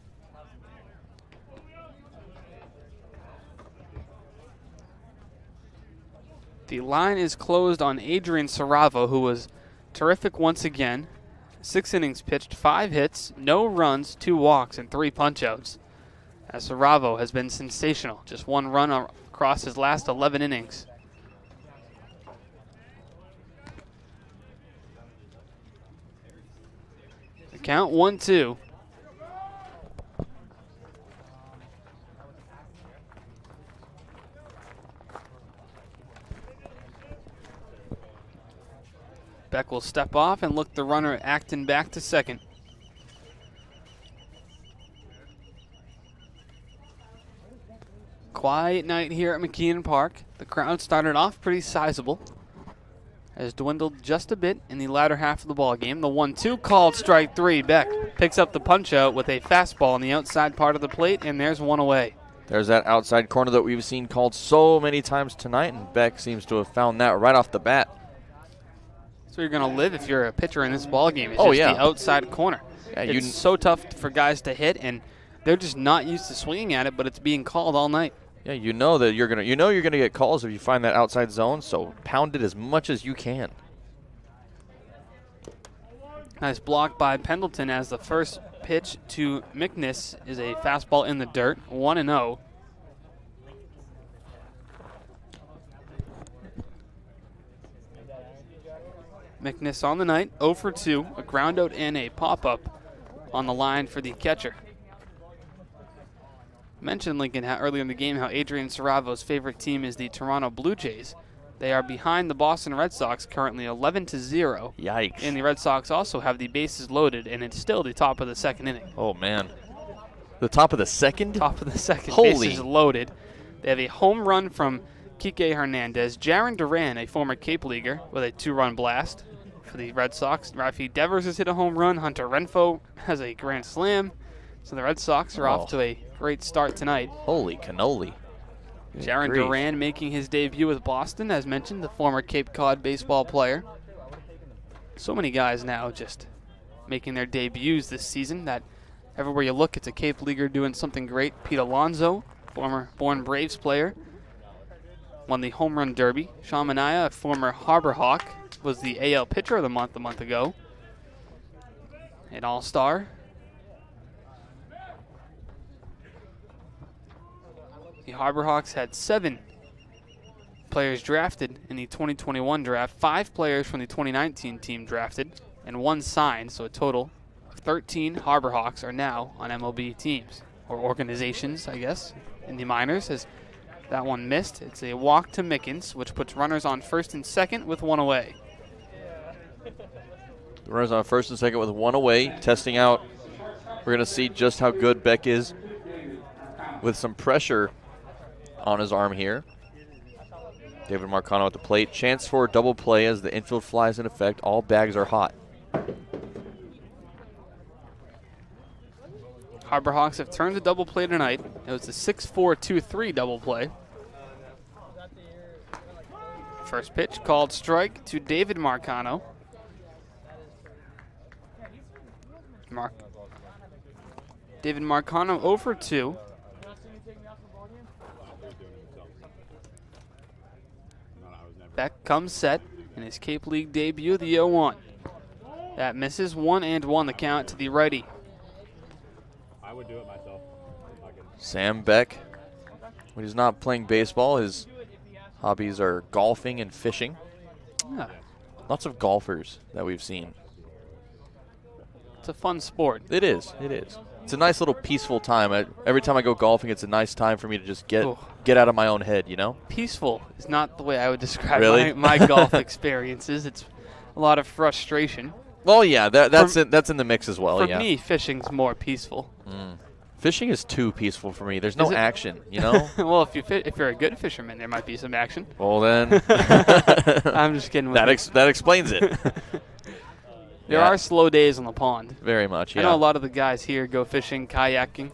The line is closed on Adrian Saravo, who was terrific once again. Six innings pitched, five hits, no runs, two walks, and three punchouts. As Saravo has been sensational, just one run across his last 11 innings. The count 1 2. Beck will step off and look the runner Acton back to second. Quiet night here at McKeon Park. The crowd started off pretty sizable. Has dwindled just a bit in the latter half of the ball game. The one-two called strike three. Beck picks up the punch out with a fastball on the outside part of the plate, and there's one away. There's that outside corner that we've seen called so many times tonight, and Beck seems to have found that right off the bat. Where you're going to live if you're a pitcher in this ball game. It's oh just yeah, the outside corner. Yeah, it's so tough for guys to hit, and they're just not used to swinging at it. But it's being called all night. Yeah, you know that you're gonna you know you're gonna get calls if you find that outside zone. So pound it as much as you can. Nice block by Pendleton as the first pitch to McNiss is a fastball in the dirt, one and zero. McNiss on the night, 0 for 2, a ground out and a pop up on the line for the catcher. Mentioned Lincoln how earlier in the game how Adrian Saravo's favorite team is the Toronto Blue Jays. They are behind the Boston Red Sox currently 11 to 0. Yikes. And the Red Sox also have the bases loaded and it's still the top of the second inning. Oh man. The top of the second? Top of the second. Holy. Bases loaded. They have a home run from Kike Hernandez. Jarren Duran, a former Cape Leaguer, with a two-run blast for the Red Sox. Rafi Devers has hit a home run. Hunter Renfroe has a grand slam. So the Red Sox are Oh. off to a great start tonight. Holy cannoli. Jarren. Duran making his debut with Boston, as mentioned, the former Cape Cod baseball player. So many guys now just making their debuts this season that everywhere you look, it's a Cape Leaguer doing something great. Pete Alonso, former Bourne Braves player, won the home run derby. Sean Manaea, a former Harbor Hawk, was the AL pitcher of the month a month ago. An all star. The Harbor Hawks had seven players drafted in the 2021 draft, five players from the 2019 team drafted, and one signed, so a total of 13 Harbor Hawks are now on MLB teams, or organizations, I guess, in the minors. As that one missed, it's a walk to Mickens, which puts runners on first and second with one away. Runners on first and second with one away, testing out. We're going to see just how good Beck is with some pressure on his arm here. David Marcano at the plate. Chance for a double play as the infield flies in effect. All bags are hot. Harbor Hawks have turned the double play tonight. It was a 6-4-2-3 double play. First pitch called strike to David Marcano. David Marcano over 2. Beck comes set in his Cape League debut, the 0 1. That misses 1 and 1 the count to the righty. I would do it myself. Sam Beck, when he's not playing baseball, his hobbies are golfing and fishing. Yeah. Lots of golfers that we've seen. It's a fun sport. It is. It is. It's a nice little peaceful time. I, every time I go golfing, it's a nice time for me to just get Ooh. get out of my own head. You know. Peaceful is not the way I would describe Really? my, my golf experiences. It's a lot of frustration. Well, yeah, that, that's For- in, that's in the mix as well. For yeah. me, fishing's more peaceful. Mm. Fishing is too peaceful for me. There's no action. You know. well, if you if you're a good fisherman, there might be some action. well then. I'm just kidding. With that ex- that explains it. There Yeah. are slow days on the pond. Very much. I know a lot of the guys here go fishing, kayaking,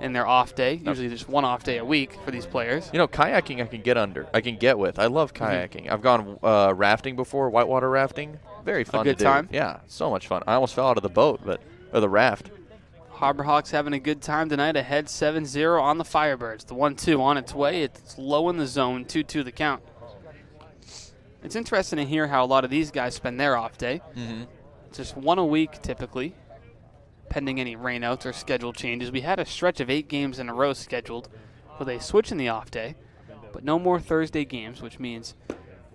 in their off day. Usually just one off day a week for these players. You know, kayaking I can get under. I can get with. I love Mm-hmm. kayaking. I've gone uh, rafting before, whitewater rafting. Very fun A good time? Yeah, so much fun. I almost fell out of the boat, but or the raft. Harbor Hawks having a good time tonight, ahead 7 0 on the Firebirds. The 1 2 on its way. It's low in the zone, 2 2 the count. It's interesting to hear how a lot of these guys spend their off day. Mm-hmm. Just one a week typically, pending any rainouts or schedule changes. We had a stretch of eight games in a row scheduled with a switch in the off day, but no more Thursday games, which means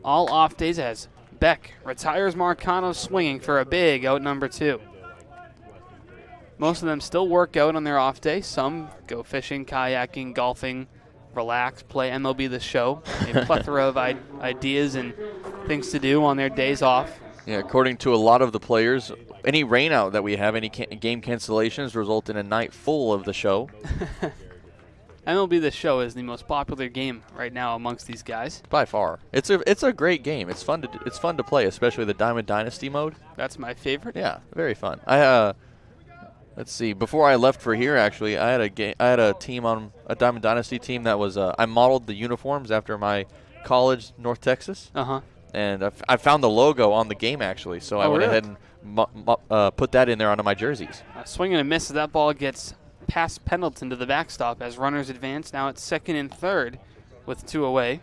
all off days as Beck retires Marcano swinging for a big out number two. Most of them still work out on their off day. Some go fishing, kayaking, golfing, relax, play MLB The Show. A plethora of I- ideas and things to do on their days off. Yeah, according to a lot of the players, any rainout that we have, any ca- game cancellations, result in a night full of the show. MLB The Show is the most popular game right now amongst these guys. By far, it's a it's a great game. It's fun to it's fun to play, especially the Diamond Dynasty mode. That's my favorite. Yeah, very fun. I uh, let's see. Before I left for here, actually, I had a game. I had a team on a Diamond Dynasty team that was. Uh, I modeled the uniforms after my college, North Texas. Uh huh. And I, f- I found the logo on the game actually, so I Oh, went really? ahead and uh, put that in there onto my jerseys. A swing and a miss as that ball gets past Pendleton to the backstop as runners advance. Now it's second and third with two away.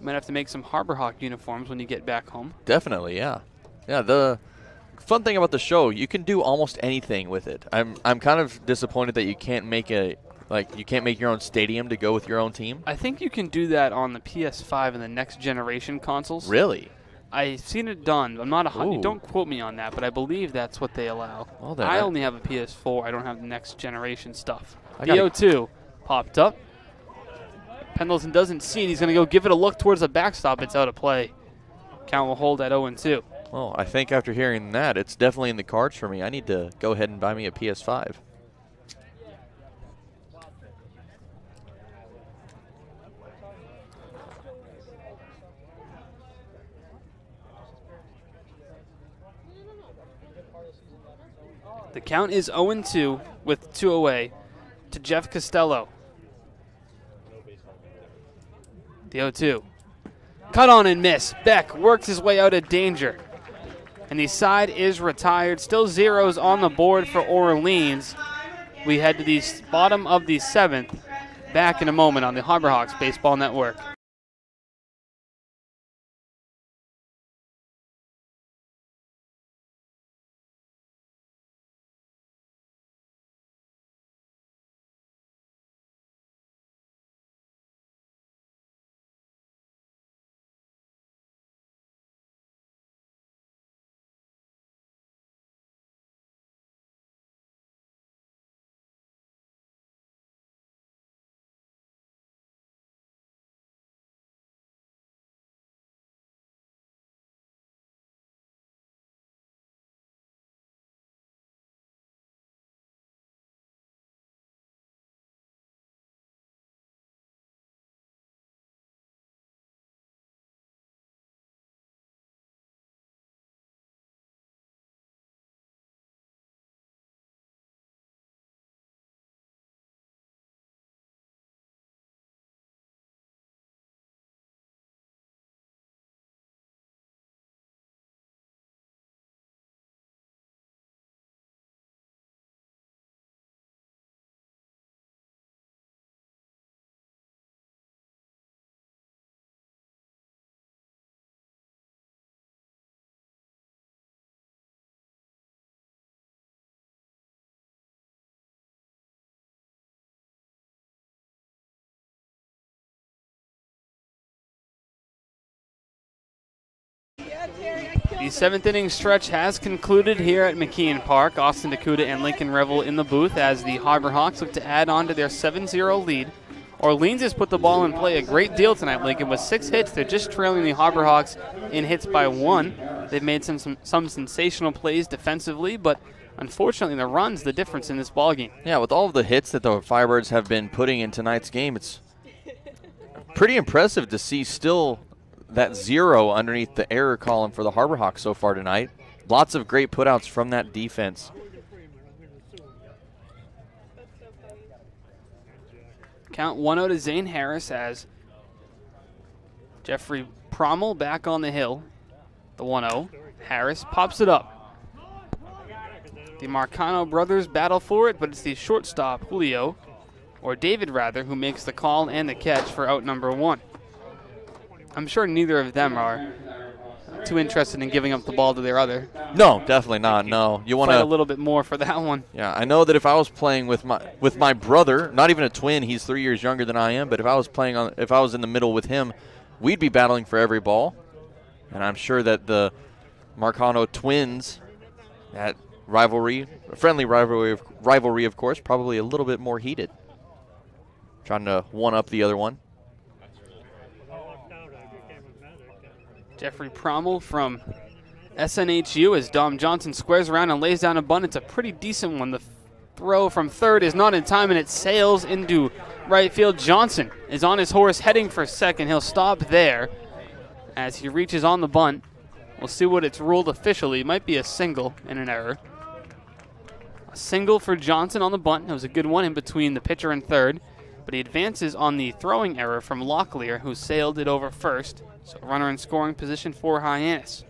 Might have to make some Harbor Hawk uniforms when you get back home. Definitely, yeah, yeah. The fun thing about the show, you can do almost anything with it. I'm I'm kind of disappointed that you can't make a like you can't make your own stadium to go with your own team. I think you can do that on the PS5 and the next generation consoles. Really? I've seen it done. I'm not a hundred. Don't quote me on that, but I believe that's what they allow. Well, then I I- only have a PS4. I don't have the next generation stuff. I The gotta- O2 popped up. Pendleton doesn't see it. He's going to go give it a look towards the backstop. It's out of play. Count will hold at 0 and 2. Well, I think after hearing that, it's definitely in the cards for me. I need to go ahead and buy me a PS5. The count is 0 and 2 with two away to Jeff Costello. The 0 2. Cut on and miss. Beck works his way out of danger. And the side is retired. Still zeros on the board for Orleans. We head to the bottom of the seventh. Back in a moment on the Harbor Hawks Baseball Network. The seventh inning stretch has concluded here at McKeon Park. Austin DeCouta and Lincoln Revill in the booth as the Harbor Hawks look to add on to their 7 0 lead. Orleans has put the ball in play a great deal tonight, Lincoln. With six hits, they're just trailing the Harbor Hawks in hits by one. They've made some, some, some sensational plays defensively, but unfortunately, the run's the difference in this ball game. Yeah, with all of the hits that the Firebirds have been putting in tonight's game, it's pretty impressive to see still that zero underneath the error column for the Harbor Hawks so far tonight. Lots of great putouts from that defense. Count 1 0 to Zane Harris as Jeffrey Prommel back on the hill. The 1 0. Harris pops it up. The Marcano brothers battle for it, but it's the shortstop, Julio, or David rather, who makes the call and the catch for out number one. I'm sure neither of them are too interested in giving up the ball to their other. No, definitely not. No, you want to a little bit more for that one. Yeah, I know that if I was playing with my with my brother, not even a twin, he's three years younger than I am. But if I was playing on, if I was in the middle with him, we'd be battling for every ball. And I'm sure that the Marcano twins, that rivalry, friendly rivalry, of, rivalry of course, probably a little bit more heated, trying to one up the other one. Jeffrey Prommel from SNHU as Dom Johnson squares around and lays down a bunt. It's a pretty decent one. The throw from third is not in time and it sails into right field. Johnson is on his horse heading for second. He'll stop there as he reaches on the bunt. We'll see what it's ruled officially. It might be a single and an error. A single for Johnson on the bunt. It was a good one in between the pitcher and third, but he advances on the throwing error from Locklear, who sailed it over first. So runner in scoring position for Hyannis.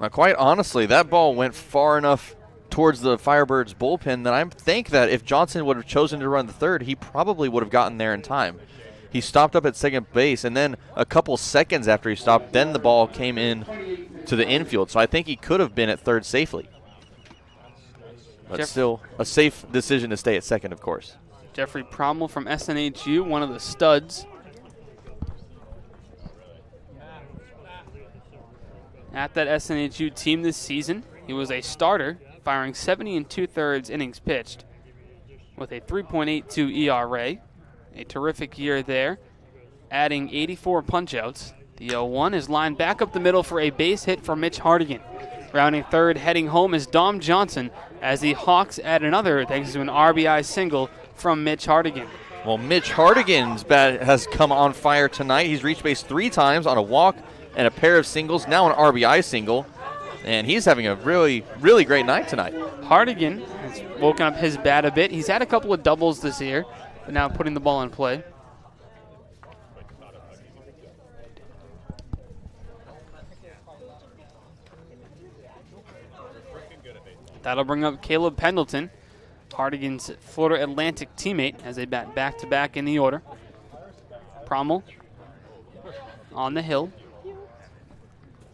Now, quite honestly, that ball went far enough towards the Firebirds bullpen that I think that if Johnson would have chosen to run the third, he probably would have gotten there in time. He stopped up at second base, and then a couple seconds after he stopped, then the ball came in to the infield. So I think he could have been at third safely. But Jeff- still, a safe decision to stay at second, of course. Jeffrey Prommel from SNHU, one of the studs. At that SNHU team this season, he was a starter, firing 70 and two thirds innings pitched with a 3.82 ERA. A terrific year there, adding 84 punchouts. The 0 1 is lined back up the middle for a base hit for Mitch Hardigan. Rounding third, heading home is Dom Johnson as the Hawks add another thanks to an RBI single from Mitch Hardigan. Well, Mitch Hardigan's bat has come on fire tonight. He's reached base three times on a walk and a pair of singles, now an RBI single. And he's having a really, really great night tonight. Hardigan has woken up his bat a bit. He's had a couple of doubles this year, but now putting the ball in play. That'll bring up Caleb Pendleton, Hardigan's Florida Atlantic teammate, as they bat back to back in the order. Prommel on the hill.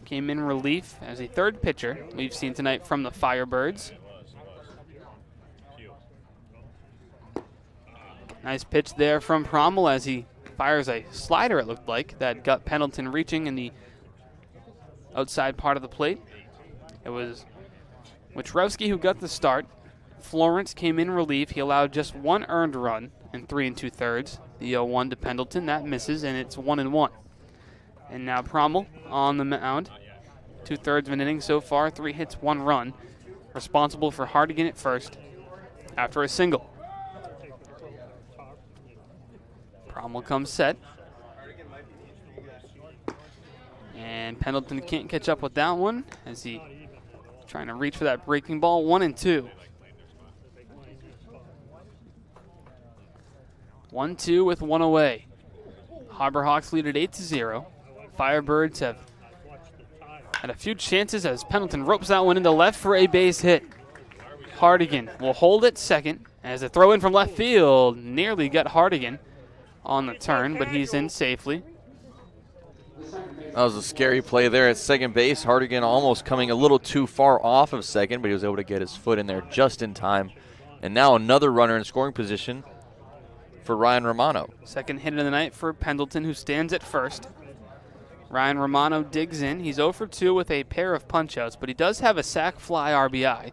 Came in relief as a third pitcher we've seen tonight from the Firebirds. Nice pitch there from Prommel as he fires a slider, it looked like, that got Pendleton reaching in the outside part of the plate. It was Witrowski who got the start. Florence came in relief. He allowed just one earned run in three and two thirds. The 0 1 to Pendleton. That misses, and it's 1 and 1. And now Prommel on the mound. Two thirds of an inning so far, three hits, one run. Responsible for Hardigan at first after a single. Prommel comes set. And Pendleton can't catch up with that one as he trying to reach for that breaking ball. One and two. One two with one away. Harbor Hawks lead at eight to zero. Firebirds have had a few chances as Pendleton ropes that one into left for a base hit. Hardigan will hold it second as a throw in from left field nearly got Hardigan on the turn, but he's in safely. That was a scary play there at second base. Hardigan almost coming a little too far off of second, but he was able to get his foot in there just in time. And now another runner in scoring position for Ryan Romano. Second hit of the night for Pendleton, who stands at first. Ryan Romano digs in. He's 0 for 2 with a pair of punchouts, but he does have a sac fly RBI.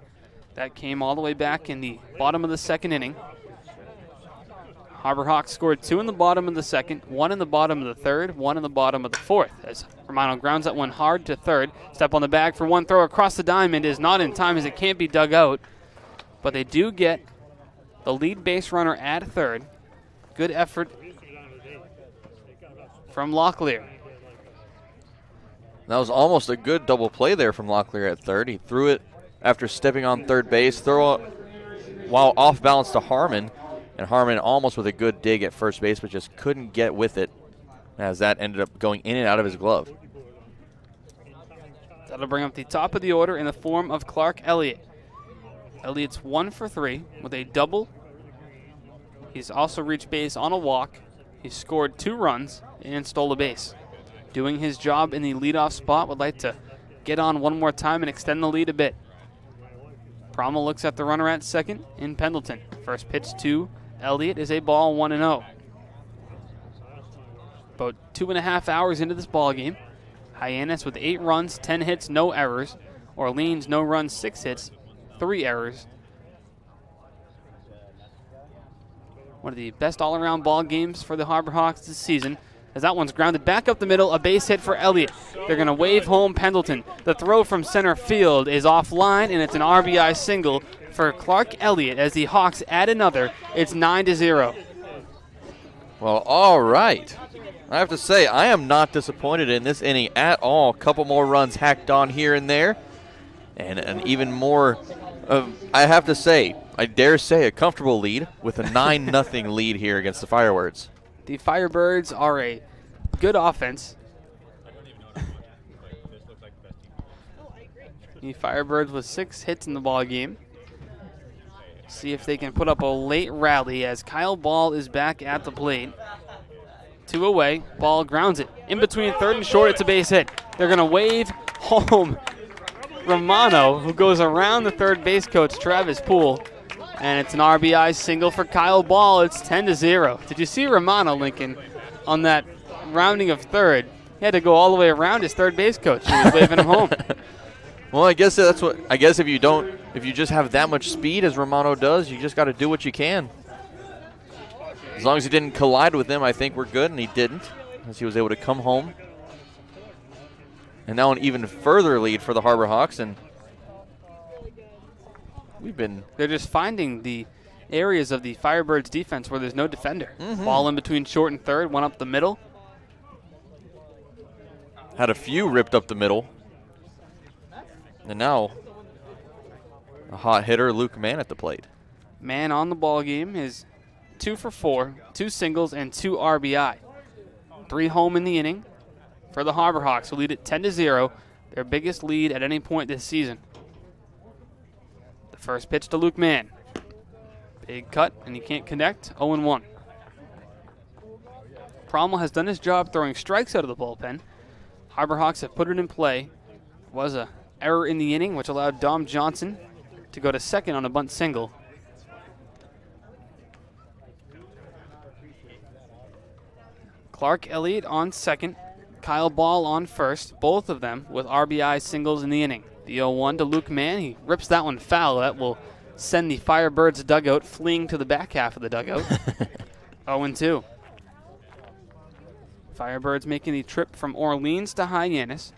That came all the way back in the bottom of the second inning. Harbor Hawks scored two in the bottom of the second, one in the bottom of the third, one in the bottom of the fourth. As Romano grounds that one hard to third. Step on the bag for one throw across the diamond is not in time as it can't be dug out. But they do get the lead base runner at third. Good effort from Locklear. That was almost a good double play there from Locklear at third. He threw it after stepping on third base, throw while off balance to Harmon, and Harmon almost with a good dig at first base, but just couldn't get with it as that ended up going in and out of his glove. That'll bring up the top of the order in the form of Clark Elliott. Elliott's one for three with a double. He's also reached base on a walk. He scored two runs and stole a base. Doing his job in the leadoff spot, would like to get on one more time and extend the lead a bit. Prommel looks at the runner at second in Pendleton. First pitch to Elliott is a ball 1 0. About two and a half hours into this ball game, Hyannis with eight runs, 10 hits, no errors. Orleans, no runs, six hits, three errors. One of the best all around ball games for the Harbor Hawks this season. As that one's grounded back up the middle, a base hit for Elliott. They're going to wave home Pendleton. The throw from center field is offline, and it's an RBI single for Clark Elliott as the Hawks add another. It's 9 to 0. Well, all right. I have to say, I am not disappointed in this inning at all. A couple more runs hacked on here and there, and an even more, uh, I have to say, I dare say, a comfortable lead with a 9 nothing lead here against the Firebirds. The Firebirds are a good offense. the Firebirds with six hits in the ball game. See if they can put up a late rally as Kyle Ball is back at the plate. Two away. Ball grounds it. In between third and short, it's a base hit. They're going to wave home Romano, who goes around the third base coach, Travis Poole. And it's an RBI single for Kyle Ball. It's 10 to 0. Did you see Romano, Lincoln, on that rounding of third? He had to go all the way around his third base coach. He was waving him home. Well, I guess that's what I guess if you don't if you just have that much speed as Romano does, you just got to do what you can. As long as he didn't collide with him, I think we're good, and he didn't, as he was able to come home. And now an even further lead for the Harbor Hawks, and we've been. They're just finding the areas of the Firebirds defense where there's no defender. Mhm. Ball in between short and third, one up the middle. Had a few ripped up the middle. And now a hot hitter, Luke Mann at the plate. Mann on the ball game is two for four, two singles and two RBI. Three home in the inning for the Harbor Hawks, who lead it 10 to 0, their biggest lead at any point this season. The first pitch to Luke Mann. Big cut, and he can't connect. 0 1. Prommel has done his job throwing strikes out of the bullpen. Harbor Hawks have put it in play. Was a error in the inning, which allowed Dom Johnson to go to second on a bunt single. Clark Elliott on second, Kyle Ball on first, both of them with RBI singles in the inning. The 0 1 to Luke Mann. He rips that one foul. That will send the Firebirds dugout fleeing to the back half of the dugout. 0 2. Firebirds making the trip from Orleans to Hyannis.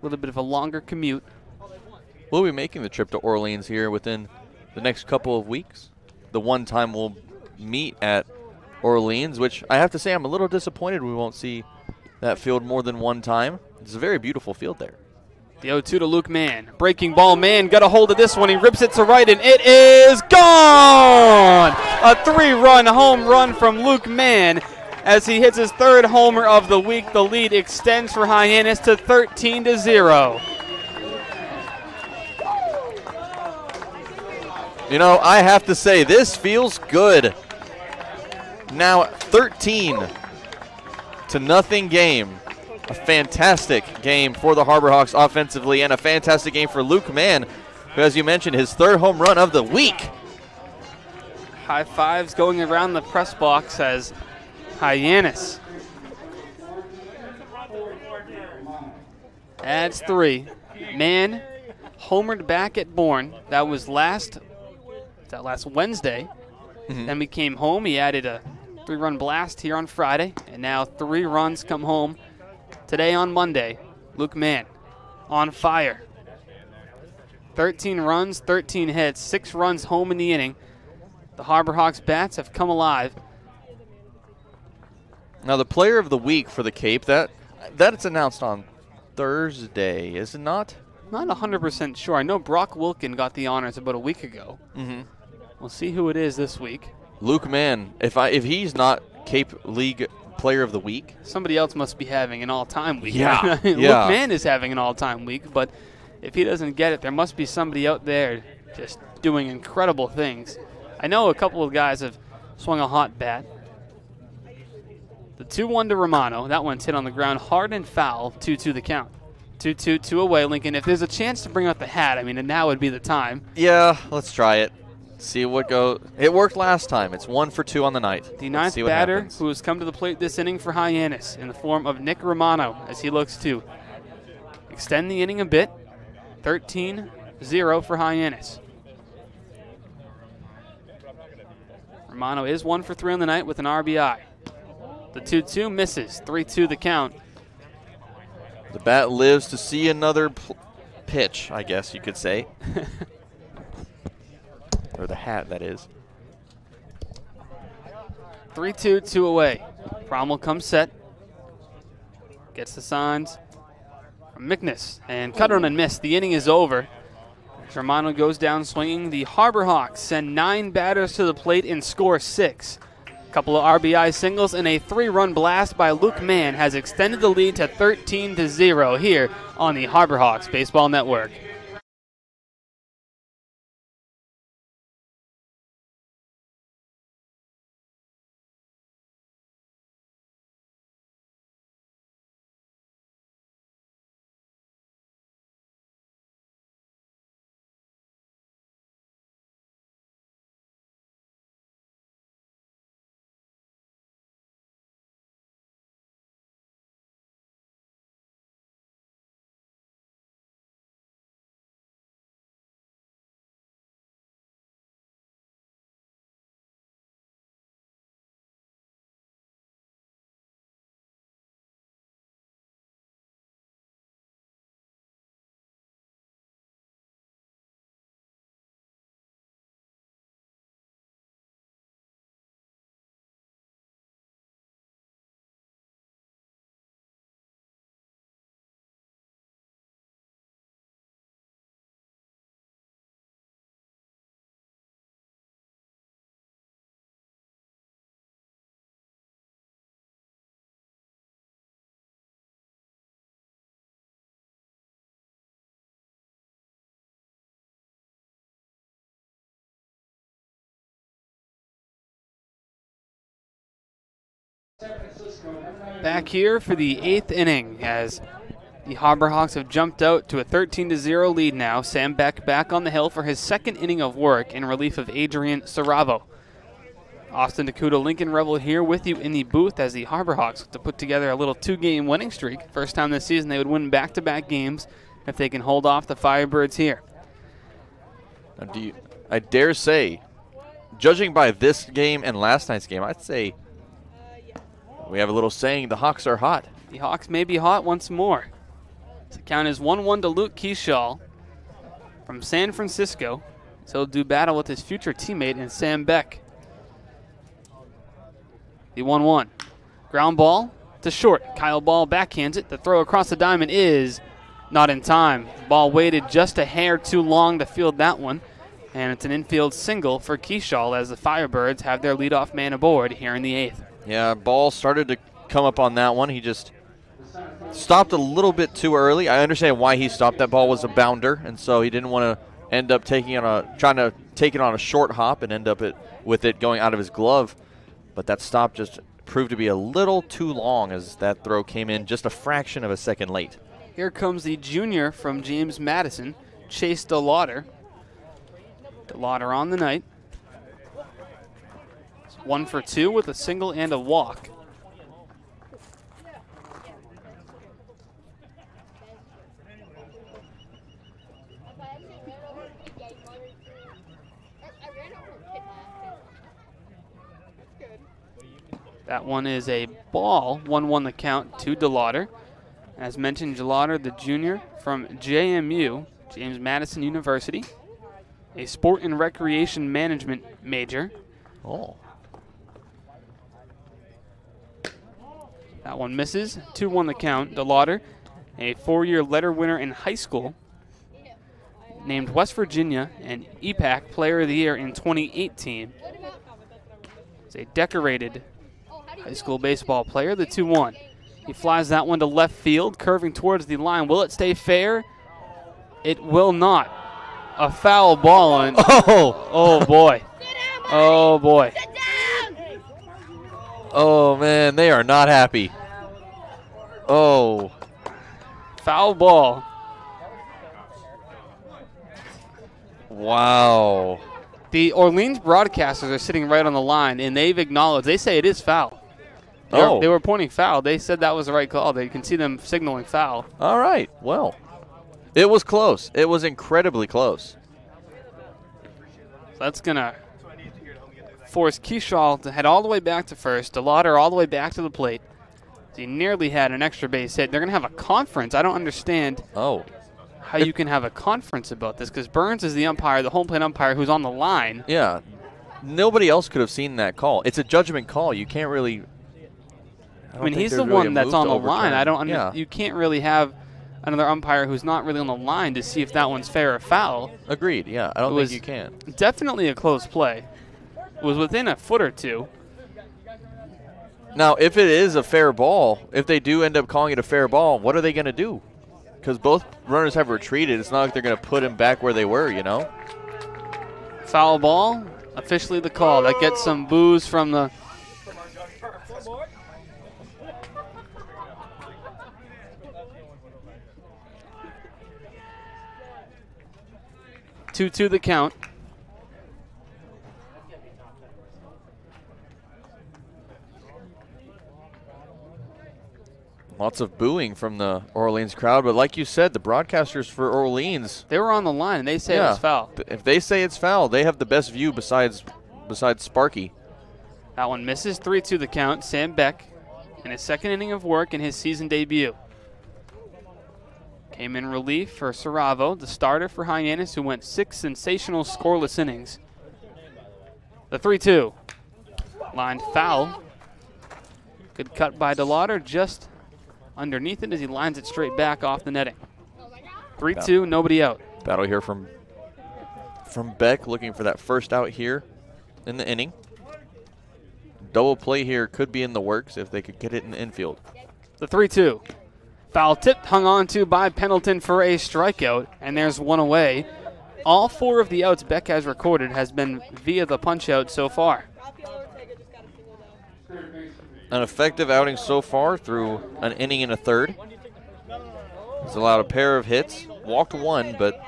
A little bit of a longer commute. We'll be making the trip to Orleans here within the next couple of weeks. The one time we'll meet at Orleans, which I have to say I'm a little disappointed we won't see that field more than one time. It's a very beautiful field there. The 0 2 to Luke Mann. Breaking ball, Mann got a hold of this one. He rips it to right, and it is gone! A three run home run from Luke Mann as he hits his third homer of the week. The lead extends for Hyannis to 13 to 0. You know, I have to say, this feels good. Now 13 to nothing game. A fantastic game for the Harbor Hawks offensively, and a fantastic game for Luke Mann, who, as you mentioned, his third home run of the week. High fives going around the press box as Hyannis Adds three. Mann homered back at Bourne. That was last that last Wednesday. Mhm. Then we came home. He added a three-run blast here on Friday, and now three runs come home today on Monday. Luke Mann on fire. 13 runs, 13 hits, six runs home in the inning. The Harbor Hawks bats have come alive. Now the player of the week for the Cape that that's announced on Thursday, is it not? Not 100% sure. I know Brock Wilkin got the honors about a week ago. Mm-hmm. We'll see who it is this week. Luke Mann. If I if he's not Cape League Player of the Week, Somebody else must be having an all-time week. Yeah, Luke yeah. Mann is having an all-time week, but if he doesn't get it, there must be somebody out there just doing incredible things. I know a couple of guys have swung a hot bat. The 2-1 to Romano. That one's hit on the ground hard and foul. 2-2 the count. 2-2, 2 away. Lincoln, if there's a chance to bring out the hat, I mean, now would be the time. yeah, let's try it. See what go. It worked last time. It's one for two on the night. The ninth see what batter happens. who has come to the plate this inning for Hyannis in the form of Nick Romano as he looks to extend the inning a bit. 13 0 for Hyannis. Romano is one for three on the night with an RBI. The 2 2 misses. 3 2 the count. The bat lives to see another pitch, I guess you could say. or the hat, that is. 3 2, 2 away. Prommel comes set. Gets the signs from Mickness. And cut on and miss. The inning is over. Romano goes down swinging. The Harbor Hawks send nine batters to the plate and score six. A couple of RBI singles and a three-run blast by Luke Mann has extended the lead to 13 to 0 here on the Harbor Hawks Baseball Network. Back here for the eighth inning as the Harbor Hawks have jumped out to a 13 0 lead now. Sam Beck back on the hill for his second inning of work in relief of Adrian Saravo. Austin DeCouta Lincoln Revill here with you in the booth as the Harbor Hawks to put together a little two game winning streak. First time this season they would win back to back games if they can hold off the Firebirds here. Now, do you, I dare say, judging by this game and last night's game, I'd say we have a little saying: the Hawks are hot. The Hawks may be hot once more. The count is 1 1 to Luke Keaschall from San Francisco. So he'll do battle with his future teammate in Sam Beck. The 1 1. Ground ball to short. Kyle Ball backhands it. The throw across the diamond is not in time. Ball waited just a hair too long to field that one. And it's an infield single for Keaschall as the Firebirds have their leadoff man aboard here in the eighth. Yeah, ball started to come up on that one. He just stopped a little bit too early. I understand why he stopped. That ball was a bounder, and so he didn't want to end up taking on a trying to take it on a short hop and end up it with it going out of his glove. But that stop just proved to be a little too long as that throw came in just a fraction of a second late. Here comes the junior from James Madison, Chase DeLauter. DeLauter on the night one for two with a single and a walk. That one is a ball, 1 1 the count to DeLauter. As mentioned, DeLauter, the junior from JMU, James Madison University, a sport and recreation management major. Oh. That one misses. 2 1 the count. DeLauter, a four year letter winner in high school, named West Virginia and EPAC Player of the Year in 2018. He's a decorated high school baseball player, the 2 1. He flies that one to left field, curving towards the line. Will it stay fair? It will not. A foul ball and oh, oh boy, oh boy. Oh man, they are not happy. Oh, foul ball. Wow. The Orleans broadcasters are sitting right on the line, and they've acknowledged. They say it is foul. They, Oh. were, they were pointing foul. They said that was the right call. They can see them signaling foul. All right. Well, it was close. It was incredibly close. That's gonna force Keaschall to head all the way back to first. DeLauter all the way back to the plate. He nearly had an extra base hit. They're gonna have a conference. I don't understand. Oh. How you can have a conference about this? Because Burns is the umpire, the home plate umpire, who's on the line. Yeah. Nobody else could have seen that call. It's a judgment call. You can't really. I, don't mean, he's the really one that's on to the line. I don't. Under, Yeah. You can't really have another umpire who's not really on the line to see if that one's fair or foul. Agreed. Yeah, I don't think you can. Definitely a close play. Was within a foot or two. Now, if it is a fair ball, if they do end up calling it a fair ball, what are they going to do? Because both runners have retreated. It's not like they're going to put him back where they were, you know? Foul ball, officially the call. That gets some boos from the. Two two the count. Lots of booing from the Orleans crowd, but like you said, the broadcasters for Orleans. They were on the line, and they say it was foul. If they say it's foul, they have the best view besides besides Sparky. That one misses. 3 2 the count. Sam Beck in his second inning of work in his season debut. Came in relief for Saravo, the starter for Hyannis, who went six sensational scoreless innings. The 3 2. Lined foul. Good cut by DeLauter just underneath it as he lines it straight back off the netting. 3 2, nobody out. Battle here from from Beck, looking for that first out here in the inning. Double play here could be in the works if they could get it in the infield. The 3 2. Foul tip hung on to by Pendleton for a strikeout, and there's one away. All four of the outs Beck has recorded has been via the punch out so far. An effective outing so far through an inning and a third. He's allowed a pair of hits, walked one, but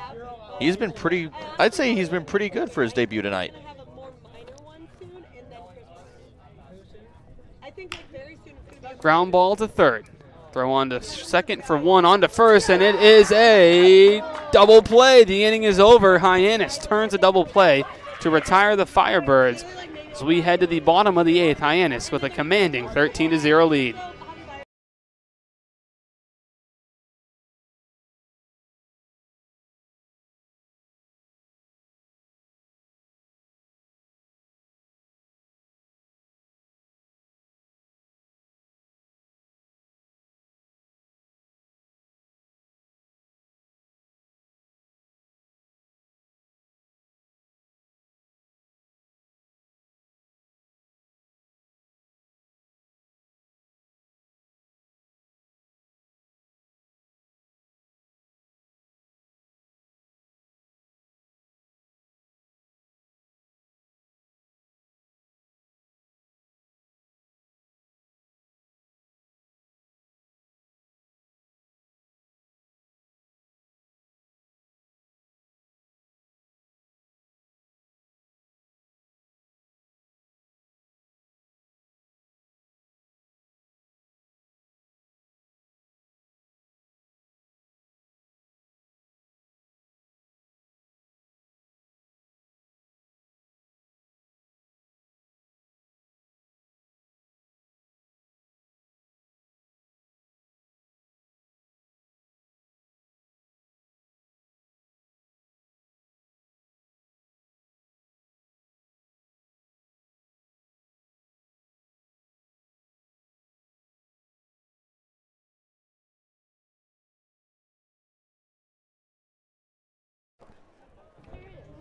he's been pretty. I'd say he's been pretty good for his debut tonight. Ground ball to third. Throw on to second for one, on to first, and it is a double play. The inning is over. Hyannis turns a double play to retire the Firebirds we head to the bottom of the eighth. Hyannis with a commanding 13 0 lead.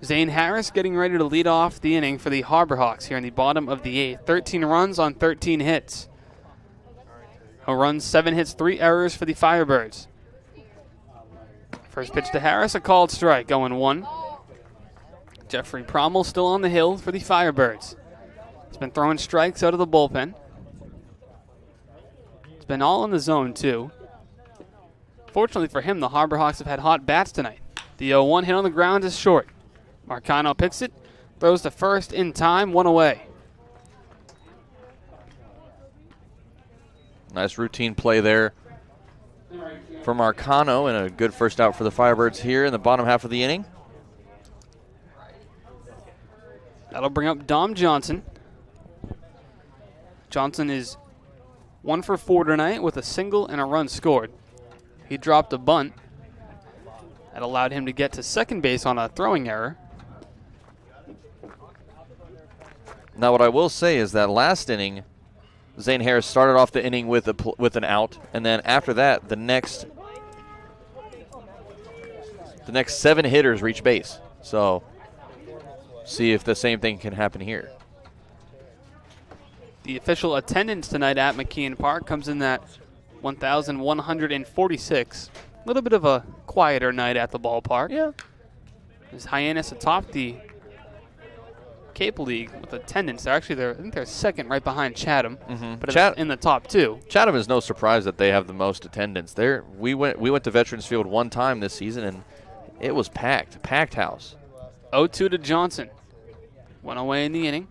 Zane Harris getting ready to lead off the inning for the Harbor Hawks here in the bottom of the eighth. 13 runs on 13 hits. A run, seven hits, three errors for the Firebirds. First pitch to Harris, a called strike, oh going one. Jeffrey Prommel still on the hill for the Firebirds. He's been throwing strikes out of the bullpen. It's been all in the zone, too. Fortunately for him, the Harbor Hawks have had hot bats tonight. The 0 1 hit on the ground is short. Marcano picks it, throws to first in time, one away. Nice routine play there from Marcano and a good first out for the Firebirds here in the bottom half of the inning. That'll bring up Dom Johnson. Johnson is one for four tonight with a single and a run scored. He dropped a bunt that allowed him to get to second base on a throwing error. Now, what I will say is that last inning, Zane Harris started off the inning with a pl- with an out, and then after that, the next the next seven hitters reach base. So, see if the same thing can happen here. The official attendance tonight at McKeon Park comes in at 1,146. A little bit of a quieter night at the ballpark. Yeah. As Hyannis atop the Cape League with attendance. They're actually they're I think they're second right behind Chatham, Mhm. but Chat- in the top two. Chatham is no surprise that they have the most attendance. There, we went we went to Veterans Field one time this season, and it was packed, packed house. 0-2 to Johnson. One away in the inning.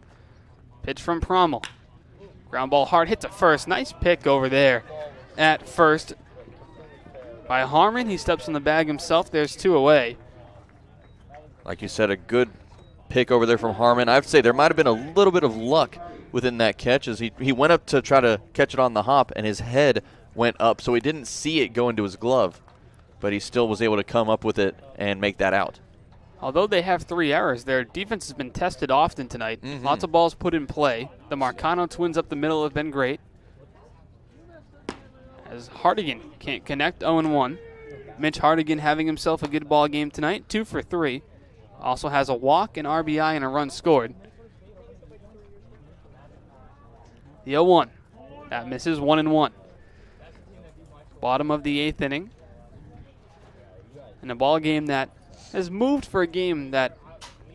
Pitch from Prommel. Ground ball hard hit to first. Nice pick over there at first by Harmon. He steps in the bag himself. There's two away. Like you said, a good pick over there from Harmon. I'd say there might have been a little bit of luck within that catch as he, he went up to try to catch it on the hop and his head went up, so he didn't see it go into his glove, but he still was able to come up with it and make that out. Although they have three errors, their defense has been tested often tonight. Mm-hmm. Lots of balls put in play. The Marcano twins up the middle have been great. As Hardigan can't connect 0 1. Mitch Hardigan having himself a good ball game tonight, two for three. Also has a walk, an RBI, and a run scored. The 0 1. That misses 1 and 1. Bottom of the eighth inning. In a ball game that has moved for a game that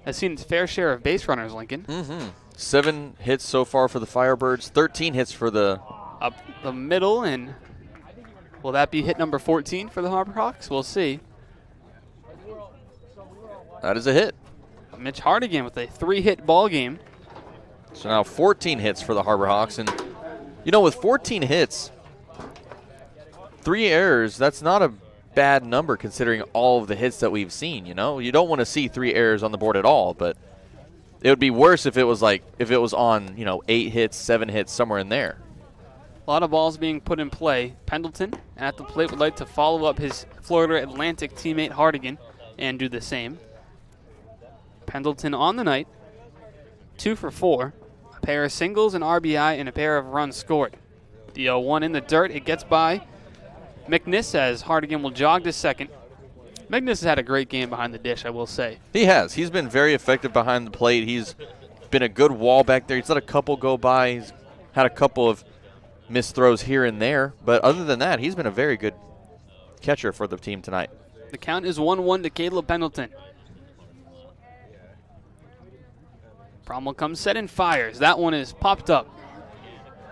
has seen its fair share of base runners, Lincoln. Mm-hmm. Seven hits so far for the Firebirds, 13 hits for the. Up the middle, and will that be hit number 14 for the Harbor Hawks? We'll see. That is a hit. Mitch Hardigan with a three hit ball game. So now 14 hits for the Harbor Hawks. And, you know, with 14 hits, three errors, that's not a bad number considering all of the hits that we've seen, you know? You don't want to see three errors on the board at all, but it would be worse if it was like, if it was on, you know, eight hits, seven hits, somewhere in there. A lot of balls being put in play. Pendleton at the plate would like to follow up his Florida Atlantic teammate Hardigan and do the same. Pendleton on the night, two for four, a pair of singles, an RBI, and a pair of runs scored. The 0 1 in the dirt, it gets by. McNiss as Hardigan will jog to second. McNiss has had a great game behind the dish, I will say. He has. He's been very effective behind the plate. He's been a good wall back there. He's let a couple go by. He's had a couple of missed throws here and there. But other than that, he's been a very good catcher for the team tonight. The count is 1 1 to Caleb Pendleton. Prommel comes set and fires. That one is popped up.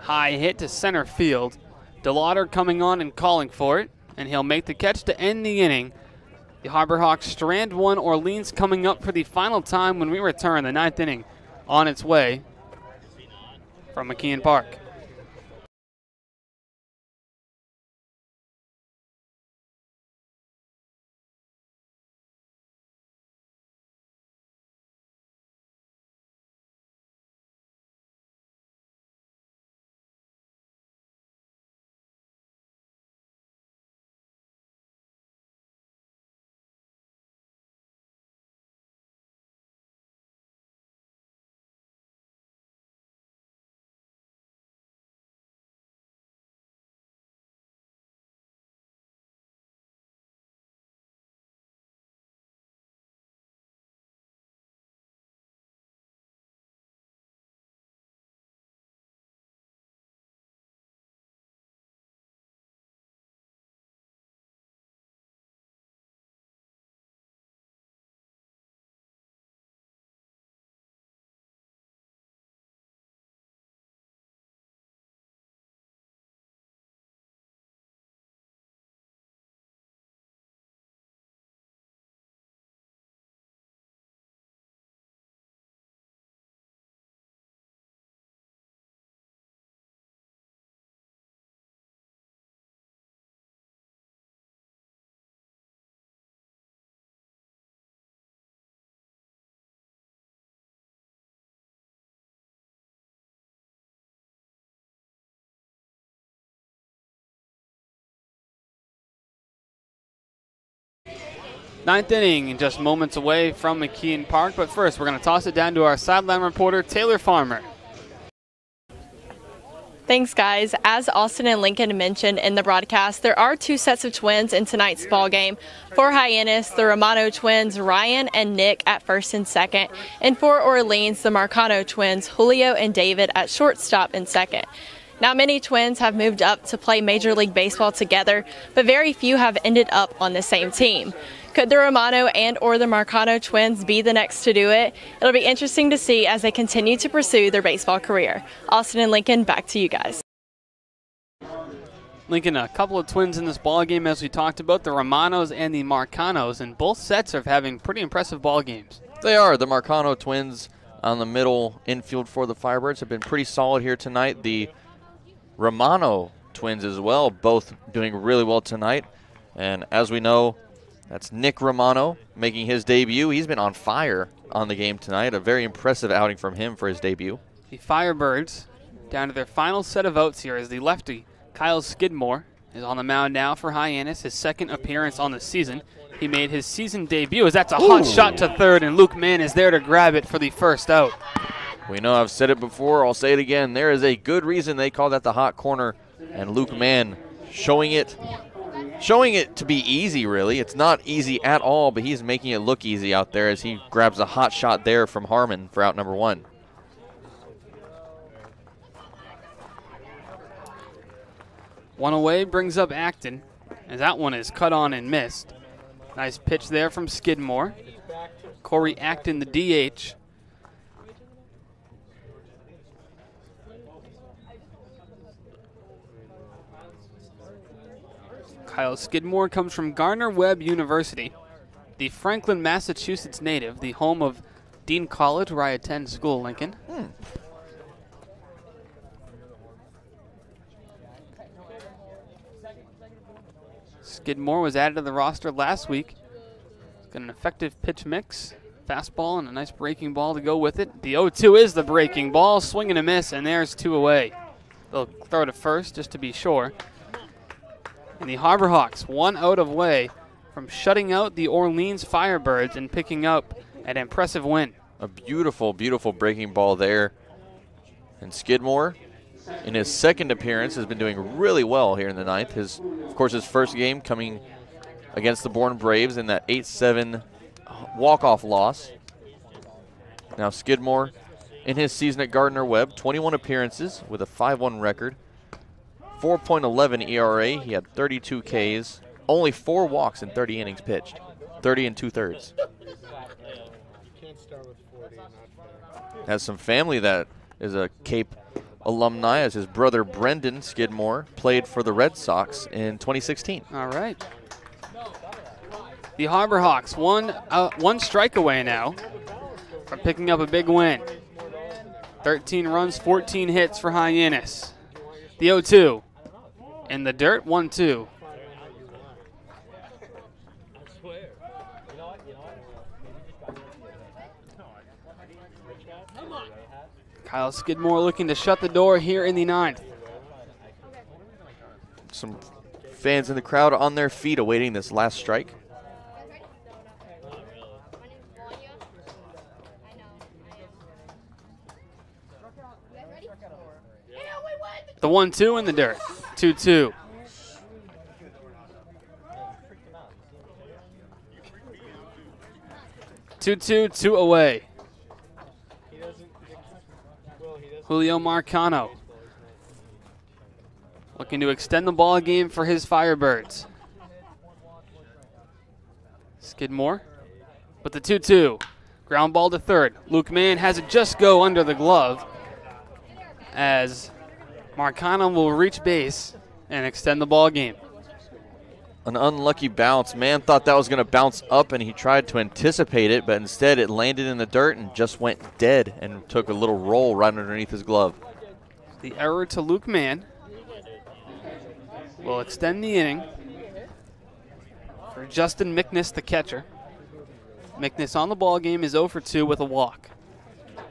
High hit to center field. DeLauter coming on and calling for it, and he'll make the catch to end the inning. The Harbor Hawks strand one. Orleans coming up for the final time when we return. The ninth inning on its way from McKeon Park. Ninth inning, just moments away from McKeon Park. But first, we're going to toss it down to our sideline reporter, Taylor Farmer. Thanks, guys. As Austin and Lincoln mentioned in the broadcast, there are two sets of twins in tonight's ball game. For Hyannis, the Romano twins, Ryan and Nick at first and second. And for Orleans, the Marcano twins, Julio and David at shortstop and second. Now, many twins have moved up to play Major League Baseball together, but very few have ended up on the same team. Could the Romano and or the Marcano twins be the next to do it? It'll be interesting to see as they continue to pursue their baseball career. Austin and Lincoln, back to you guys. Lincoln, a couple of twins in this ball game, as we talked about, the Romanos and the Marcanos, and both sets are having pretty impressive ball games. They are. The Marcano twins on the middle infield for the Firebirds have been pretty solid here tonight. The Romano twins as well, both doing really well tonight. And as we know, that's Nick Romano making his debut. He's been on fire on the game tonight. A very impressive outing from him for his debut. The Firebirds down to their final set of votes here as the lefty Kyle Skidmore is on the mound now for Hyannis, his second appearance on the season. He made his season debut as that's a Ooh. hot shot to third, and Luke Mann is there to grab it for the first out. We know I've said it before, I'll say it again. There is a good reason they call that the hot corner, and Luke Mann showing it showing it to be easy, really. It's not easy at all, but he's making it look easy out there as he grabs a hot shot there from Harmon for out number one. One away brings up Acton, and that one is cut on and missed. Nice pitch there from Skidmore. Corey Acton, the DH. Kyle Skidmore comes from Gardner Webb University, the Franklin, Massachusetts native, the home of Dean College, where I attend school, Lincoln. Hmm. Skidmore was added to the roster last week. Got an effective pitch mix, fastball, and a nice breaking ball to go with it. The 0 2 is the breaking ball, swing and a miss, and there's two away. They'll throw to first just to be sure. And the Harbor Hawks one out of way from shutting out the Orleans Firebirds and picking up an impressive win. A beautiful, beautiful breaking ball there. And Skidmore, in his second appearance, has been doing really well here in the ninth. His, of course, his first game coming against the Bourne Braves in that 8-7 walk-off loss. Now Skidmore in his season at Gardner Webb, 21 appearances with a 5-1 record. 4.11 ERA. He had 32 Ks, only four walks in 30 innings pitched, 30 and two thirds. Has some family that is a Cape alumni, as his brother Brendan Skidmore played for the Red Sox in 2016. All right. The Harbor Hawks one uh, one strike away now from picking up a big win. 13 runs, 14 hits for Hyannis. The 0-2 in the dirt, 1 2. Kyle Skidmore looking to shut the door here in the ninth. Some fans in the crowd on their feet awaiting this last strike. The 1 2 in the dirt. 2 2. Two two two away. Julio Marcano looking to extend the ball game for his Firebirds. Skidmore with the 2 2. Ground ball to third. Luke Mann has it just go under the glove as Marcano will reach base and extend the ball game. An unlucky bounce. Mann thought that was going to bounce up, and he tried to anticipate it, but instead it landed in the dirt and just went dead and took a little roll right underneath his glove. The error to Luke Mann will extend the inning for Justin Mickness, the catcher. Mickness on the ball game is 0 for 2 with a walk.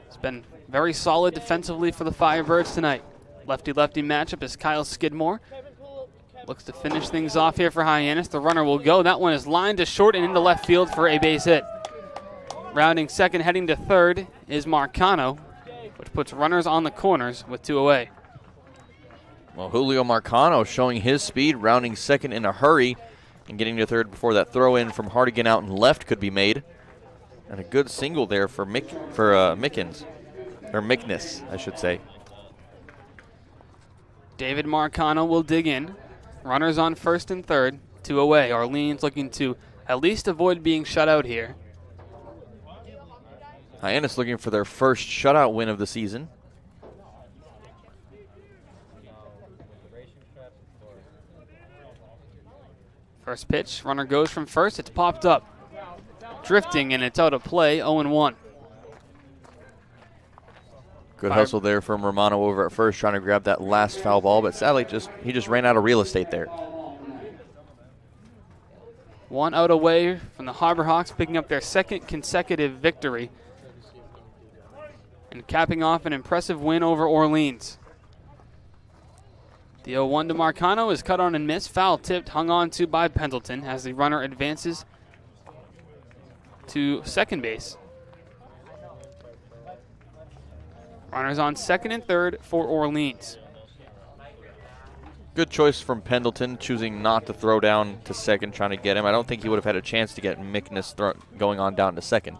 It's been very solid defensively for the Firebirds tonight. Lefty lefty matchup is Kyle Skidmore. looks to finish things off here for Hyannis. The runner will go. That one is lined to short and into left field for a base hit. Rounding second, heading to third is Marcano, which puts runners on the corners with two away. Well, Julio Marcano showing his speed, rounding second in a hurry and getting to third before that throw in from Hardigan out and left could be made. And a good single there for Mick for uh, Mickens, or Mickness, I should say. David Marcano will dig in. Runners on first and third, two away. Orleans looking to at least avoid being shut out here. Hyannis looking for their first shutout win of the season. First pitch, runner goes from first. It's popped up. Drifting and it's out of play, 0 1. Good Fire- hustle there from Romano over at first, trying to grab that last foul ball, but sadly, just he just ran out of real estate there. One out away from the Harbor Hawks, picking up their second consecutive victory and capping off an impressive win over Orleans. The 0 1 to Marcano is cut on and missed. Foul tipped, hung on to by Pendleton as the runner advances to second base. Runners on second and third for Orleans. Good choice from Pendleton, choosing not to throw down to second, trying to get him. I don't think he would have had a chance to get Mickness throw, going on down to second.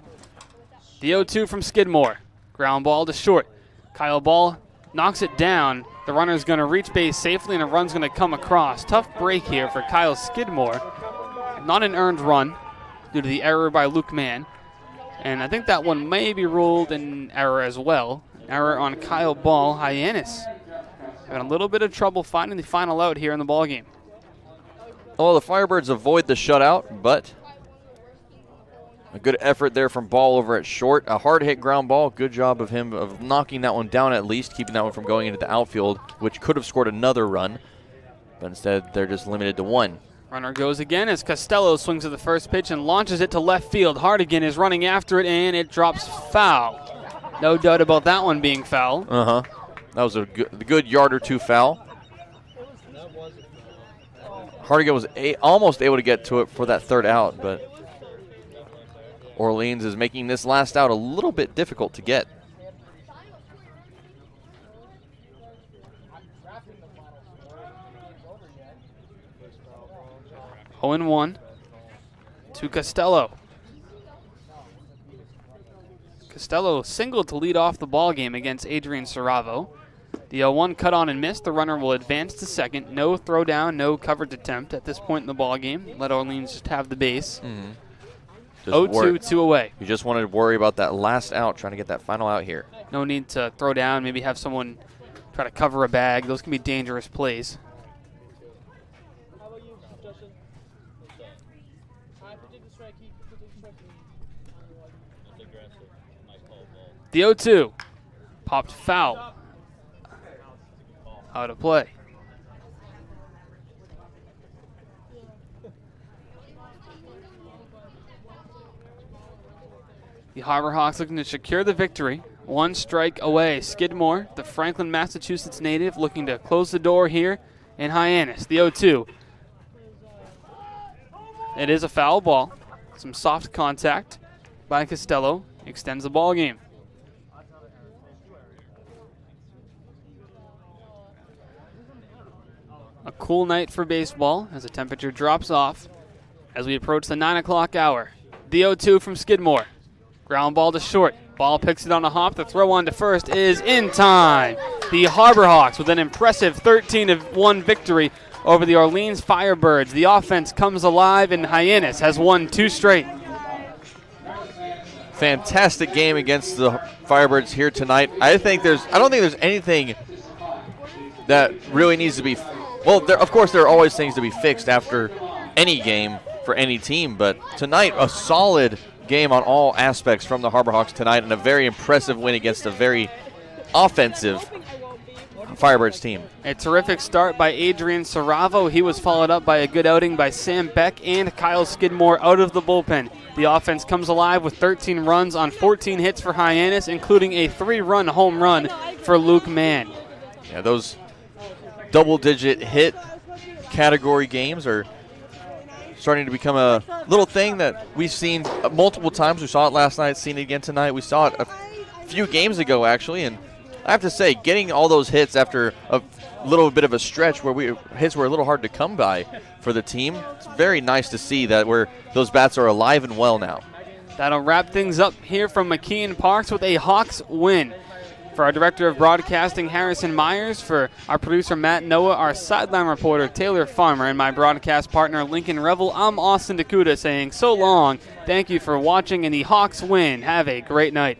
The 0 2 from Skidmore. Ground ball to short. Kyle Ball knocks it down. The runner's going to reach base safely, and a run's going to come across. Tough break here for Kyle Skidmore. Not an earned run due to the error by Luke Mann. And I think that one may be ruled an error as well. An error on Kyle Ball. Hyannis having a little bit of trouble finding the final out here in the ballgame. Oh, the Firebirds avoid the shutout, but a good effort there from Ball over at short. A hard hit ground ball. Good job of him of knocking that one down at least, keeping that one from going into the outfield, which could have scored another run. But instead, they're just limited to one. Runner goes again as Costello swings at the first pitch and launches it to left field. Hardigan is running after it and it drops foul. No doubt about that one being foul. Uh huh. That was a good, good yard or two foul. Hardigan was a, almost able to get to it for that third out, but Orleans is making this last out a little bit difficult to get. Oh and 1 to Costello. Costello singled to lead off the ball game against Adrian Saravo. The 0 1 cut on and missed. The runner will advance to second. No throw down, no coverage attempt at this point in the ball game. Let Orleans just have the base. Mm-hmm. Just 0 2, 2 away. You just wanted to worry about that last out, trying to get that final out here. No need to throw down, maybe have someone try to cover a bag. Those can be dangerous plays. The 0 2 popped foul. Out of play. The Harbor Hawks looking to secure the victory. One strike away. Skidmore, the Franklin, Massachusetts native, looking to close the door here in Hyannis. The 0 2. It is a foul ball. Some soft contact by Costello extends the ball game. A cool night for baseball as the temperature drops off as we approach the 9 o'clock hour. The 0 2 from Skidmore. Ground ball to short. Ball picks it on a hop. The throw on to first is in time. The Harbor Hawks with an impressive 13 of 1 victory over the Orleans Firebirds. The offense comes alive, and Hyannis has won two straight. Fantastic game against the Firebirds here tonight. I think there's, I don't think there's anything that really needs to be. Well, there, of course, there are always things to be fixed after any game for any team, but tonight a solid game on all aspects from the Harbor Hawks tonight, and a very impressive win against a very offensive Firebirds team. A terrific start by Adrian Saravo. He was followed up by a good outing by Sam Beck and Kyle Skidmore out of the bullpen. The offense comes alive with 13 runs on 14 hits for Hyannis, including a three-run home run for Luke Mann. Yeah, those double-digit hit category games are starting to become a little thing that we've seen multiple times. We saw it last night, seen it again tonight. We saw it a few games ago, actually, and I have to say, getting all those hits after a little bit of a stretch where we hits were a little hard to come by for the team. It's very nice to see that where those bats are alive and well now. That'll wrap things up here from McKeon Parks with a Hawks win. For our director of broadcasting, Harrison Meyers, for our producer, Matt Noah, our sideline reporter, Taylor Farmer, and my broadcast partner, Lincoln Revill, I'm Austin DeCouta saying so long. Thank you for watching, and the Hawks win. Have a great night.